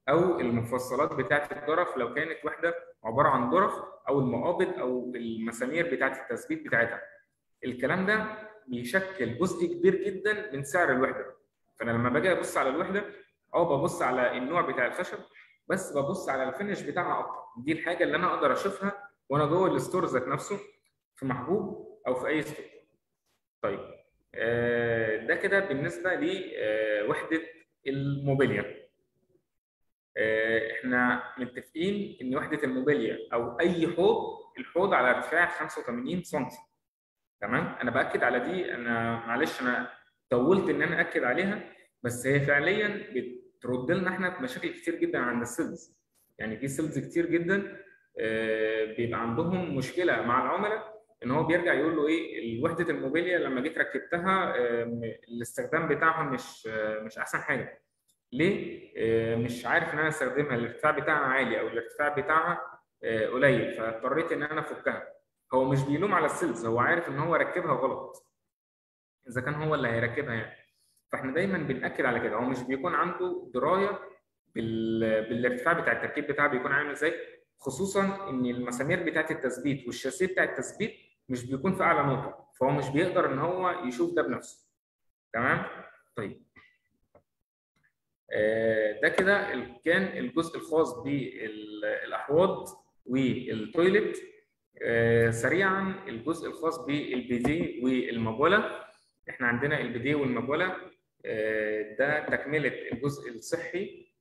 أو المفصلات بتاعت الضلف لو كانت وحدة عبارة عن ضلف أو المقابض أو المسامير بتاعت التثبيت بتاعتها. الكلام ده بيشكل جزء كبير جدا من سعر الوحدة. فأنا لما باجي أبص على الوحدة أه ببص على النوع بتاع الخشب بس ببص على ال finish بتاعها أكتر. دي الحاجة اللي أنا أقدر أشوفها وأنا جوه ال store ذات نفسه في محجوب أو في أي store. طيب آه، ده كده بالنسبة لوحده الموبيليا. آه، إحنا متفقين إن وحدة الموبيليا أو أي حوض الحوض على ارتفاع 85 سم تمام؟ أنا بأكد على دي أنا معلش أنا طولت إن أنا اكد عليها بس هي فعليا ترد لنا إحنا مشاكل كتير جدا عند ال sales. يعني في sales كتير جدا آه، بيبقى عندهم مشكلة مع العملاء إن هو بيرجع يقول له إيه وحدة الموبيليا لما جيت ركبتها الاستخدام بتاعها مش آه، مش أحسن حاجة. ليه؟ آه، مش عارف إن أنا أستخدمها الارتفاع بتاعها عالي أو الارتفاع بتاعها قليل فاضطريت إن أنا أفكها. هو مش بيلوم على السيلز هو عارف إن هو ركبها غلط. إذا كان هو اللي هيركبها يعني. فإحنا دايما بنأكد على كده. هو مش بيكون عنده دراية بال... بالارتفاع بتاع التركيب بتاعه بيكون عامل إزاي؟ خصوصا إن المسامير بتاعة التثبيت والشاسيه بتاع التثبيت مش بيكون في أعلى نقطة. فهو مش بيقدر إن هو يشوف ده بنفسه. تمام؟ طيب. آه، ده كده كان الجزء الخاص بالأحواض والتويلت سريعا الجزء الخاص بالبيدي والمبوله إحنا عندنا البيدي والمبوله آه، ده تكملة الجزء الصحي.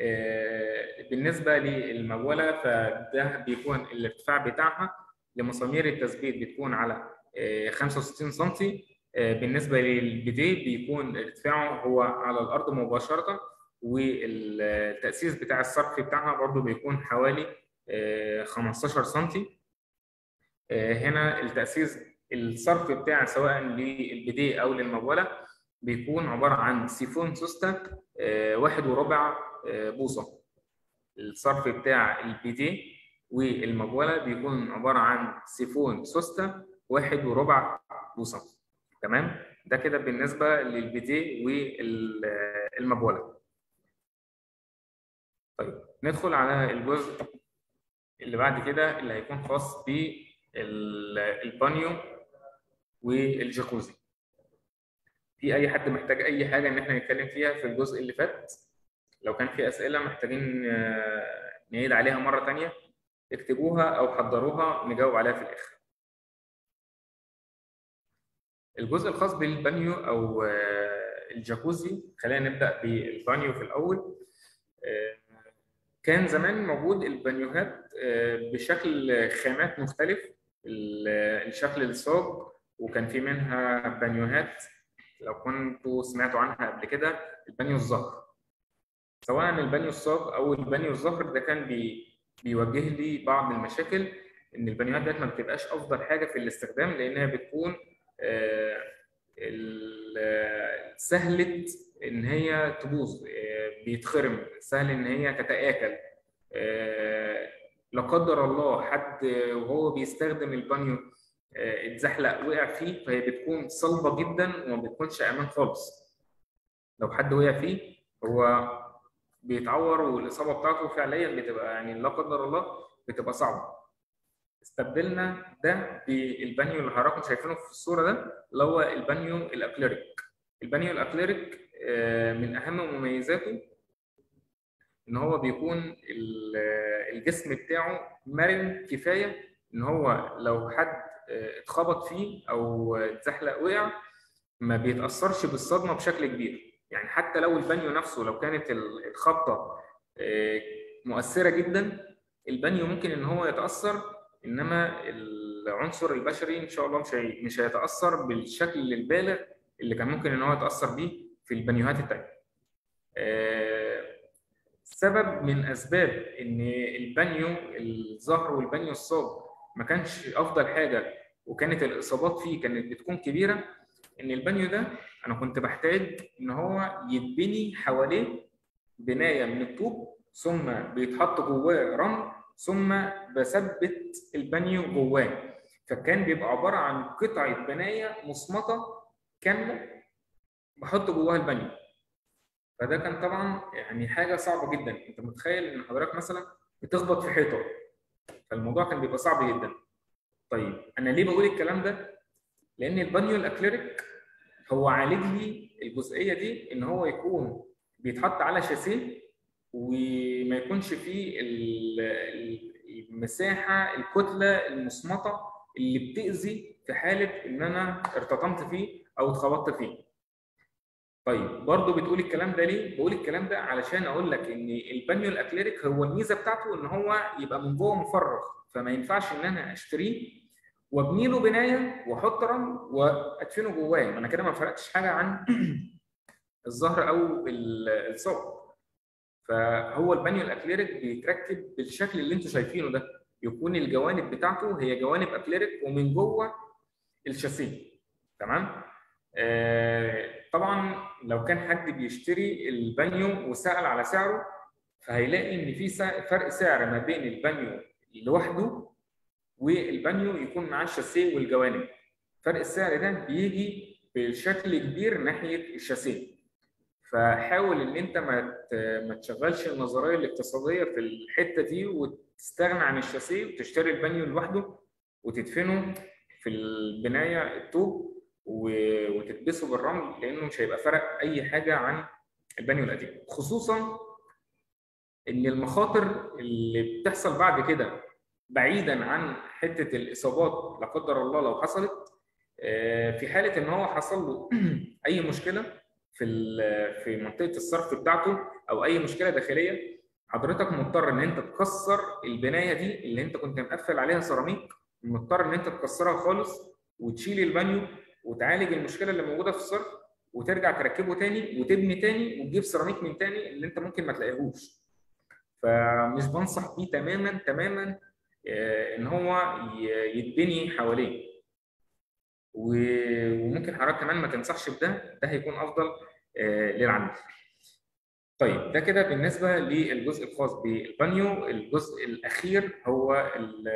آه، بالنسبة للمبوله فده بيكون الارتفاع بتاعها لمسامير التثبيت بتكون على آه، 65 سم بالنسبة للبيدي بيكون ارتفاعه هو على الأرض مباشرة والتأسيس بتاع الصرف بتاعها برضو بيكون حوالي آه، 15 سم. هنا التأسيس الصرف بتاع سواء للبيدي أو للمبوله بيكون عبارة عن سيفون سوسته آه، واحد وربع آه، بوصة. الصرف بتاع البيدي والمبوله بيكون عبارة عن سيفون سوسته واحد وربع بوصة. تمام؟ ده كده بالنسبة للبيدي والمبوله طيب ندخل على الجزء اللي بعد كده اللي هيكون خاص بالبانيو والجاكوزي. في أي حد محتاج أي حاجة إن إحنا نتكلم فيها في الجزء اللي فات؟ لو كان في أسئلة محتاجين آه، نعيد عليها مرة تانية اكتبوها أو حضروها نجاوب عليها في الآخر. الجزء الخاص بالبانيو أو آه، الجاكوزي خلينا نبدأ بالبانيو في الأول. آه، كان زمان موجود البانيوهات آه، بشكل خامات مختلف. ال- الشكل الصاج وكان في منها بانيوهات. لو كنتوا سمعتوا عنها قبل كده البانيو الزهر. سواء البانيو الصاج أو البانيو الزهر ده كان بي بيوجه لي بعض المشاكل إن البانيوهات ديت ما بتبقاش أفضل حاجة في الاستخدام لأنها بتكون آه، سهله إن هي تبوظ آه، بيتخرم. سهل إن هي تتآكل. آه، لا قدر الله حد وهو بيستخدم البانيو آه، اتزحلق وقع فيه فهي بتكون صلبة جدا وما بتكونش أمان خالص. لو حد وقع فيه هو بيتعور والإصابة بتاعته فعليا بتبقى يعني لا قدر الله بتبقى صعبة. استبدلنا ده بالبانيو اللي حضراتكم شايفينه في الصورة ده اللي هو البانيو الأكريليك. البانيو الأكريليك من أهم مميزاته إن هو بيكون ال- الجسم بتاعه مرن كفاية إن هو لو حد آه، اتخبط فيه أو اتزحلق وقع ما بيتأثرش بالصدمة بشكل كبير. يعني حتى لو البانيو نفسه لو كانت ال- الخبطة آه، مؤثرة جدا البانيو ممكن إن هو يتأثر إنما العنصر البشري إن شاء الله مش مش هيتأثر بالشكل البالغ اللي كان ممكن إن هو يتأثر بيه في البانيوهات التانية. آه، سبب من أسباب إن البانيو الزهر والبانيو الصاج ما كانش أفضل حاجة وكانت الإصابات فيه كانت بتكون كبيرة إن البانيو ده أنا كنت بحتاج إن هو يتبني حواليه بناية من الطوب ثم بيتحط جواه رمل ثم بثبت البانيو جواه. فكان بيبقى عبارة عن قطعة بناية مصمطة كاملة بحط جواها البانيو. فده كان طبعا يعني حاجة صعبة جدا. أنت متخيل إن حضرتك مثلا بتخبط في حيطة فالموضوع كان بيبقى صعب جدا. طيب أنا ليه بقول الكلام ده؟ لأن البانيو الأكليريك هو عالج لي الجزئية دي إن هو يكون بيتحط على شاسيه وما يكونش فيه ال- ال- المساحة الكتلة المصمطة اللي بتأذي في حالة إن أنا ارتطمت فيه أو اتخبطت فيه. طيب برضه بتقول الكلام ده ليه؟ بقول الكلام ده علشان أقول لك إن البانيو الأكليريك هو الميزة بتاعته إن هو يبقى من جوه مفرغ فما ينفعش إن أنا أشتريه وابني له بناية وأحط رمل وأدفنه جواه. أنا كده ما فرقتش حاجة عن الزهر أو ال- الصلب فهو البانيو الأكليريك بيتركب بالشكل اللي أنتم شايفينه ده. يكون الجوانب بتاعته هي جوانب أكليريك ومن جوه الشاسيه. تمام؟ آه، طبعا لو كان حد بيشتري البانيو وسأل على سعره فهيلاقي إن في فرق سعر ما بين البانيو لوحده والبانيو يكون معاه الشاسيه والجوانب. فرق السعر ده بيجي بشكل كبير ناحية الشاسيه. فحاول إن أنت ما ما تشغلش النظرية الاقتصادية في الحتة دي وتستغنى عن الشاسيه وتشتري البانيو لوحده وتدفنه في البناية الطوب. وتكبسه بالرمل لأنه مش هيبقى فرق أي حاجة عن البانيو القديم. خصوصا إن المخاطر اللي بتحصل بعد كده بعيدا عن حتة الإصابات لا قدر الله لو حصلت آه، في حالة إن هو حصل له أي مشكلة في في منطقة الصرف بتاعته أو أي مشكلة داخلية حضرتك مضطر إن أنت تكسر البناية دي اللي أنت كنت مقفل عليها سيراميك مضطر إن أنت تكسرها خالص وتشيل البانيو وتعالج المشكلة اللي موجودة في الصرف وترجع تركبه تاني وتبني تاني وتجيب سيراميك من تاني اللي انت ممكن ما تلاقيهوش. فمش بنصح بيه تماما تماما آه، إن هو يتبني حواليه. وممكن حضرتك كمان ما تنصحش بده ده هيكون أفضل آه، للعميل. طيب ده كده بالنسبة للجزء الخاص بالبانيو. الجزء الأخير هو ال-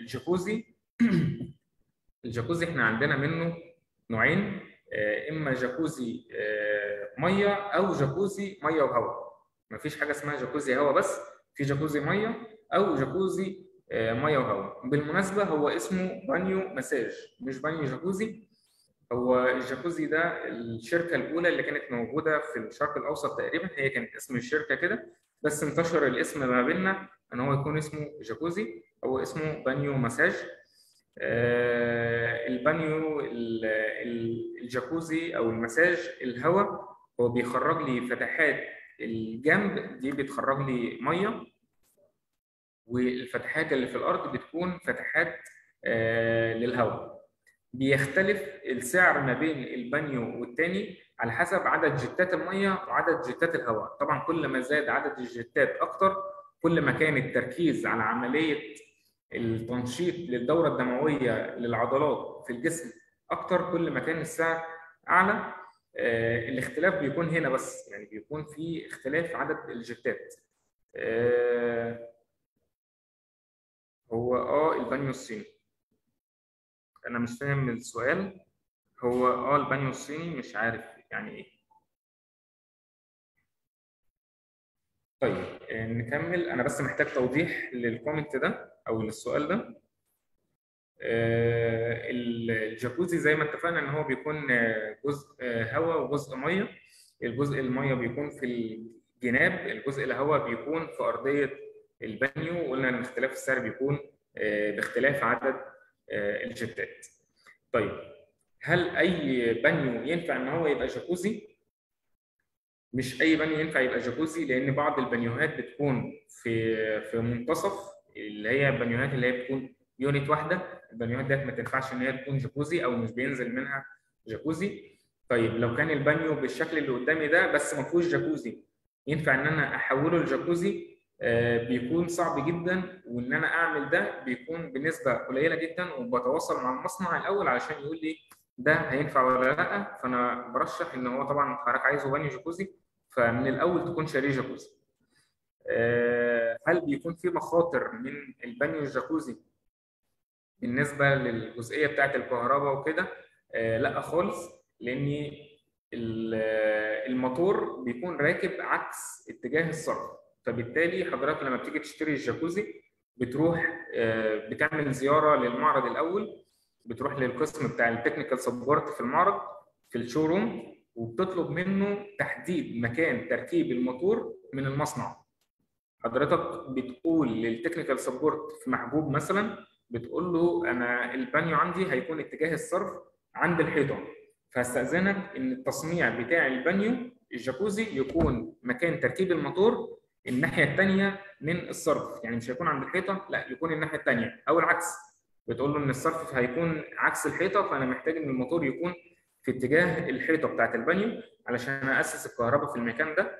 الجاكوزي. الجاكوزي إحنا عندنا منه نوعين آه، إما جاكوزي آه، مية أو جاكوزي مية وهواء. مفيش حاجة اسمها جاكوزي هواء بس في جاكوزي مية أو جاكوزي آه، مية وهواء. بالمناسبة هو اسمه بانيو مساج مش بانيو جاكوزي. هو الجاكوزي ده الشركة الأولى اللي كانت موجودة في الشرق الأوسط تقريبا. هي كانت اسم الشركة كده بس انتشر الاسم ما بيننا إن هو يكون اسمه جاكوزي هو اسمه بانيو مساج. البانيو ال- ال- الجاكوزي أو المساج الهواء هو بيخرج لي فتحات الجنب دي بتخرج لي مية. والفتحات اللي في الأرض بتكون فتحات آه، للهواء. بيختلف السعر ما بين البانيو والتاني على حسب عدد جتات المية وعدد جتات الهواء. طبعا كل ما زاد عدد الجتات أكتر كل ما كان التركيز على عملية التنشيط للدورة الدموية للعضلات في الجسم أكتر كل ما كان السعر أعلى آه، الاختلاف بيكون هنا بس يعني بيكون في اختلاف عدد الجتات آه، هو آه البانيو الصيني. أنا مش فاهم السؤال. هو آه البانيو الصيني مش عارف يعني إيه. طيب آه، نكمل. أنا بس محتاج توضيح لل comment ده. أو للسؤال ده. آه، الجاكوزي زي ما اتفقنا إن هو بيكون آه، جزء آه، هواء وجزء مية. الجزء المية بيكون في الجناب الجزء الهواء بيكون في أرضية البانيو. وقلنا إن اختلاف السعر بيكون باختلاف عدد الجتات طيب هل أي بانيو ينفع إن هو يبقى جاكوزي؟ مش أي بانيو ينفع يبقى جاكوزي لأن بعض البانيوهات بتكون في في منتصف. اللي هي البانيوهات اللي هي بتكون unit واحدة. البانيوهات ديت ما تنفعش إن هي تكون جاكوزي أو مش بينزل منها جاكوزي. طيب لو كان البانيو بالشكل اللي قدامي ده بس ما فيهوش جاكوزي ينفع إن أنا أحوله لجاكوزي؟ آه، بيكون صعب جدا وإن أنا أعمل ده بيكون بنسبة قليلة جدا وبتواصل مع المصنع الأول علشان يقول لي ده هينفع ولا لأ. فأنا برشح إن هو طبعا حضرتك عايزه بانيو جاكوزي فمن الأول تكون شاريه جاكوزي. هل بيكون في مخاطر من البانيو الجاكوزي بالنسبة للجزئية بتاعة الكهرباء وكده؟ آه، لأ خالص لأن ال- الموتور بيكون راكب عكس اتجاه الصرف فبالتالي حضرتك لما بتيجي تشتري الجاكوزي بتروح آه، بتعمل زيارة للمعرض الأول بتروح للقسم بتاع ال technical support في المعرض في ال showroom وبتطلب منه تحديد مكان تركيب الموتور من المصنع. حضرتك بتقول لل technical support في محجوب مثلا بتقول له أنا البانيو عندي هيكون اتجاه الصرف عند الحيطه فاستأذنك إن التصنيع بتاع البانيو الجاكوزي يكون مكان تركيب الموتور الناحية الثانية من الصرف. يعني مش هيكون عند الحيطة لا يكون الناحية الثانية أو العكس. بتقول له إن الصرف هيكون عكس الحيطة فأنا محتاج إن الموتور يكون في اتجاه الحيطة بتاعت البانيو علشان أسس الكهرباء في المكان ده.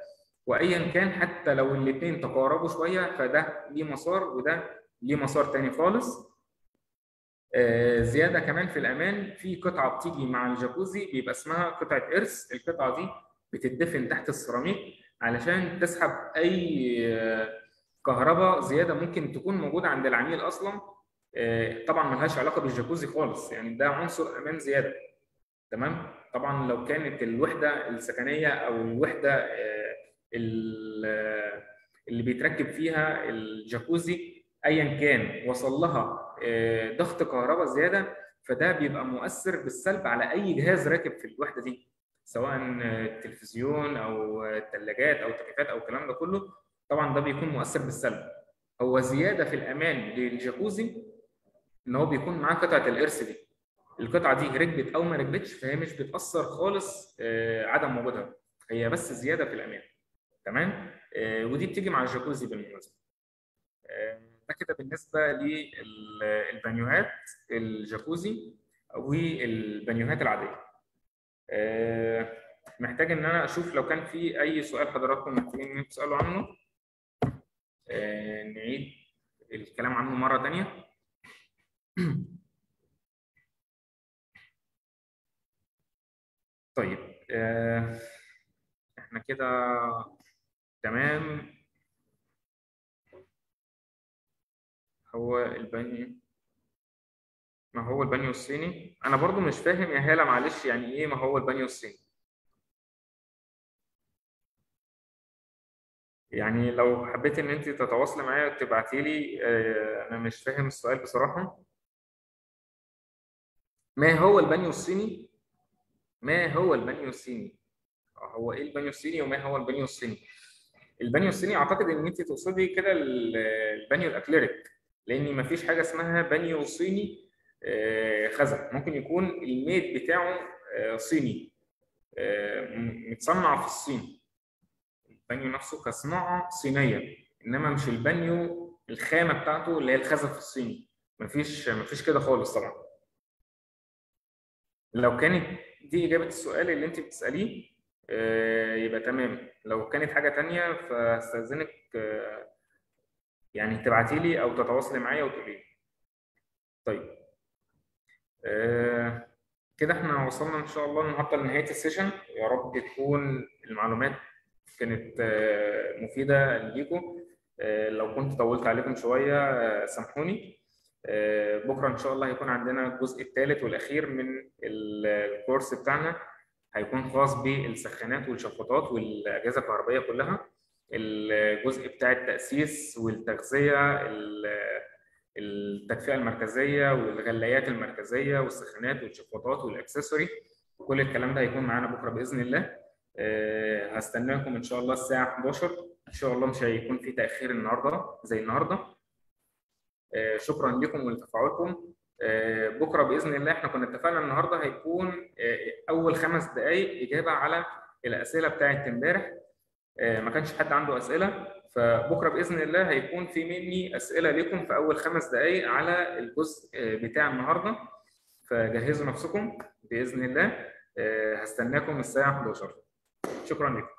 وايا كان حتى لو الاثنين تقاربوا شوية فده ليه مسار وده ليه مسار تاني خالص. آه، زيادة كمان في الأمان في قطعة بتيجي مع الجاكوزي بيبقى اسمها قطعة earth. القطعة دي بتدفن تحت السيراميك علشان تسحب أي آه، كهرباء زيادة ممكن تكون موجودة عند العميل أصلا. آه، طبعا ملهاش علاقة بالجاكوزي خالص يعني ده عنصر أمان زيادة. تمام؟ طبعا لو كانت الوحدة السكنية أو الوحدة ال- اللي بيتركب فيها الجاكوزي ايا كان وصل لها آه، ضغط كهرباء زيادة فده بيبقى مؤثر بالسلب على أي جهاز راكب في الوحدة دي سواء التلفزيون أو الثلاجات أو التكييفات أو الكلام ده كله. طبعا ده بيكون مؤثر بالسلب. هو زيادة في الأمان للجاكوزي إن هو بيكون معاه قطعة ال earth دي. القطعة دي ركبت أو ما ركبتش فهي مش بتأثر خالص آه، عدم وجودها. هي بس زيادة في الأمان. تمام؟ آه، ودي بتيجي مع الجاكوزي بالمناسبة. آه، ده كده بالنسبة للبانيوهات الجاكوزي والبانيوهات العادية. آه، محتاج إن أنا أشوف لو كان في أي سؤال حضراتكم محتاجين إن أنتوا تسألوا عنه. نعيد الكلام عنه مرة ثانية طيب إحنا كده تمام. هو البانيو ما هو البانيو الصيني؟ أنا برضو مش فاهم يا هالة معلش يعني إيه ما هو البانيو الصيني؟ يعني لو حبيت إن انت تتواصلي معايا وتبعتي لي آه، أنا مش فاهم السؤال بصراحة. ما هو البانيو الصيني؟ ما هو البانيو الصيني؟ آه، هو إيه البانيو الصيني وما هو البانيو الصيني؟ البانيو الصيني أعتقد إن انت تقصدي كده ال- البانيو الاكليريك لأن ما فيش حاجة اسمها بانيو صيني آه، خزف ممكن يكون ال made بتاعه آه، صيني. آه، متصنع في الصين. البانيو نفسه كصناعة صينية إنما مش البانيو الخامة بتاعته اللي هي الخزف الصيني. مفيش مفيش كده خالص طبعا. لو كانت دي إجابة السؤال اللي انت بتسأليه يبقى تمام. لو كانت حاجة تانية فأستأذنك آه، يعني تبعتي لي أو تتواصلي معايا وتقولي لي. طيب. آه، كده إحنا وصلنا إن شاء الله النهارده لنهايه السيشن. يا رب تكون المعلومات كانت آه، مفيدة ليكم آه، لو كنت طولت عليكم شوية آه، سامحوني. آه، بكرة إن شاء الله هيكون عندنا الجزء الثالث والأخير من ال- الكورس بتاعنا. هيكون خاص بالسخانات والشفاطات والأجهزة الكهربائية كلها. الجزء بتاع التأسيس والتغذية ال- التدفئة المركزية والغلايات المركزية والسخانات والشفاطات والأكسسوري. كل الكلام ده هيكون معانا بكرة بإذن الله. آه، هستناكم إن شاء الله الساعة 11 إن شاء الله مش هيكون في تأخير النهارده زي النهارده. آه، شكرا لكم ولتفاعلكم. بكرة بإذن الله إحنا كنا اتفقنا النهارده هيكون آه، أول خمس دقائق إجابة على الأسئلة بتاعت امبارح. آه، ما كانش حد عنده أسئلة. فبكرة بإذن الله هيكون في مني أسئلة لكم في أول خمس دقائق على الجزء آه، بتاع النهارده. فجهزوا نفسكم بإذن الله. آه، هستناكم الساعة 11 شكرا لكم